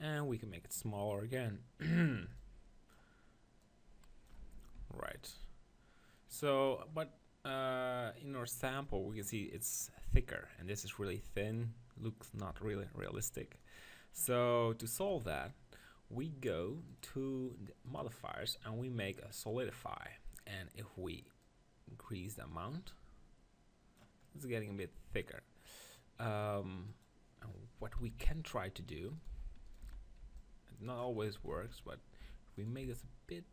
and we can make it smaller again. [clears throat] Right. So but uh, in our sample we can see it's thicker and this is really thin looks not really realistic. So to solve that we go to modifiers and we make a solidify. And if we increase the amount it's getting a bit thicker. Um, what we can try to do not always works but we make this a bit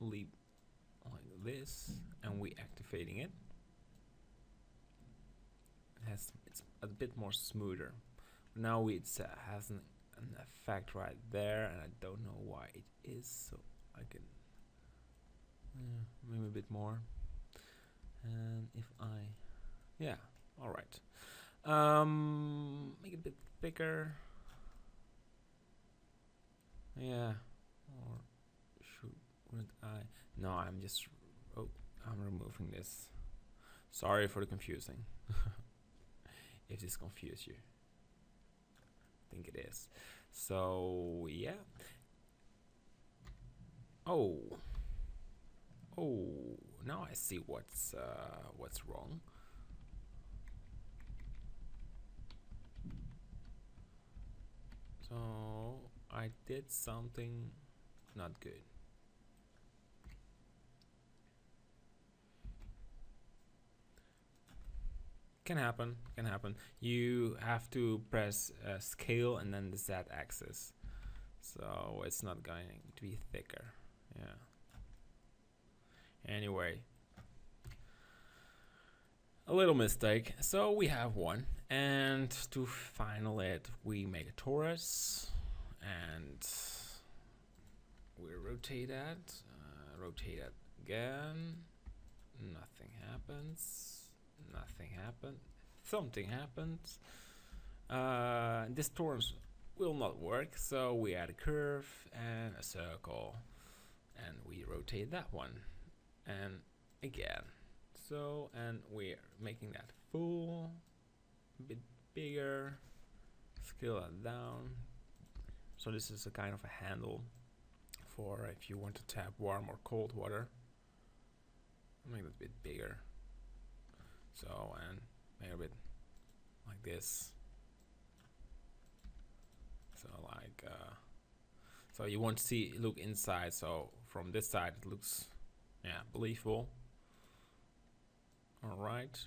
leap like this and we activating it. It has it's a bit more smoother. Now it uh, has an, an effect right there and I don't know why it is so I can uh, maybe a bit more. And if I yeah all right. Um make it a bit thicker yeah. Or should I no I'm just oh I'm removing this. Sorry for the confusing. [laughs] If this confused you. I think it is. So yeah. Oh. Oh now I see what's uh, what's wrong. So I did something not good. Can happen can happen. You have to press uh, scale and then the z axis. So it's not going to be thicker. Yeah. Anyway. A little mistake. So we have one. And to final it we make a torus and we rotate that uh, rotate it again nothing happens nothing happened. Something happened. Uh, this will not work, so we add a curve and a circle, and we rotate that one, and again. So, and we're making that full, a bit bigger, scale that down. So this is a kind of a handle for if you want to tap warm or cold water. Make it a bit bigger. So and make a bit like this. So like uh, so you won't see look inside. So from this side it looks yeah believable. All right.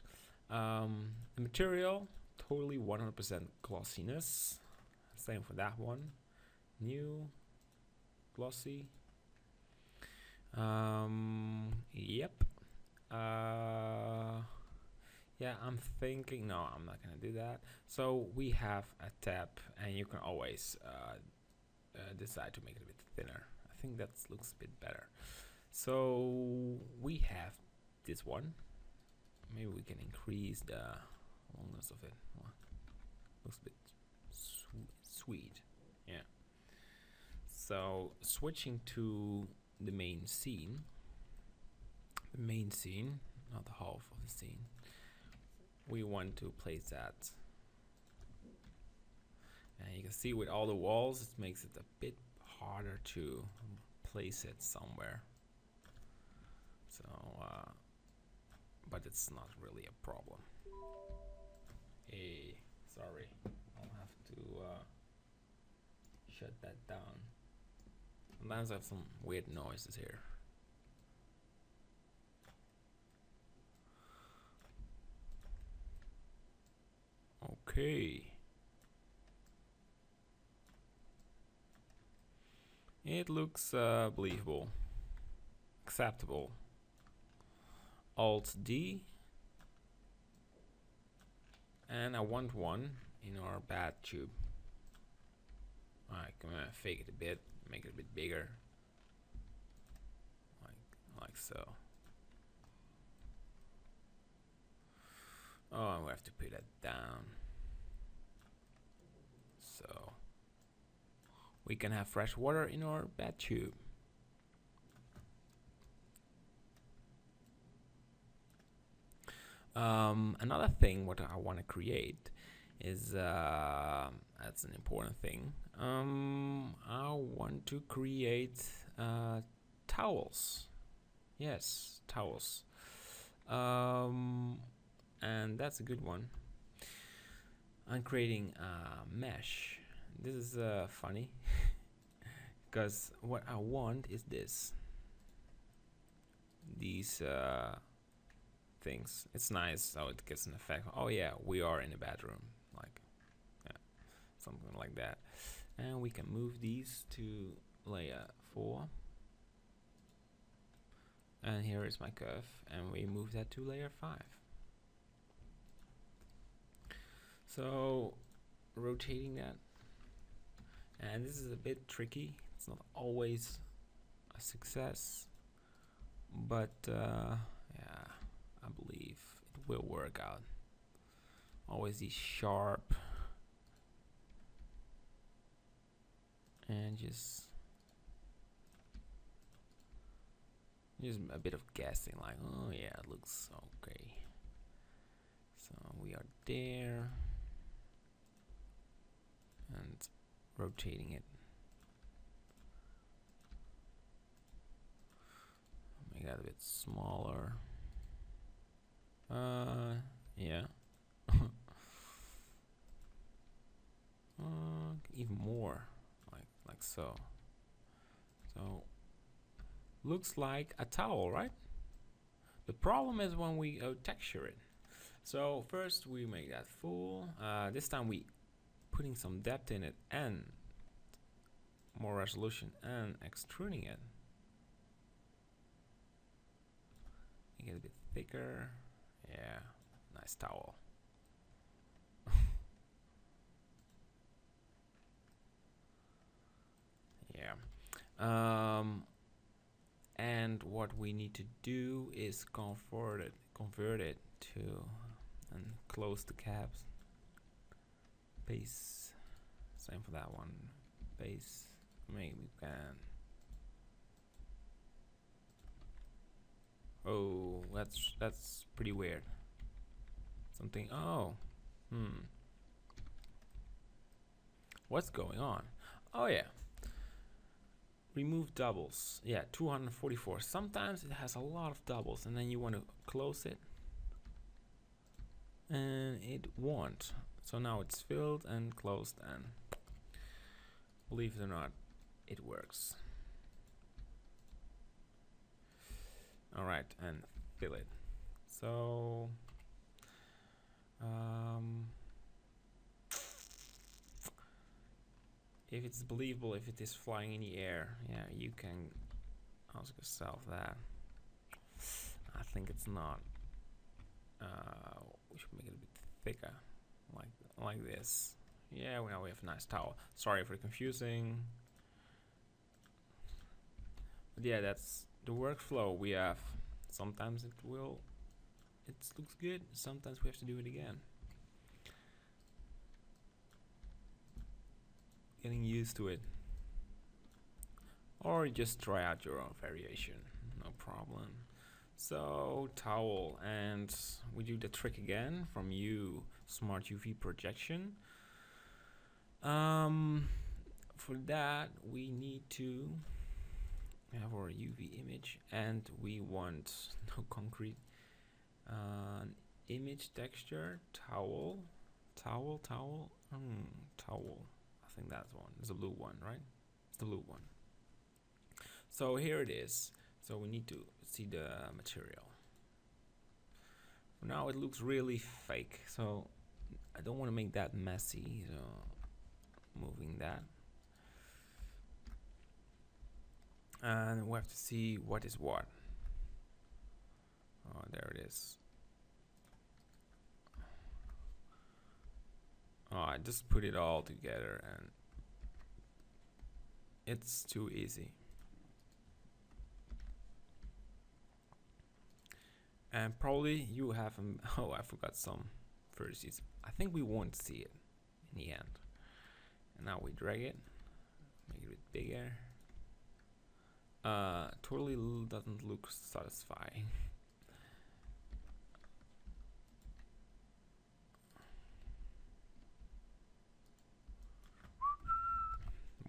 Um, the material totally 100% glossiness. Same for that one new glossy. Um, yep. Uh, yeah I'm thinking no I'm not gonna do that. So we have a tab and you can always uh, uh, decide to make it a bit thinner. I think that looks a bit better. So we have this one. Maybe we can increase the longness of it. Looks a bit sweet so switching to the main scene the main scene not the half of the scene we want to place that. And you can see with all the walls, it makes it a bit harder to place it somewhere. So, uh, but it's not really a problem. Hey, sorry, I'll have to uh, shut that down. Sometimes I have some weird noises here. Okay. It looks uh, believable. Acceptable. Alt D. And I want one in our bath tube. I'm gonna fake it a bit, make it a bit bigger. Like, like so. Oh, we have to put that down. So we can have fresh water in our bath tube. Um, another thing what I want to create is uh, that's an important thing. Um, I want to create uh, towels. Yes, towels. Um, and that's a good one. I'm creating a mesh. This is uh, funny [laughs] because what I want is this. These uh, things. It's nice how it gets an effect. Oh yeah, we are in a bedroom. Something like that. And we can move these to layer 4 and here is my curve and we move that to layer 5 so rotating that. And this is a bit tricky. It's not always a success but uh, yeah I believe it will work out. Always these sharp and just just a bit of guessing like oh yeah it looks okay so we are there. And rotating it. Make that a bit smaller. Uh yeah. [laughs] Uh, even more like so so looks like a towel, right? The problem is when we uh, texture it. So first we make that full. Uh, this time we putting some depth in it and more resolution and extruding it. Make it a bit thicker. Yeah, nice towel. Yeah. Um, and what we need to do is convert it convert it to and close the caps. Base same for that one. Base maybe we can. Oh that's that's pretty weird. Something oh hmm. What's going on? Oh yeah remove doubles. Yeah 244 sometimes it has a lot of doubles and then you want to close it. And it won't. So now it's filled and closed and believe it or not it works. Alright and fill it. So um, if it's believable if it is flying in the air yeah you can ask yourself that. I think it's not uh, we should make it a bit thicker like like this. Yeah well, we have a nice towel. Sorry for confusing. But yeah that's the workflow we have. Sometimes it will it looks good sometimes we have to do it again getting used to it. Or just try out your own variation no problem. So towel and we do the trick again from you smart UV projection. Um, for that we need to have our UV image and we want [laughs] no concrete uh, image texture. Towel towel towel mm, towel think that's one. It's a blue one, right? It's the blue one. So here it is. So we need to see the material. For now it looks really fake. So I don't want to make that messy. So moving that. And we have to see what is what. Oh, there it is. I just put it all together and it's too easy. And probably you have, um, [laughs] oh, I forgot some vertices. I think we won't see it in the end. And now we drag it, make it a bit bigger. Uh, totally doesn't look satisfying. [laughs]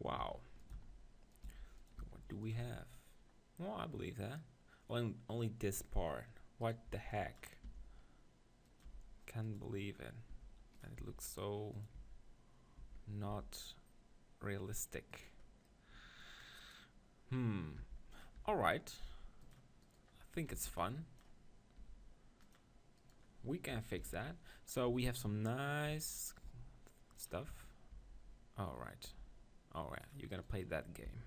Wow. What do we have? Well, I believe that. Only, only this part What the heck? Can't believe it. And it looks so not realistic. Hmm. Alright. I think it's fun. We can fix that. So we have some nice stuff. Alright. Alright, you're gonna play that game.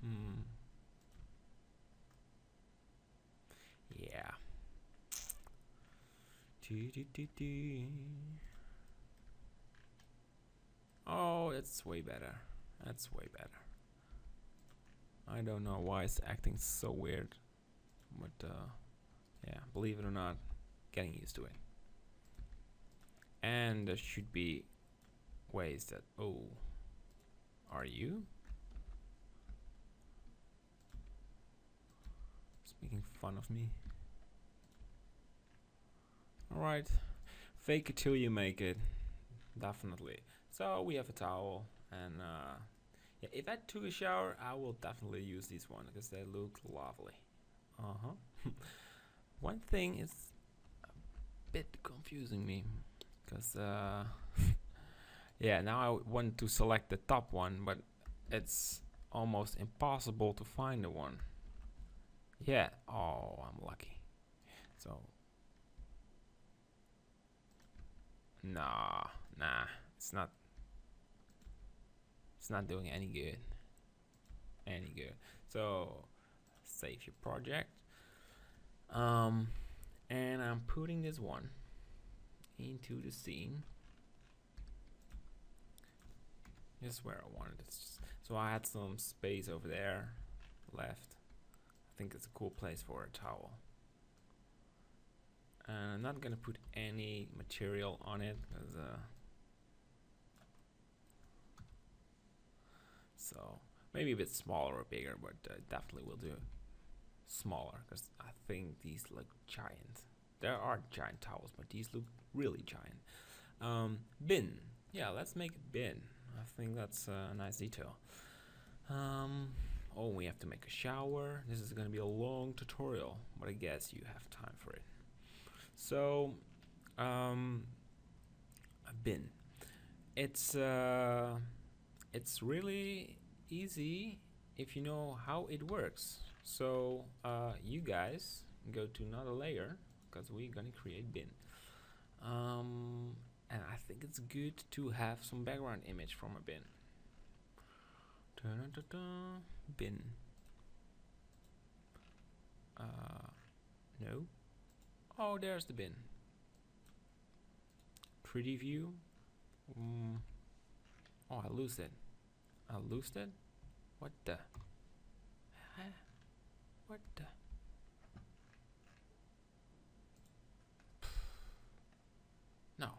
Hmm. Yeah. Oh, that's way better. That's way better. I don't know why it's acting so weird. But, uh, yeah, believe it or not, getting used to it. And there should be ways that, oh, are you? making fun of me. Alright, fake it till you make it. Definitely. So we have a towel and uh, yeah, if I took a shower, I will definitely use this one because they look lovely. Uh-huh. [laughs] One thing is a bit confusing me because uh, [laughs] yeah, now I want to select the top one, but it's almost impossible to find the one. Yeah. Oh, I'm lucky. So. Nah, nah. It's not. It's not doing any good. Any good. So, save your project. Um, and I'm putting this one into the scene. This is where I wanted it. So I had some space over there left I think it's a cool place for a towel. And I'm not gonna put any material on it because uh, so maybe a bit smaller or bigger, but uh, definitely will do smaller because I think these look giant. There are giant towels, but these look really giant. Um, bin, yeah, let's make a bin. I think that's a nice detail. Um, Oh, we have to make a shower. This is going to be a long tutorial, but I guess you have time for it. So, um, a bin. It's uh, it's really easy if you know how it works. So, uh, you guys go to another layer because we're gonna create bin. Um, and I think it's good to have some background image from a bin. Da -da -da bin. Uh, no. Oh, there's the bin. 3D view. Mm. Oh, I lose it. I lose it? What the? What the? No.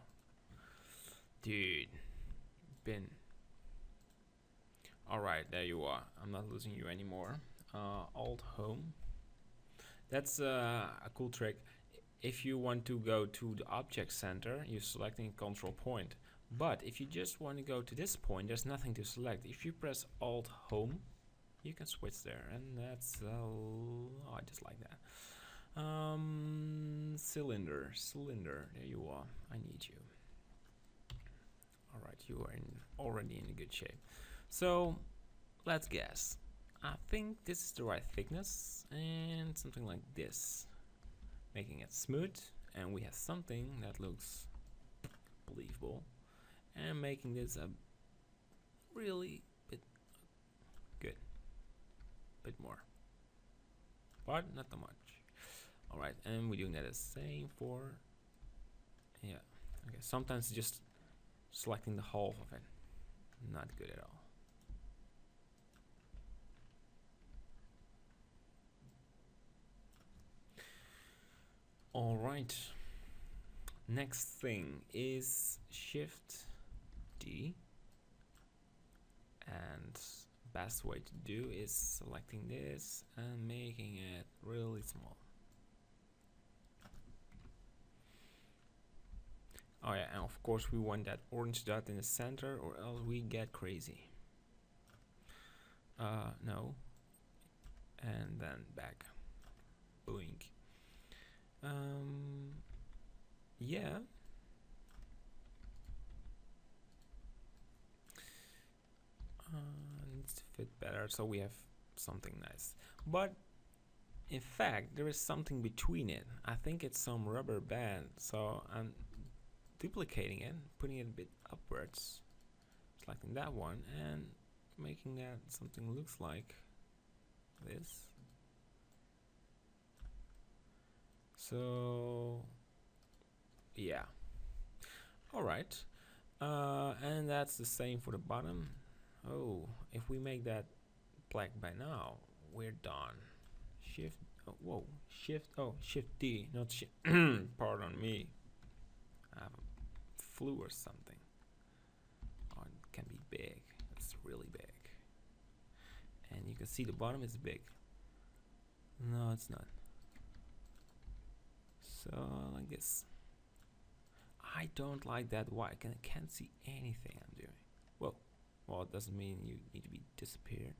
Dude. Bin. Alright, there you are. I'm not losing you anymore. Uh, alt home. That's uh, a cool trick. If you want to go to the object center, you're selecting control point. But if you just want to go to this point, there's nothing to select. If you press alt home, you can switch there. And that's, uh, oh, I just like that. Um, cylinder, cylinder, there you are. I need you. Alright, you are in, already in a good shape. So let's guess. I think this is the right thickness and something like this. Making it smooth and we have something that looks believable and making this a really bit good. Bit more. But not that much. Alright, and we're doing that the same for yeah. Okay, sometimes just selecting the half of it. Not good at all. All right. Next thing is Shift D. And best way to do is selecting this and making it really small. Oh yeah, and of course we want that orange dot in the center or else we get crazy. Uh, no, and then back. Boing um, yeah. Uh, needs to fit better so we have something nice. But in fact there is something between it. I think it's some rubber band so I'm duplicating it putting it a bit upwards selecting that one and making that something looks like this. So yeah. All right. Uh, and that's the same for the bottom. Oh if we make that black by now we're done. Shift oh, whoa shift oh shift D not shift [clears throat] pardon me. I have a flu or something. Oh it can be big. It's really big. And you can see the bottom is big. No it's not. So like this I don't like that. White I can't see anything I'm doing. Well well it doesn't mean you need to be disappeared.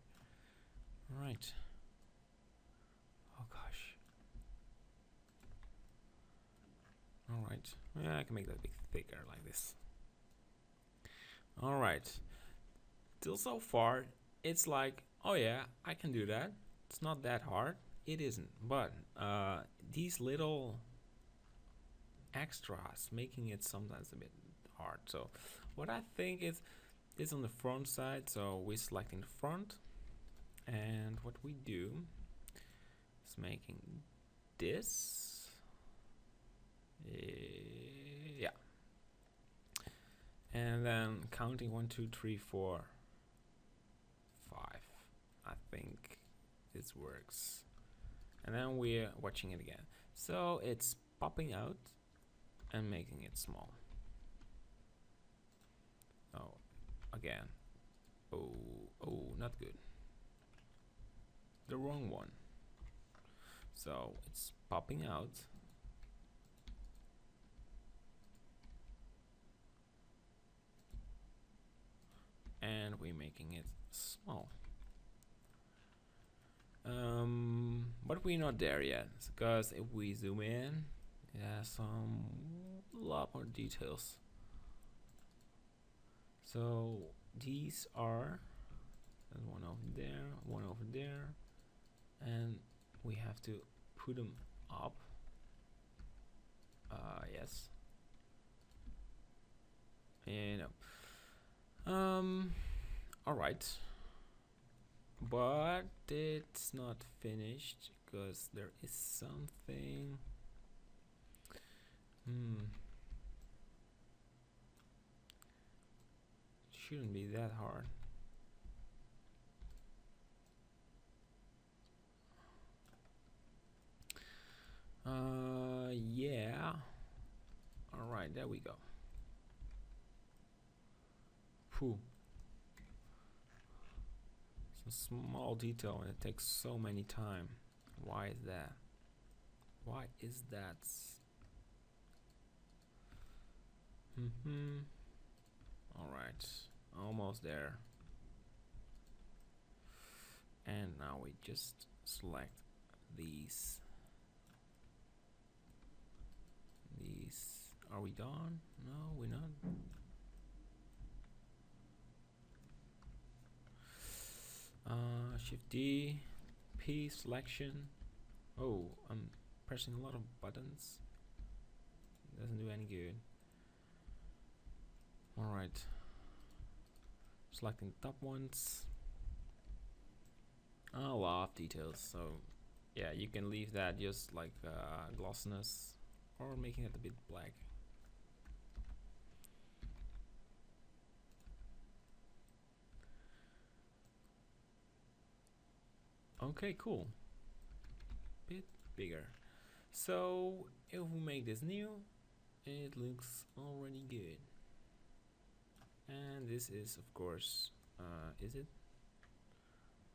Right. Oh gosh. All right. Yeah I can make that a bit thicker like this. All right. Till so far it's like oh yeah I can do that. It's not that hard. It isn't. But uh, these little extras making it sometimes a bit hard. So what I think is is on the front side. So we're selecting the front. And what we do is making this uh, yeah and then counting one two three four five I think this works and then we're watching it again so it's popping out and making it small. Oh, again. Oh, oh, not good. The wrong one. So it's popping out. And we're making it small. Um, but we're not there yet because if we zoom in yeah some lot more details. So these are one over there one over there and we have to put them up. Uh, yes. And um all right but it's not finished because there is something Hmm. Shouldn't be that hard. Uh, yeah. All right, there we go. Phew. Some small detail and it takes so many time. Why is that? Why is that? Mm-hmm. All right, almost there. And now we just select these. These. Are we done? No, we're not. Uh, Shift D, P selection. Oh, I'm pressing a lot of buttons. Doesn't do any good all right selecting top ones a lot of details so yeah you can leave that just like uh, glossiness or making it a bit black okay cool. Bit bigger. So if we make this new it looks already good. And this is of course uh, is it?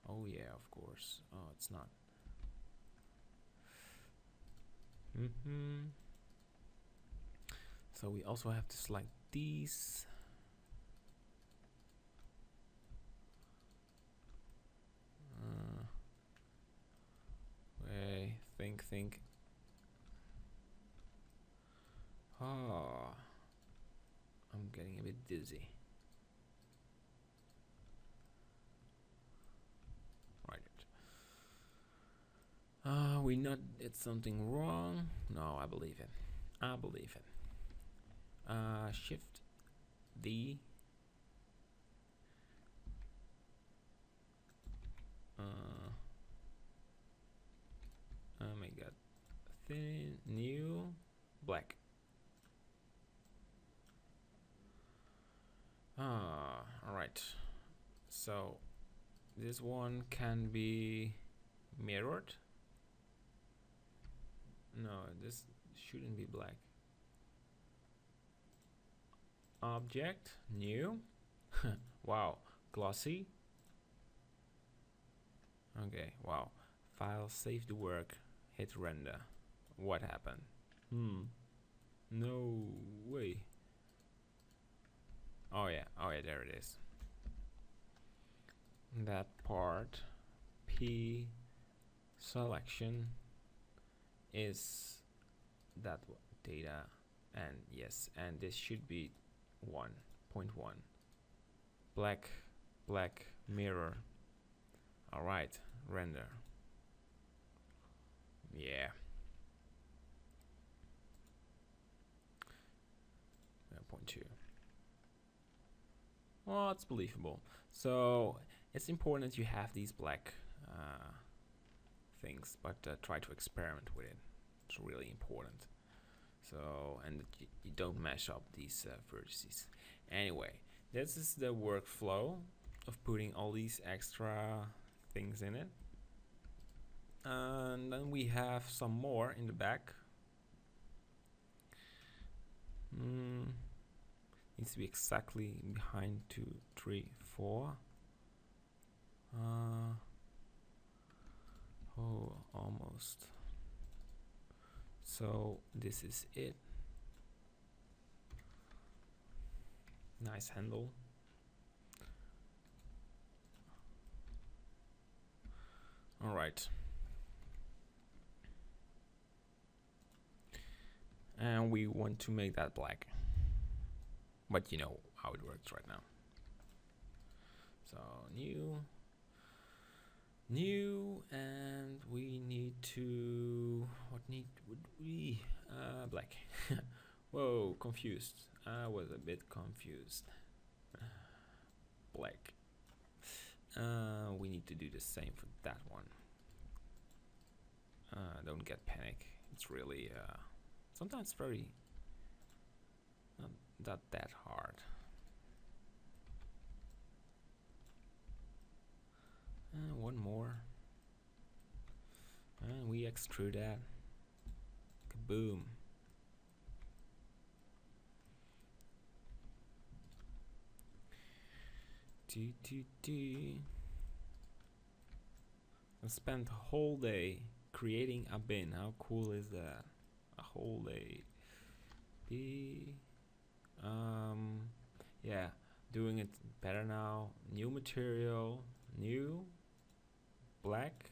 Oh yeah of course. Oh it's not. Mm -hmm. so we also have to select these. Uh, think, think. Oh, I'm getting a bit dizzy. Right. Uh, we not did something wrong. No, I believe it. I believe it. Uh, shift D. Uh, oh my god. Thin, new, black. Ah, alright. So, this one can be mirrored. No, this shouldn't be black. Object, new. [laughs] wow, glossy. Okay, wow. File save the work, hit render. What happened? Hmm. No way. Oh yeah, oh yeah, there it is. That part, P selection is that data and yes, and this should be 1.1. Black, black mirror. Alright, render. Yeah. Point two. Well, it's believable. So it's important that you have these black uh, things, but uh, try to experiment with it. It's really important. So, and you, you don't mash up these uh, vertices. Anyway, this is the workflow of putting all these extra things in it. And then we have some more in the back. Mm, needs to be exactly behind two, three, four. Uh, oh, almost. So this is it. Nice handle. All right. And we want to make that black. But you know how it works right now. So new, new, and we need to, what need would we, uh, black. [laughs] Whoa, confused. I was a bit confused. [sighs] black. Uh, we need to do the same for that one. Uh, don't get panic. It's really, uh, sometimes very not that that hard. Uh, one more. And we extrude that. Kaboom. Do. I spent a whole day creating a bin. How cool is that? Day. Be um yeah, doing it better now. New material, new black,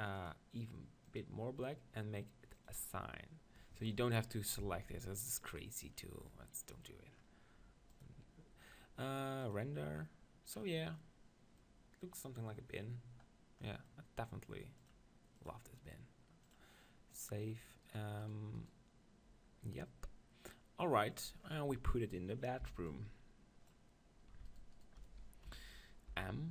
uh even bit more black and make it a sign. So you don't have to select it. This is crazy too. Let's don't do it. Uh render. So yeah. Looks something like a bin. Yeah, I definitely love this bin. Save. Um, yep. All right, and we put it in the bathroom. M4.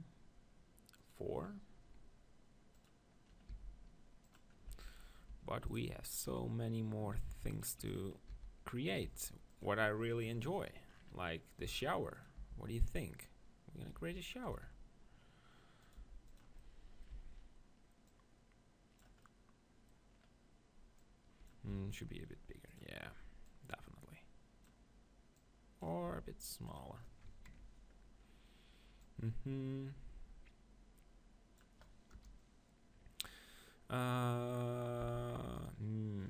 But we have so many more things to create. What I really enjoy, like the shower. What do you think? We're gonna create a shower. Mm, should be a bit bigger, yeah, definitely. Or a bit smaller. Mm-hmm. Uh, mm.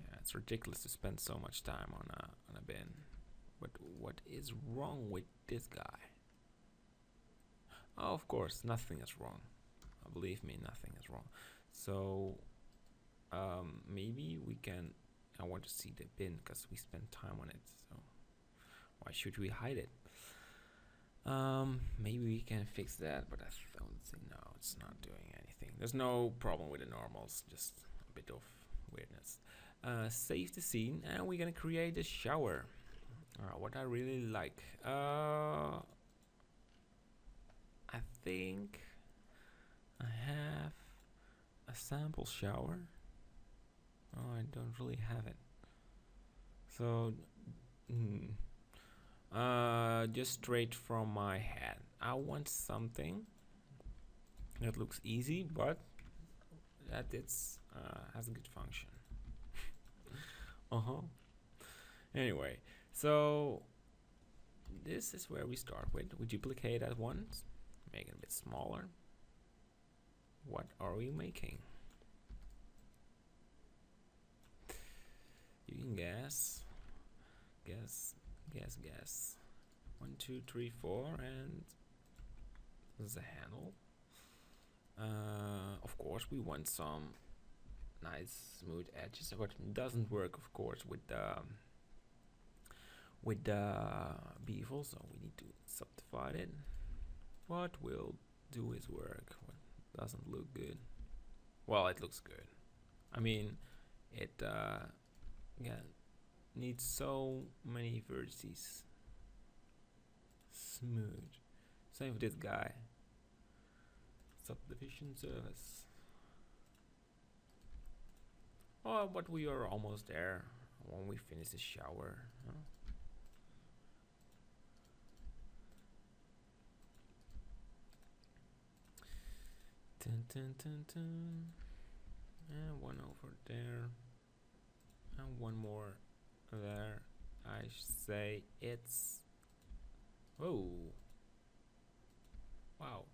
Yeah, it's ridiculous to spend so much time on a on a bin. But what is wrong with this guy? Oh, of course, nothing is wrong. believe me, nothing is wrong. So um, maybe we can. I want to see the bin because we spent time on it. So why should we hide it? Um, maybe we can fix that, but I don't think no, it's not doing anything. There's no problem with the normals, just a bit of weirdness. Uh, save the scene, and we're gonna create a shower. Uh, what I really like. Uh, I think I have a sample shower. Oh, I don't really have it. So, mm, uh, just straight from my head. I want something that looks easy, but that it's uh, has a good function. [laughs] uh huh. Anyway, so this is where we start with. We duplicate at once, make it a bit smaller. What are we making? You can guess, guess, guess, guess. One, two, three, four, and a handle. Uh, of course, we want some nice smooth edges, but doesn't work, of course, with the with the bevel, so we need to subdivide it. What will do its work? Doesn't look good? Well, it looks good. I mean, it uh, yeah needs so many vertices. Smooth. Same with this guy. Subdivision surface. Oh, but we are almost there when we finish the shower. Huh? Dun, dun, dun, dun. And one over there. And one more there. I say it's. Oh. Wow.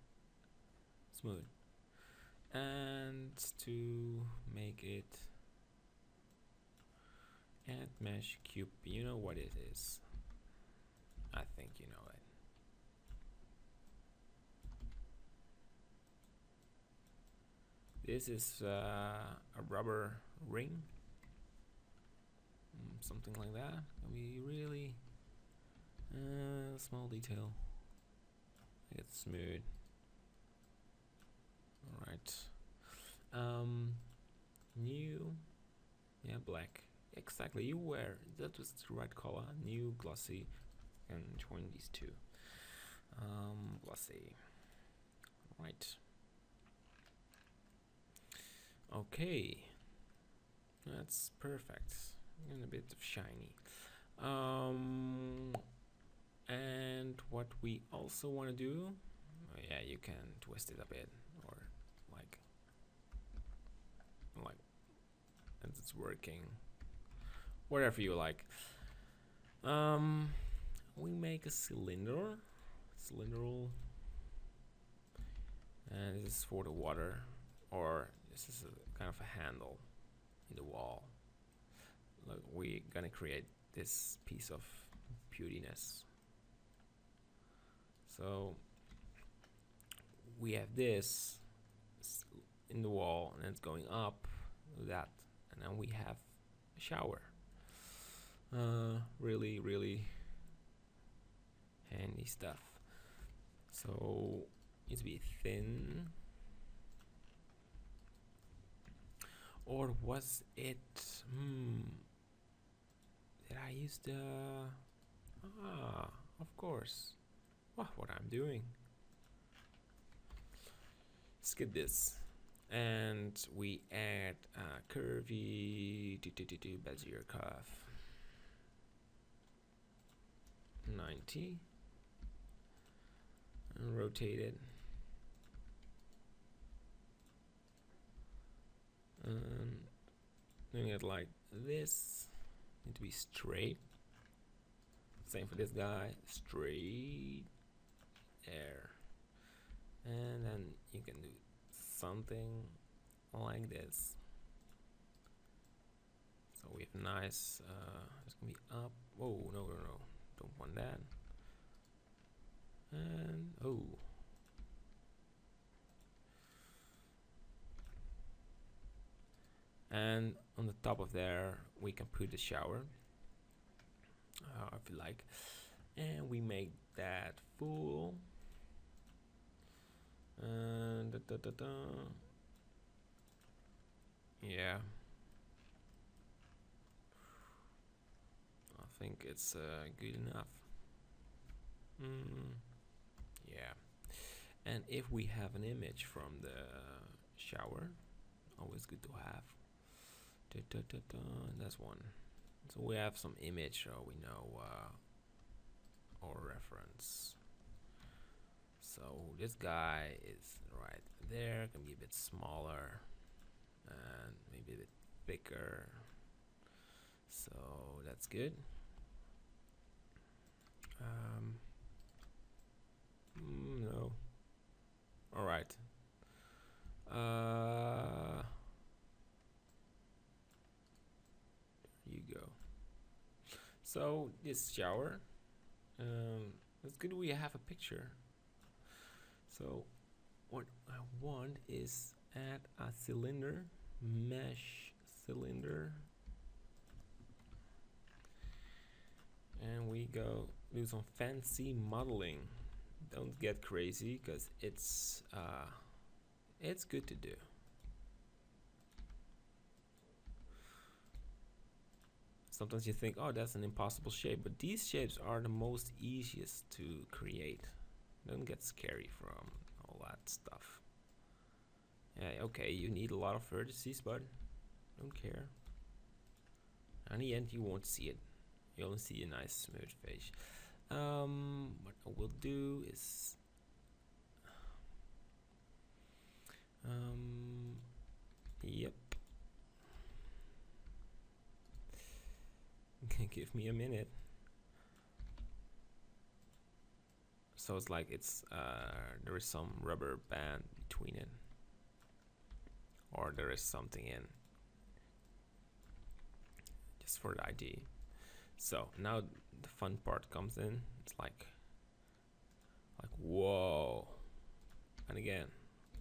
Smooth. And to make it add mesh cube, you know what it is. I think you know. This is uh, a rubber ring, mm, something like that. Can we really uh, small detail? It's smooth. All right. Um, new, yeah, black. Exactly. You wear that was the right color. New glossy, and join these two. Um, glossy. Right. Okay, that's perfect. And a bit of shiny. Um, and what we also want to do, oh yeah, you can twist it a bit or like, like, and it's working. Whatever you like. Um, we make a cylinder, cylindrical, and this is for the water or this is a kind of a handle in the wall. Look, we're gonna create this piece of beautiness. So we have this in the wall and it's going up that and then we have a shower. Uh, really, really handy stuff. So needs to be thin or was it hmm did I use the ah of course. Oh, what I'm doing. Skip this. And we add a curvy do, do, do, do, Bezier curve 90 and rotate it and doing it like this. Need to be straight. Same for this guy. Straight there and then you can do something like this. So we have nice uh, it's gonna be up. Oh no no no. Don't want that. And oh and on the top of there we can put the shower uh, if you like. And we make that full. And da, da, da, yeah. I think it's uh, good enough. Mm, yeah. And if we have an image from the shower always good to have da, da, da, da. that's one. So we have some image so we know uh, our reference. So this guy is right there. Can be a bit smaller and maybe a bit bigger. so that's good. Um, mm, no. All right. Uh, there you go so this shower um, it's good we have a picture. So what I want is add a cylinder mesh cylinder. And we go do some fancy modeling. Don't get crazy because it's uh, it's good to do sometimes you think oh that's an impossible shape but these shapes are the most easiest to create. Don't get scary from all that stuff. Yeah okay you need a lot of vertices but don't care. In the end you won't see it. You only see a nice smooth face. Um, what I will do is [sighs] um, yep give me a minute. So it's like it's uh, there is some rubber band between it. Or there is something in. Just for the ID so now the fun part comes in. It's like like whoa. And again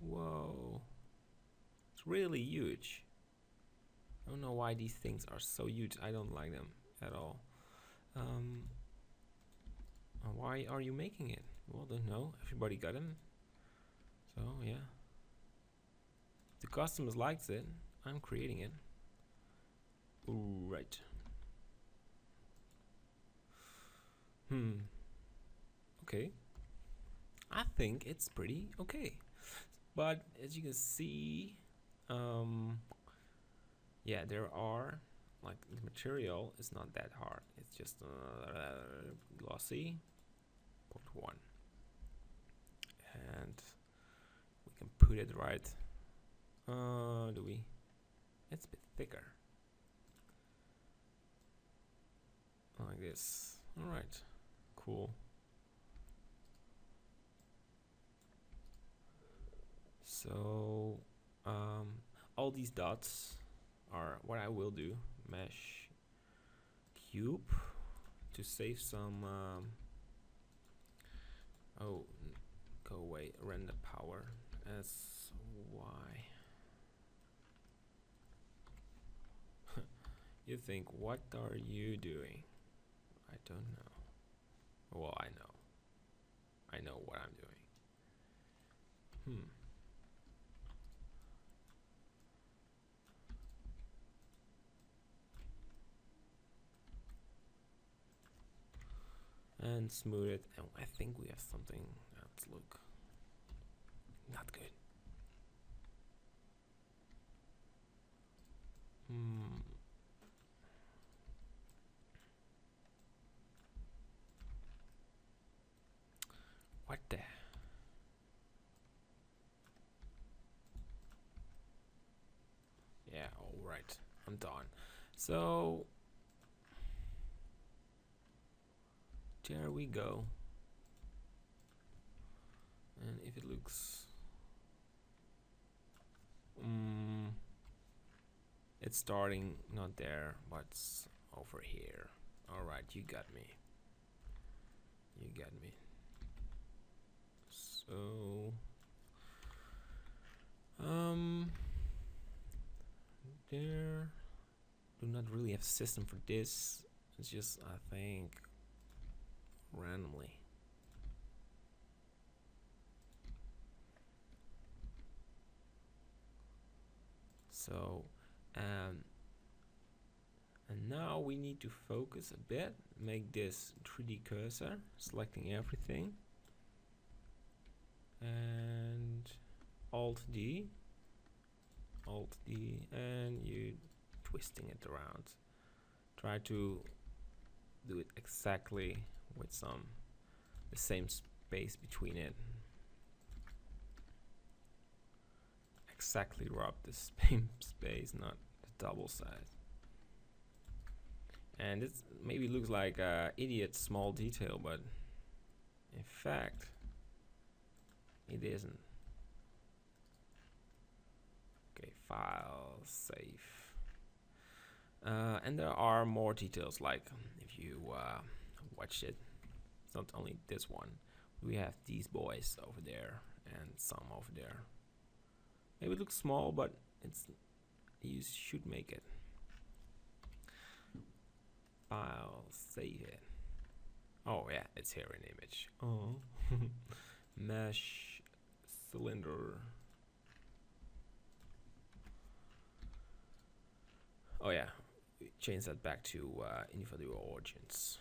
whoa. It's really huge. I don't know why these things are so huge. I don't like them at all. Um, why are you making it? Well don't know. Everybody got them so yeah. The customers likes it. I'm creating it. Ooh, right. Hmm. Okay. I think it's pretty okay. But as you can see, um, yeah, there are like the material is not that hard. It's just uh, glossy. Port one, and we can put it right. Uh, do we? It's a bit thicker. Like this. All right cool. So um, all these dots are what I will do. Mesh cube to save some. Um, oh, go away. Render power. S Y. [laughs] you think what are you doing? I don't know. Well, I know. I know what I'm doing. Hmm. And smooth it, and I think we have something. Let's look. Not good. Hmm. What the? Yeah, alright. I'm done. So, there we go. And if it looks... Um, it's starting not there, but over here. Alright, you got me. You got me. So, um, there do not really have system for this. It's just, I think, randomly. So, um, and now we need to focus a bit, make this 3D cursor, selecting everything. And Alt D, Alt D, and you twisting it around. Try to do it exactly with some the same space between it. Exactly rub the [laughs] same space, not the double size. And it maybe looks like a idiot small detail, but in fact, it isn't. Okay, file, save. Uh, and there are more details, like if you uh, watch it, it's not only this one. We have these boys over there and some over there. Maybe it looks small, but it's you should make it. File, save it. Oh yeah, it's here in image. Oh, [laughs] mesh cylinder. Oh yeah, change that back to uh, individual origins.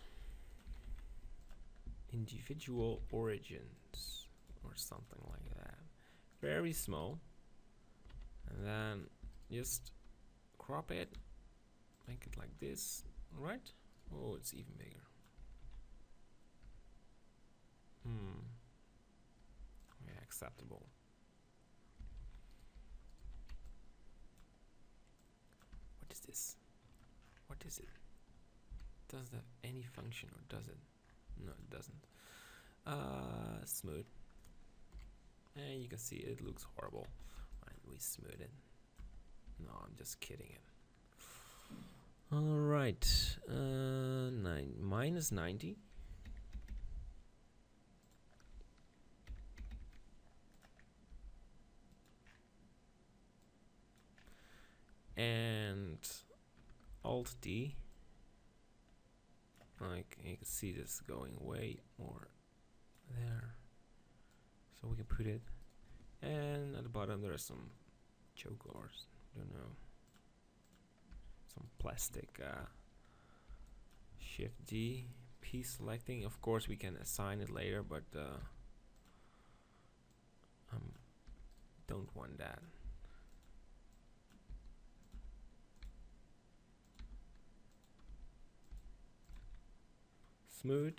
Individual origins or something like that. Very small. And then just crop it, make it like this, right? Oh, it's even bigger. Hmm. Yeah, acceptable. What is this? What is it? Does that any function or does it? No, it doesn't. Uh, smooth. And you can see it looks horrible when we smooth it. No, I'm just kidding it. All right, uh, nine minus 90. And Alt D. Like you can see this going way more there. So we can put it. And at the bottom there are some choke bars. Don't know. Some plastic uh, Shift D piece selecting. Of course we can assign it later, but uh, um, don't want that. Smooth.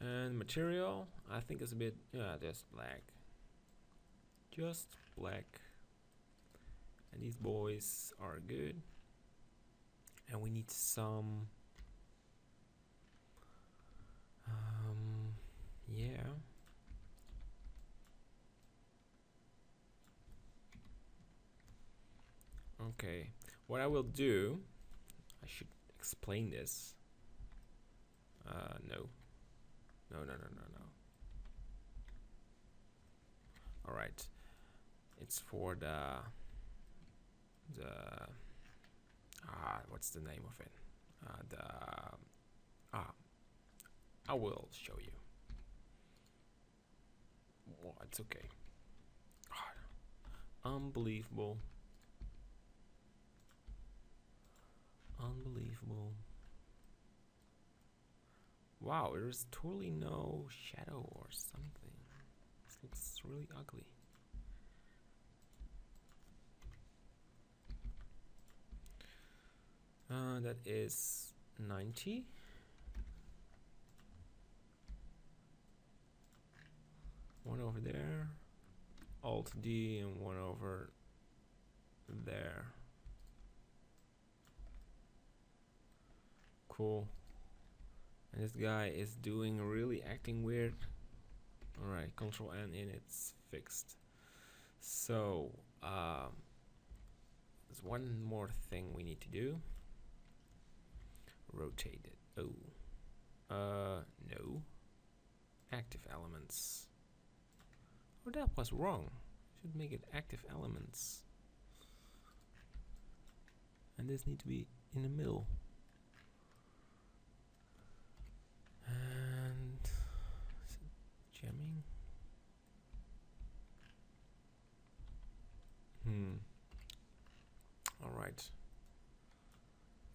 And material I think it's a bit yeah just black. Just black. And these boys are good. And we need some um yeah. Okay what I will do, I should explain this. Uh, no. No, no, no, no, no. Alright. It's for the, the, ah, what's the name of it? Uh, the, ah, I will show you. Oh, it's okay. God. [sighs] Unbelievable. Unbelievable. Wow, there's totally no shadow or something. This looks really ugly. Uh, that is 90. One over there. Alt D and one over there. Cool. And this guy is doing really acting weird. Alright, control N in it's fixed. So, um, there's one more thing we need to do. Rotate it. Oh. Uh, no. Active elements. Oh, that was wrong. should make it active elements. And this need to be in the middle. And jamming. Hmm. All right.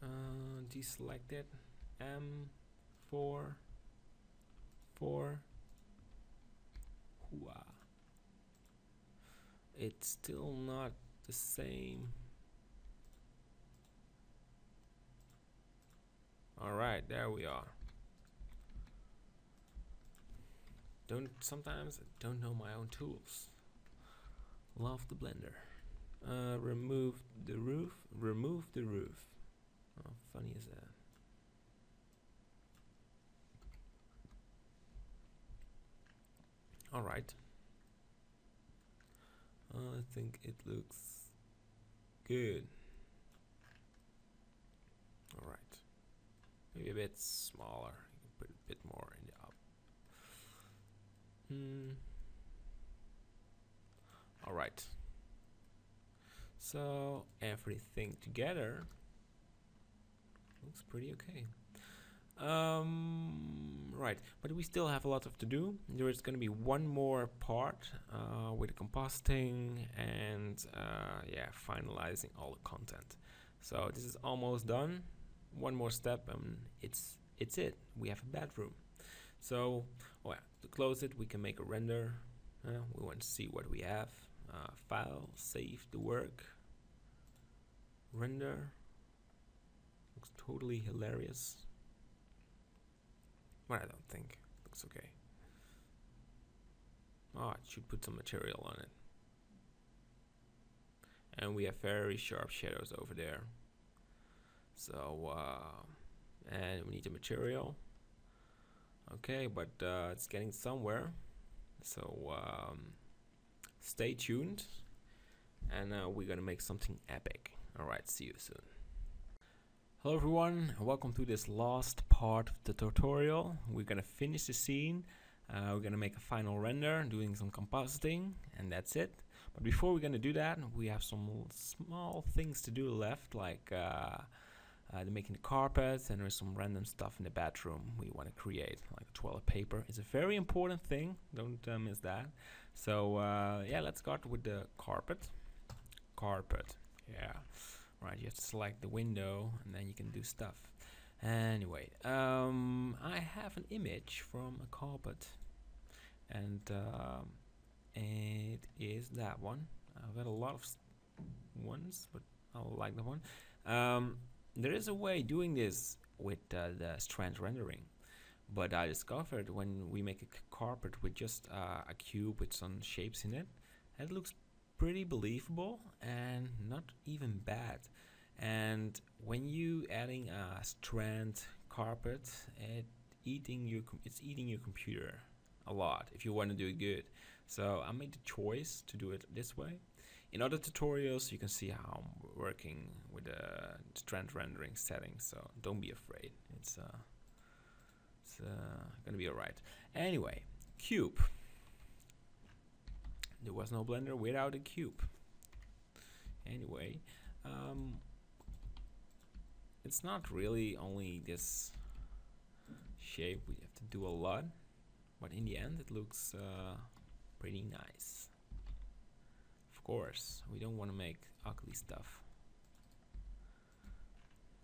Uh, deselected M four four. Hua. It's still not the same. All right, there we are. Don't sometimes I don't know my own tools. Love the blender. Uh, remove the roof. Remove the roof. How funny is that? All right. I think it looks good. All right. Maybe a bit smaller. Put a bit more in Hmm. All right. So everything together looks pretty okay. Um, right, but we still have a lot of to do. There is going to be one more part uh, with the compositing and uh, yeah, finalizing all the content. So this is almost done. One more step, and it's it's it. We have a bedroom. So to close it, we can make a render. Uh, we want to see what we have. Uh, file, save the work, render. Looks totally hilarious. But I don't think. Looks okay. Oh, it should put some material on it. And we have very sharp shadows over there. So, uh, and we need the material. Okay, but uh, it's getting somewhere. So, um, stay tuned. And uh, we're gonna make something epic. Alright, see you soon. Hello everyone, welcome to this last part of the tutorial. We're gonna finish the scene, uh, we're gonna make a final render, doing some compositing, and that's it. But before we're gonna do that, we have some small things to do left, like uh, uh, making the carpet, and there's some random stuff in the bathroom we want to create, like toilet paper. It's a very important thing, don't uh, miss that. So uh, yeah, let's start with the carpet. Carpet, yeah right you have to select the window and then you can do stuff anyway um, I have an image from a carpet and um, it is that one I've got a lot of ones but I like that one um, there is a way doing this with uh, the strand rendering but I discovered when we make a carpet with just uh, a cube with some shapes in it it looks pretty believable and not even bad. And when you adding a strand carpet, it eating your it's eating your computer a lot if you want to do it good. So I made the choice to do it this way. In other tutorials, you can see how I'm working with the strand rendering settings. So don't be afraid. It's uh, it's uh, gonna be alright. Anyway, cube. There was no blender without a cube. Anyway, um, it's not really only this shape we have to do a lot but in the end it looks uh, pretty nice of course. We don't want to make ugly stuff.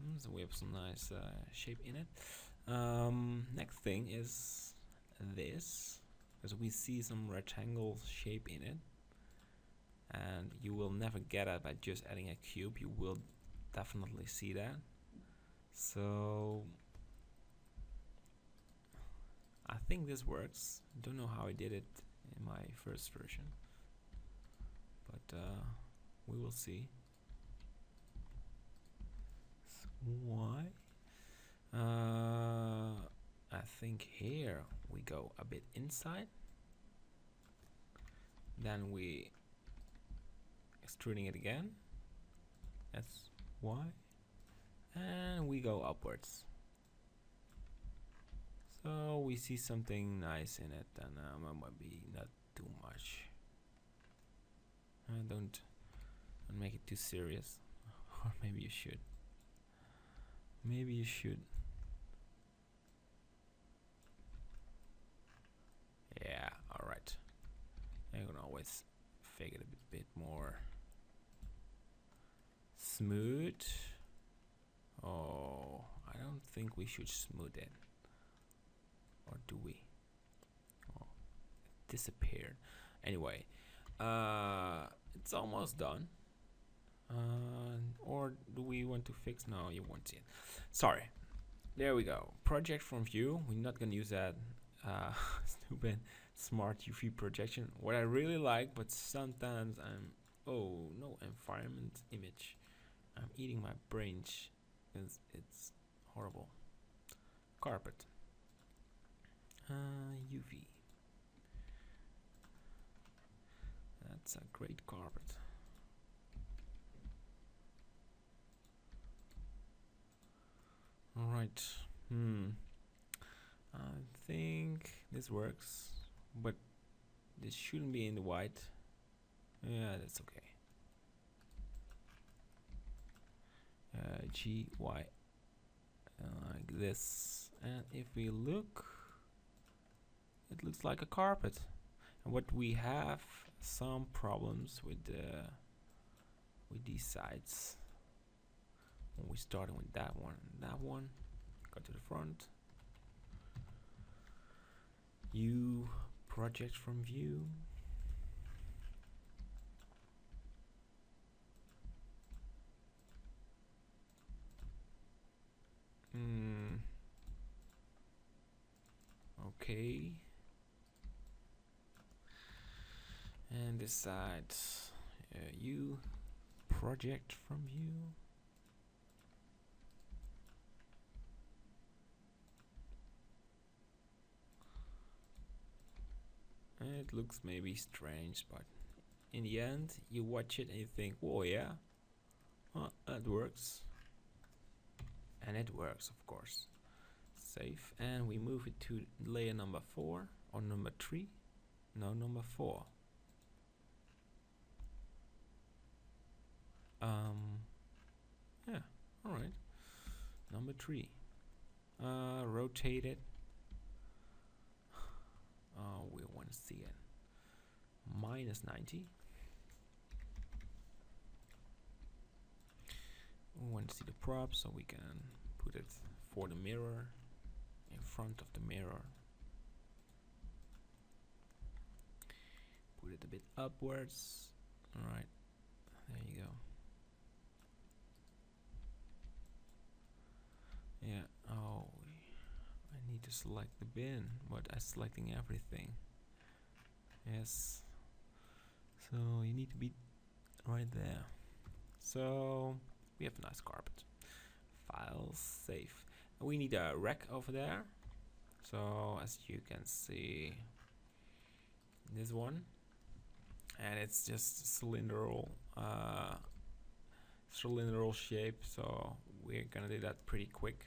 Mm, so we have some nice uh, shape in it. Um, next thing is this because we see some rectangle shape in it. And you will never get it by just adding a cube. You will definitely see that. So I think this works. Don't know how I did it in my first version, uh, we will see. So why? Uh, I think here we go a bit inside. Then we extruding it again. That's why and we go upwards so we see something nice in it and um, might be not too much Uh, don't, don't make it too serious. [laughs] or maybe you should. Maybe you should. Yeah, alright. I can always fake it a bit, bit more smooth. Oh, I don't think we should smooth it. Or do we? Oh, it disappeared. Anyway, uh, it's almost done. Uh, or do we want to fix? No, you won't see it. Sorry. There we go. Project from view. We're not gonna use that uh, [laughs] stupid smart UV projection. What I really like, but sometimes I'm oh no environment image. I'm eating my brains because it's horrible. Carpet. Uh, UV. That's a great carpet. All right. Hmm. I think this works, but this shouldn't be in the white. Yeah, that's okay. Uh, G Y like this, and if we look, it looks like a carpet. And what we have some problems with the with these sides. When we starting with that one, that one, go to the front. You project from view. Hmm. Okay. And this side, uh, you project from view. It looks maybe strange, but in the end, you watch it and you think, "Oh yeah, uh, that works," and it works, of course. Save, and we move it to layer number four or number three. No, number four. Um, yeah, all right. Number three. Uh, rotate it. Uh, [sighs] we want to see it. Minus 90 we want to see the prop so we can put it for the mirror in front of the mirror. Put it a bit upwards. All right there you go yeah oh I need to select the bin, but I'm selecting everything. Yes. So you need to be right there. So we have a nice carpet. Files, save. We need a rack over there. So as you can see, this one, and it's just cylindrical, uh, cylindrical shape. So we're gonna do that pretty quick.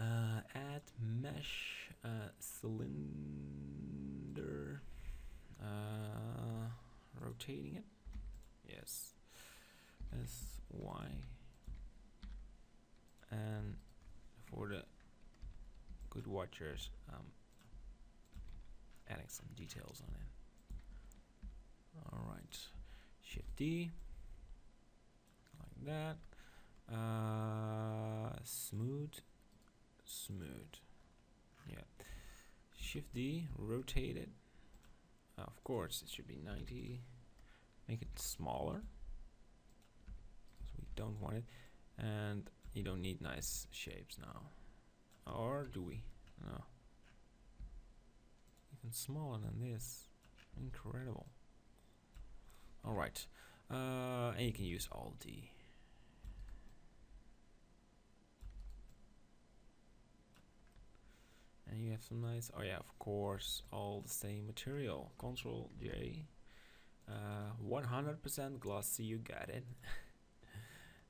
Uh, add mesh uh, cylinder. Uh, rotating it. Yes. S Y. And for the good watchers, um, adding some details on it. All right. Shift D. Like that. Uh, smooth smooth. Yeah. Shift D rotate it. Of course it should be 90 make it smaller. So we don't want it. And you don't need nice shapes now. Or do we? No. Even smaller than this. Incredible. All right. Uh, and you can use Alt D and you have some nice oh yeah of course all the same material. Control J. 100% uh, glossy you got it. [laughs]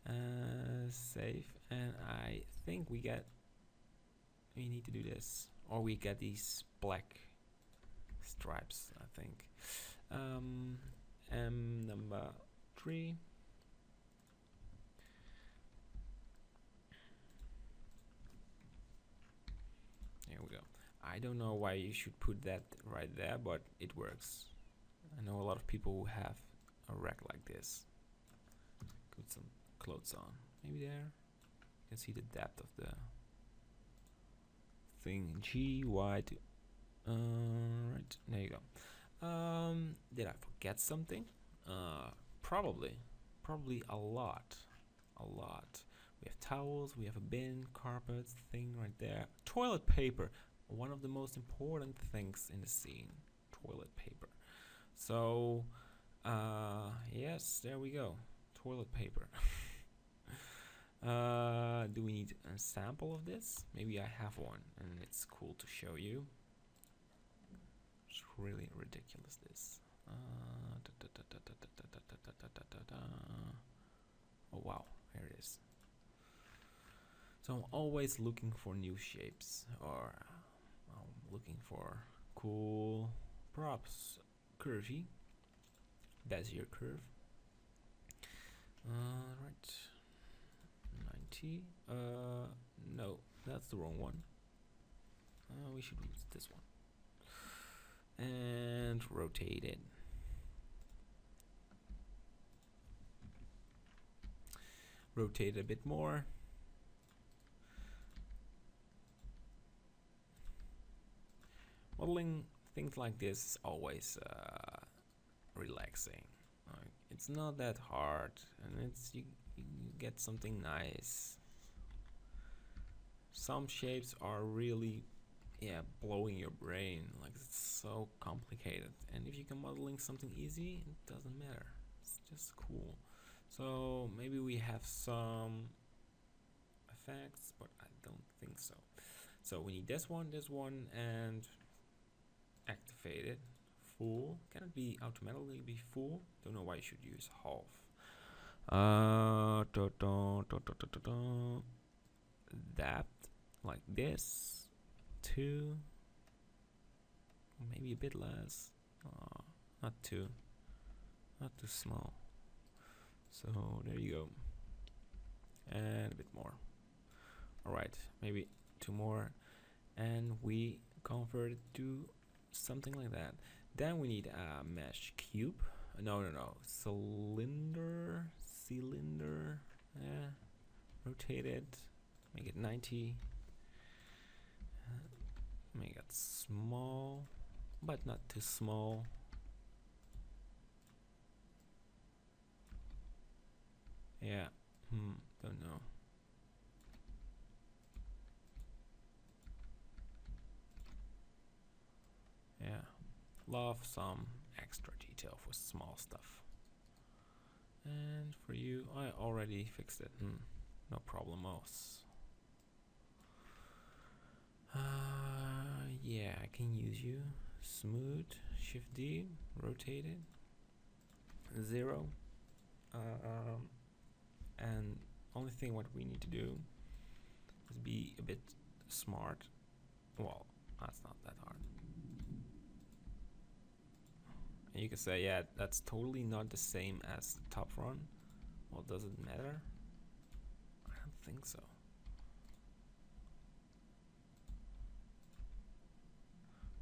Uh, save and I think we get we need to do this. Or we get these black stripes I think. Um, M number three. There we go. I don't know why you should put that right there, but it works. I know a lot of people who have a rack like this. Put some clothes on. Maybe there. You can see the depth of the thing. G, Y, to, uh, right, there you go. Um, did I forget something? Uh, probably. Probably a lot. A lot. We have towels, we have a bin, carpets, thing right there. Toilet paper one of the most important things in the scene toilet paper so uh, yes there we go toilet paper uh, do we need a sample of this maybe I have one and it's cool to show you it's really ridiculous this oh wow here it is so I'm always looking for new shapes or looking for. Cool props. Curvy. Bezier curve. Uh, right. 90 uh, no that's the wrong one. Uh, we should use this one. And rotate it rotate it a bit more modeling things like this is always uh, relaxing. Like, it's not that hard and it's you, you get something nice. Some shapes are really yeah blowing your brain like it's so complicated. And if you can modeling something easy it doesn't matter. It's just cool. So maybe we have some effects but I don't think so. So we need this one this one and activated. Full. Can it be automatically be full. Don't know why you should use half. Uh da, da, da, that like this. Two. Maybe a bit less. Not too. Not too small. So there you go. And a bit more. All right maybe two more. And we convert to something like that. Then we need a mesh cube. No no no. Cylinder cylinder yeah rotate it make it 90 uh, make it small but not too small. Yeah. Hmm don't know yeah love some extra detail for small stuff. And for you I already fixed it. Hmm, no problemos uh, yeah I can use you. Smooth shift D rotate it. Zero. Uh, um, and only thing what we need to do is be a bit smart. Well that's not that hard and you can say, yeah, that's totally not the same as the top run. Well, does it matter? I don't think so.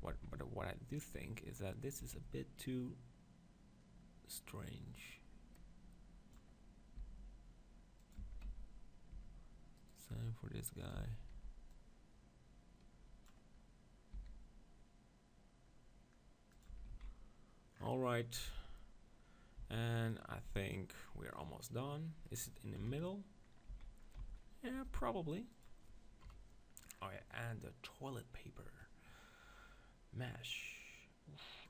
What, but what I do think is that this is a bit too strange. Same for this guy. All right. And I think we're almost done. Is it in the middle? Yeah probably. Oh yeah and the toilet paper. Mesh.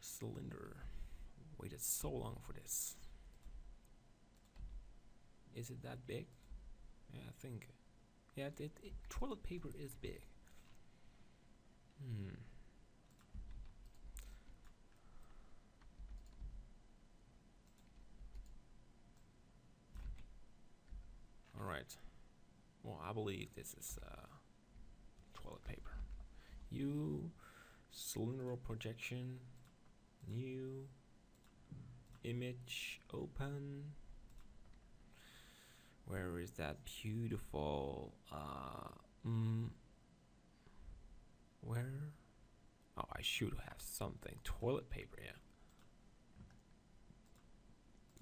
Cylinder. Waited so long for this. Is it that big? Yeah I think. Yeah it, it, toilet paper is big. Hmm Alright. Well, I believe this is uh, toilet paper. You, cylindrical projection, new, image open. Where is that beautiful uh, mm, where? Oh I should have something. Toilet paper yeah.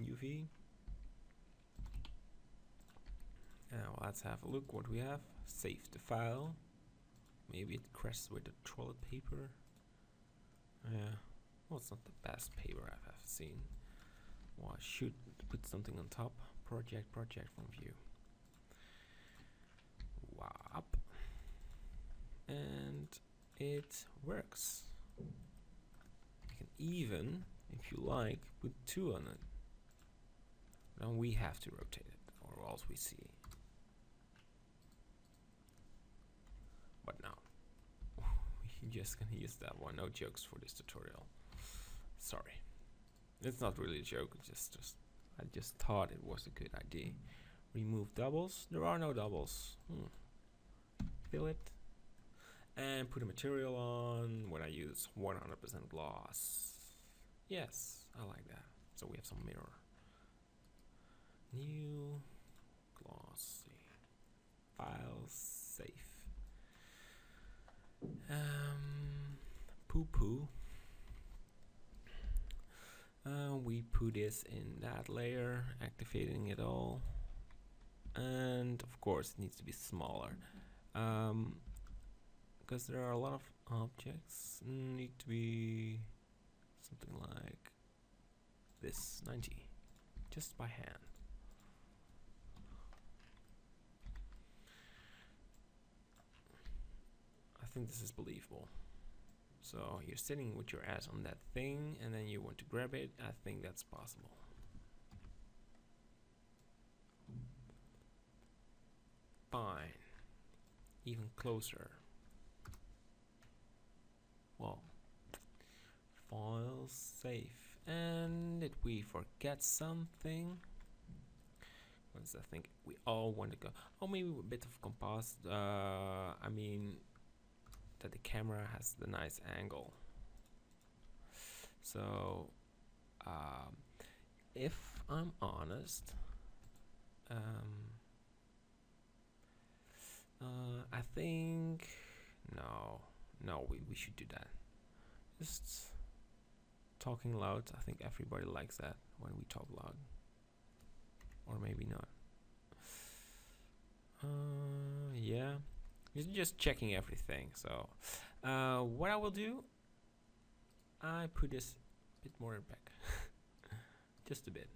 UV now let's have a look what we have. Save the file. Maybe it crashes with the toilet paper. Yeah well it's not the best paper I've ever seen. Well I should put something on top. Project project from view. WAP. And it works. You can even if you like put two on it. Now we have to rotate it or else we see but now [laughs] just gonna use that one no jokes for this tutorial sorry it's not really a joke just, just I just thought it was a good idea. Remove doubles. There are no doubles. Hmm. Fill it. And put a material on when I use 100% gloss. Yes, I like that. So we have some mirror. New glossy. File safe. Um, poo poo. Uh, we put this in that layer, activating it all. And of course it needs to be smaller. Um, because there are a lot of objects need to be something like this 90 just by hand think this is believable so you're sitting with your ass on that thing and then you want to grab it. I think that's possible. Fine. Even closer. Well, file safe. And did we forget something? What's I think we all want to go. Oh, maybe a bit of composite. Uh, I mean, that the camera has the nice angle. So, um, if I'm honest, um, uh, I think no, no, we we should do that. Just talking loud. I think everybody likes that when we talk loud, or maybe not. Uh, yeah. Just checking everything. So, uh, what I will do, I put this a bit more back, [laughs] just a bit,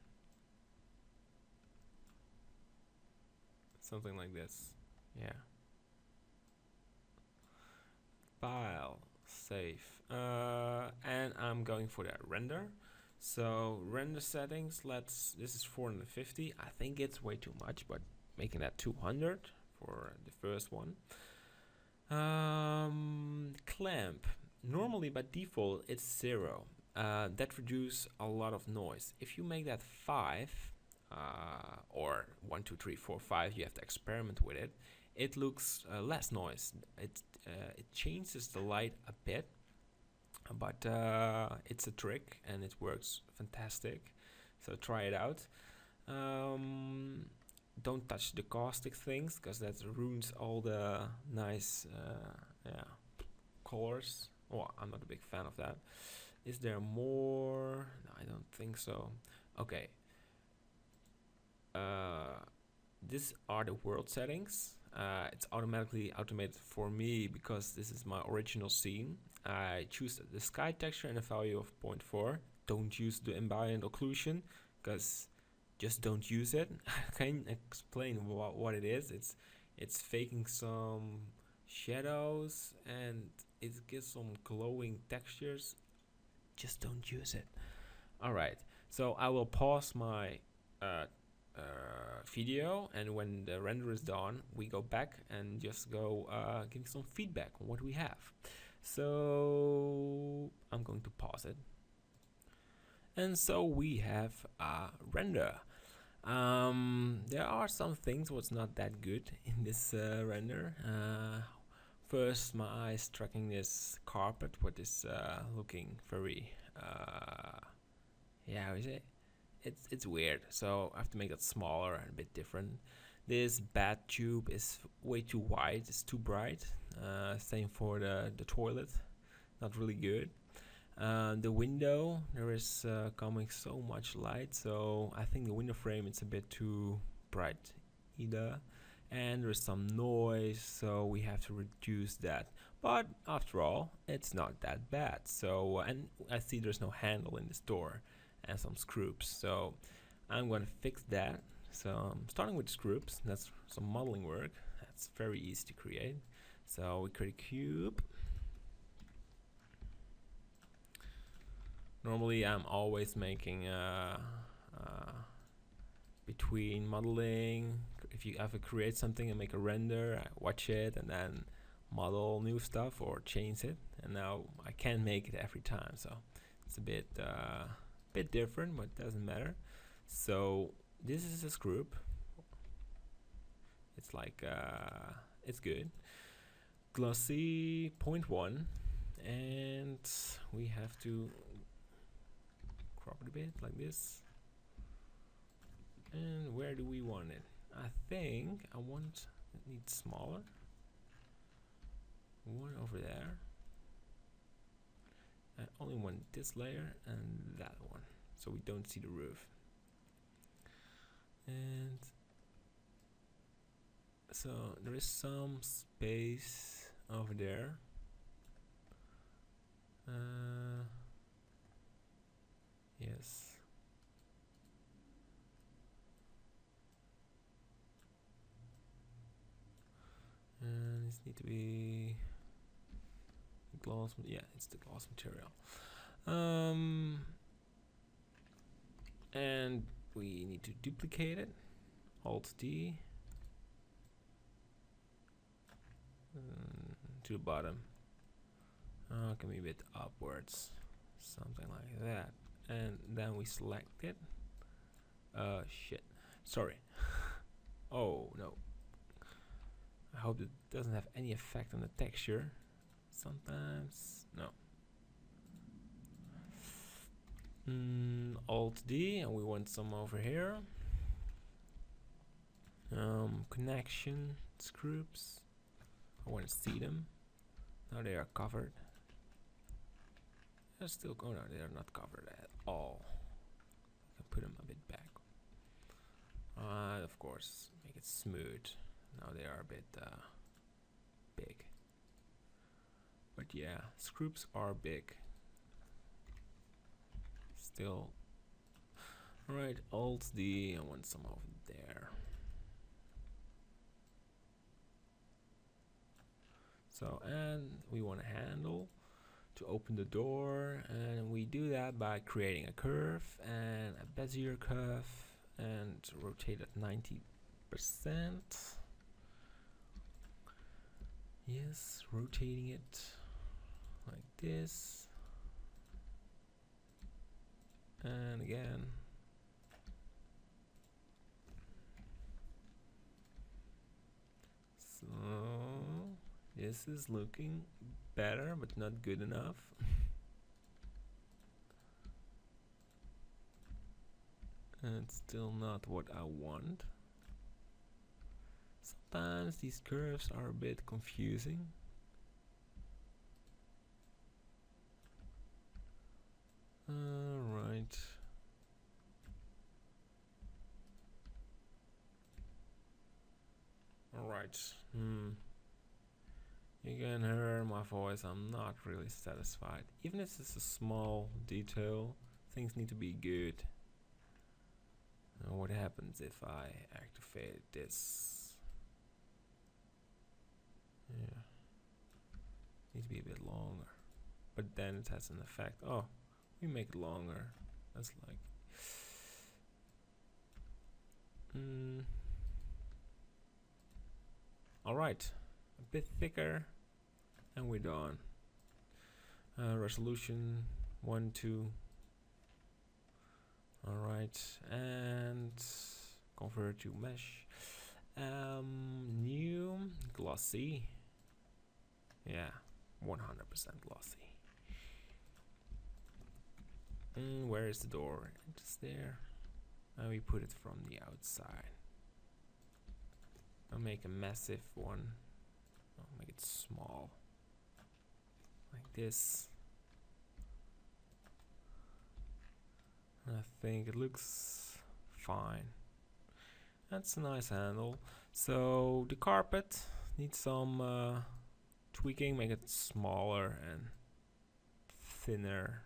something like this. Yeah. File, save, uh, and I'm going for that render. So render settings. Let's. This is 450. I think it's way too much, but making that 200 for the first one. Clamp. Normally by default it's zero. Uh, that reduces a lot of noise. If you make that five, uh, or one, two, three, four, five, you have to experiment with it. It looks uh, less noise. It uh, it changes the light a bit, but uh, it's a trick and it works fantastic. So try it out. Um, don't touch the caustic things because that ruins all the nice uh, yeah colors oh I'm not a big fan of that. Is there more? No, I don't think so. Okay. Uh, these are the world settings. Uh, it's automatically automated for me because this is my original scene. I choose the sky texture and a value of 0.4 don't use the ambient occlusion because just don't use it. [laughs] I can explain what, what it is. It's it's faking some shadows and it gives some glowing textures. Just don't use it. Alright, so I will pause my uh, uh, video and when the render is done, we go back and just go uh, give some feedback on what we have. So I'm going to pause it. And so we have a render. Um, there are some things what's not that good in this uh, render. Uh, first, my eyes tracking this carpet, what is uh, looking very, uh, yeah, how is it? it's it's weird. So I have to make it smaller and a bit different. This bat tube is way too wide. It's too bright. Uh, same for the the toilet. Not really good. Uh, the window there is uh, coming so much light, so I think the window frame is a bit too bright either. And there's some noise, so we have to reduce that. But after all, it's not that bad. So and I see there's no handle in this door and some screws. So I'm going to fix that. So starting with screws. That's some modeling work. That's very easy to create. So we create a cube. Normally I'm always making uh, uh, between modeling. If you ever create something and make a render, I watch it and then model new stuff or change it. And now I can't make it every time. So it's a bit uh, bit different, but doesn't matter. So this is a group. It's like uh, it's good. Glossy 0.1 and we have to crop it a bit like this. And where do we want it? I think I want it needs smaller. One over there. I only want this layer and that one so we don't see the roof and so there is some space over there uh, yes and this need to be gloss yeah it's the gloss material. Um, and we need to duplicate it. Alt D. To the bottom. Uh, can be a bit upwards? Something like that. And then we select it. Uh shit. Sorry. [laughs] Oh no I hope it doesn't have any effect on the texture. Sometimes no. Mm, alt D and we want some over here. Um, connection screws. I want to see them. Now they are covered. They're still going on they are not covered at all. I can put them a bit back. Uh, of course make it smooth now they are a bit uh, big but yeah screws are big still Alright, Alt D, I want some over there. So, and we want a handle to open the door, and we do that by creating a curve and a Bezier curve and rotate at 90%. Yes, rotating it like this. and again. So this is looking better but not good enough. [laughs] And still not what I want sometimes these curves are a bit confusing Alright. Alright. Hmm. You can hear my voice. I'm not really satisfied. Even if it's a small detail, things need to be good. What happens if I activate this? Yeah. Needs to be a bit longer. But then it has an effect. Oh, we make it longer that's like mm. all right a bit thicker and we're done uh, resolution one two all right and convert to mesh um, new glossy yeah 100% glossy Mm, where is the door? Just there. and we put it from the outside. I'll make a massive one. I'll make it small. Like this. I think it looks fine. That's a nice handle. So the carpet needs some uh, tweaking, make it smaller and thinner,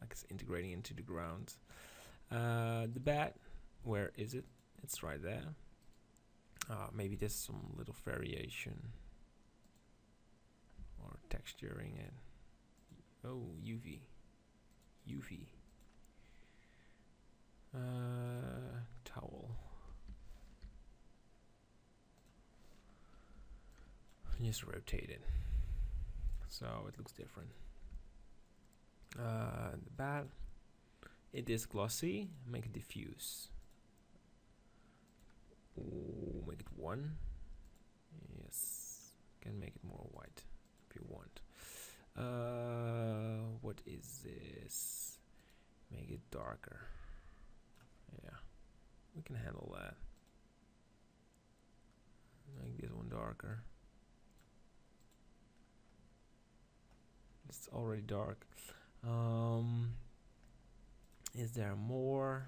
like it's integrating into the ground. Uh, the bat, where is it? It's right there. Uh, maybe there's some little variation or texturing it. Oh, UV. UV. Uh, towel. Just rotate it so it looks different. Uh, the bad, it is glossy. Make it diffuse. Ooh, make it one. Yes, can make it more white if you want. Uh, what is this? Make it darker. Yeah, we can handle that. Make this one darker. It's already dark. Um, is there more?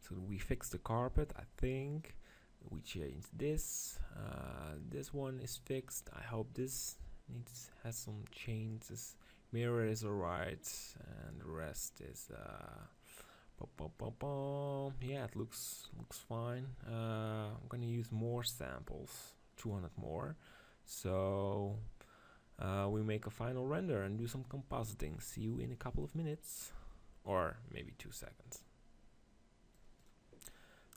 So we fixed the carpet, I think. We changed this. Uh, this one is fixed. I hope this needs has some changes. Mirror is alright, and the rest is uh, yeah, it looks looks fine. Uh, I'm gonna use more samples, 200 more. So uh, we make a final render and do some compositing. See you in a couple of minutes, or maybe two seconds.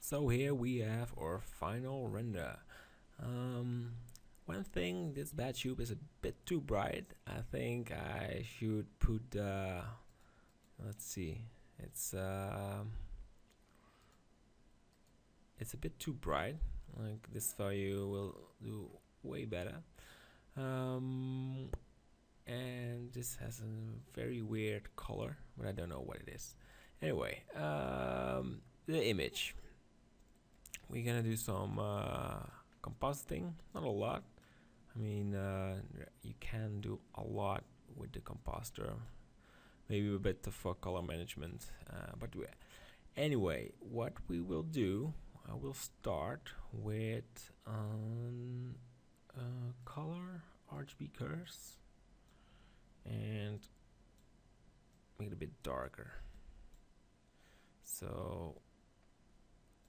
So here we have our final render. Um, one thing, this bad tube is a bit too bright. I think I should put, uh, let's see, it's, uh, it's a bit too bright. Like this value will do way better. Um, and this has a very weird color, but I don't know what it is. Anyway, um, the image. We're gonna do some uh, compositing, not a lot. I mean, uh, you can do a lot with the compositor. Maybe a bit of uh, color management, uh, but we, anyway, what we will do, I will start with um, uh, color RGB curves and make it a bit darker. So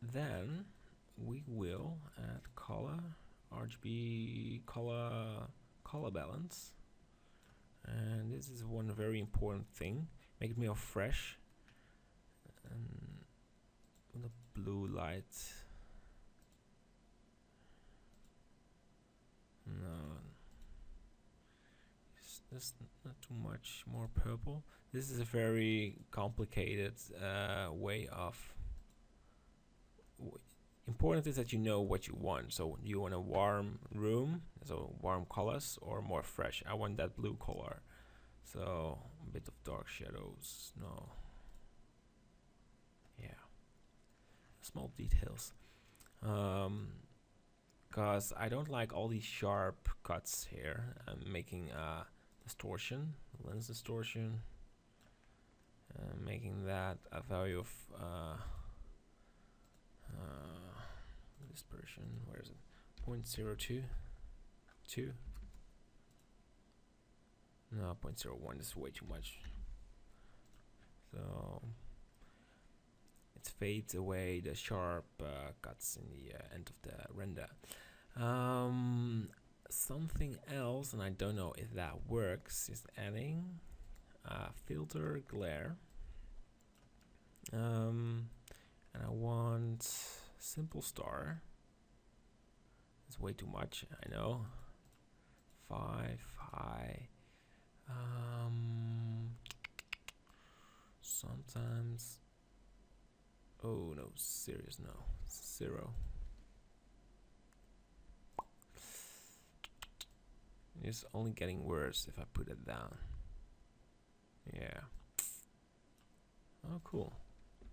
then we will add color, RGB color, color balance. And this is one very important thing. Make it more fresh. And the blue light No. Just not too much more purple. This is a very complicated uh, way of. important is that you know what you want. So you want a warm room, so warm colors, or more fresh. I want that blue color. So a bit of dark shadows. No. Yeah. Small details. Um, because I don't like all these sharp cuts here. I'm making a distortion, lens distortion, uh, making that a value of uh, uh, dispersion. Where is it? 0.02, 2. No, 0.01 is way too much. So it fades away the sharp uh, cuts in the uh, end of the render. Um, something else, and I don't know if that works, is adding a filter glare. Um, and I want simple star. It's way too much, I know. Five high. Um, sometimes. Oh no, serious no. Zero. It's only getting worse if I put it down. Yeah. Oh, cool.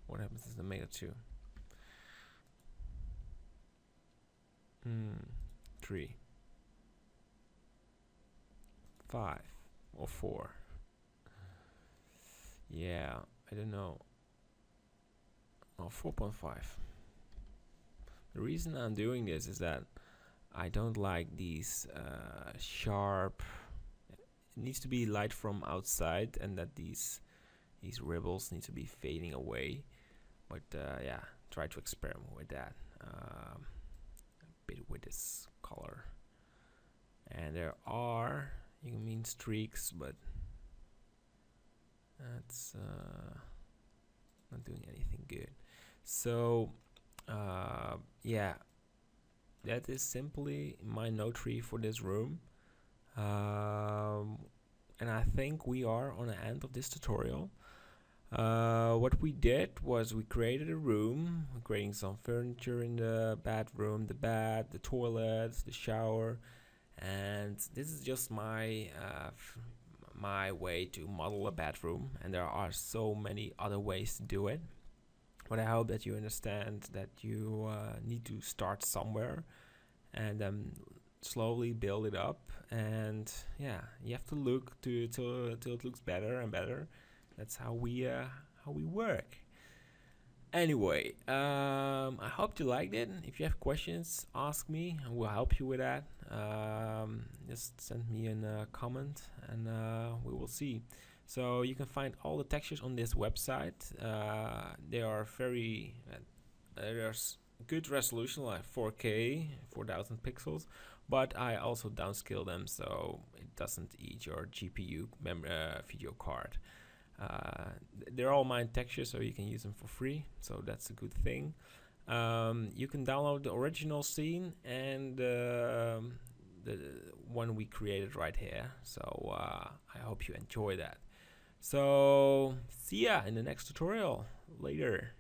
what happens is the Meta 2? Hmm, 3, 5, or 4. Yeah, I don't know. Oh, 4.5. The reason I'm doing this is that I don't like these uh, sharp. It needs to be light from outside, and that these these ripples need to be fading away. But uh, yeah, try to experiment with that um, a bit with this color. And there are you mean streaks, but that's uh, not doing anything good. So uh, yeah, that is simply my node tree for this room. Um, and I think we are on the end of this tutorial. Uh, what we did was we created a room, creating some furniture in the bedroom, the bed, the toilet, the shower, and this is just my uh, my way to model a bedroom. And there are so many other ways to do it but I hope that you understand that you uh, need to start somewhere and then slowly build it up. And yeah you have to look to till, till it looks better and better. That's how we uh, how we work. Anyway um, I hope you liked it. If you have questions ask me. And we'll help you with that. Um, just send me a uh, comment and uh, we will see so you can find all the textures on this website. Uh, they are very, uh, there's good resolution like 4K, 4000 pixels, but I also downscale them so it doesn't eat your GPU uh, video card. Uh, they're all mine textures, so you can use them for free. So that's a good thing. Um, you can download the original scene and uh, the one we created right here. So uh, I hope you enjoy that. So see ya in the next tutorial later.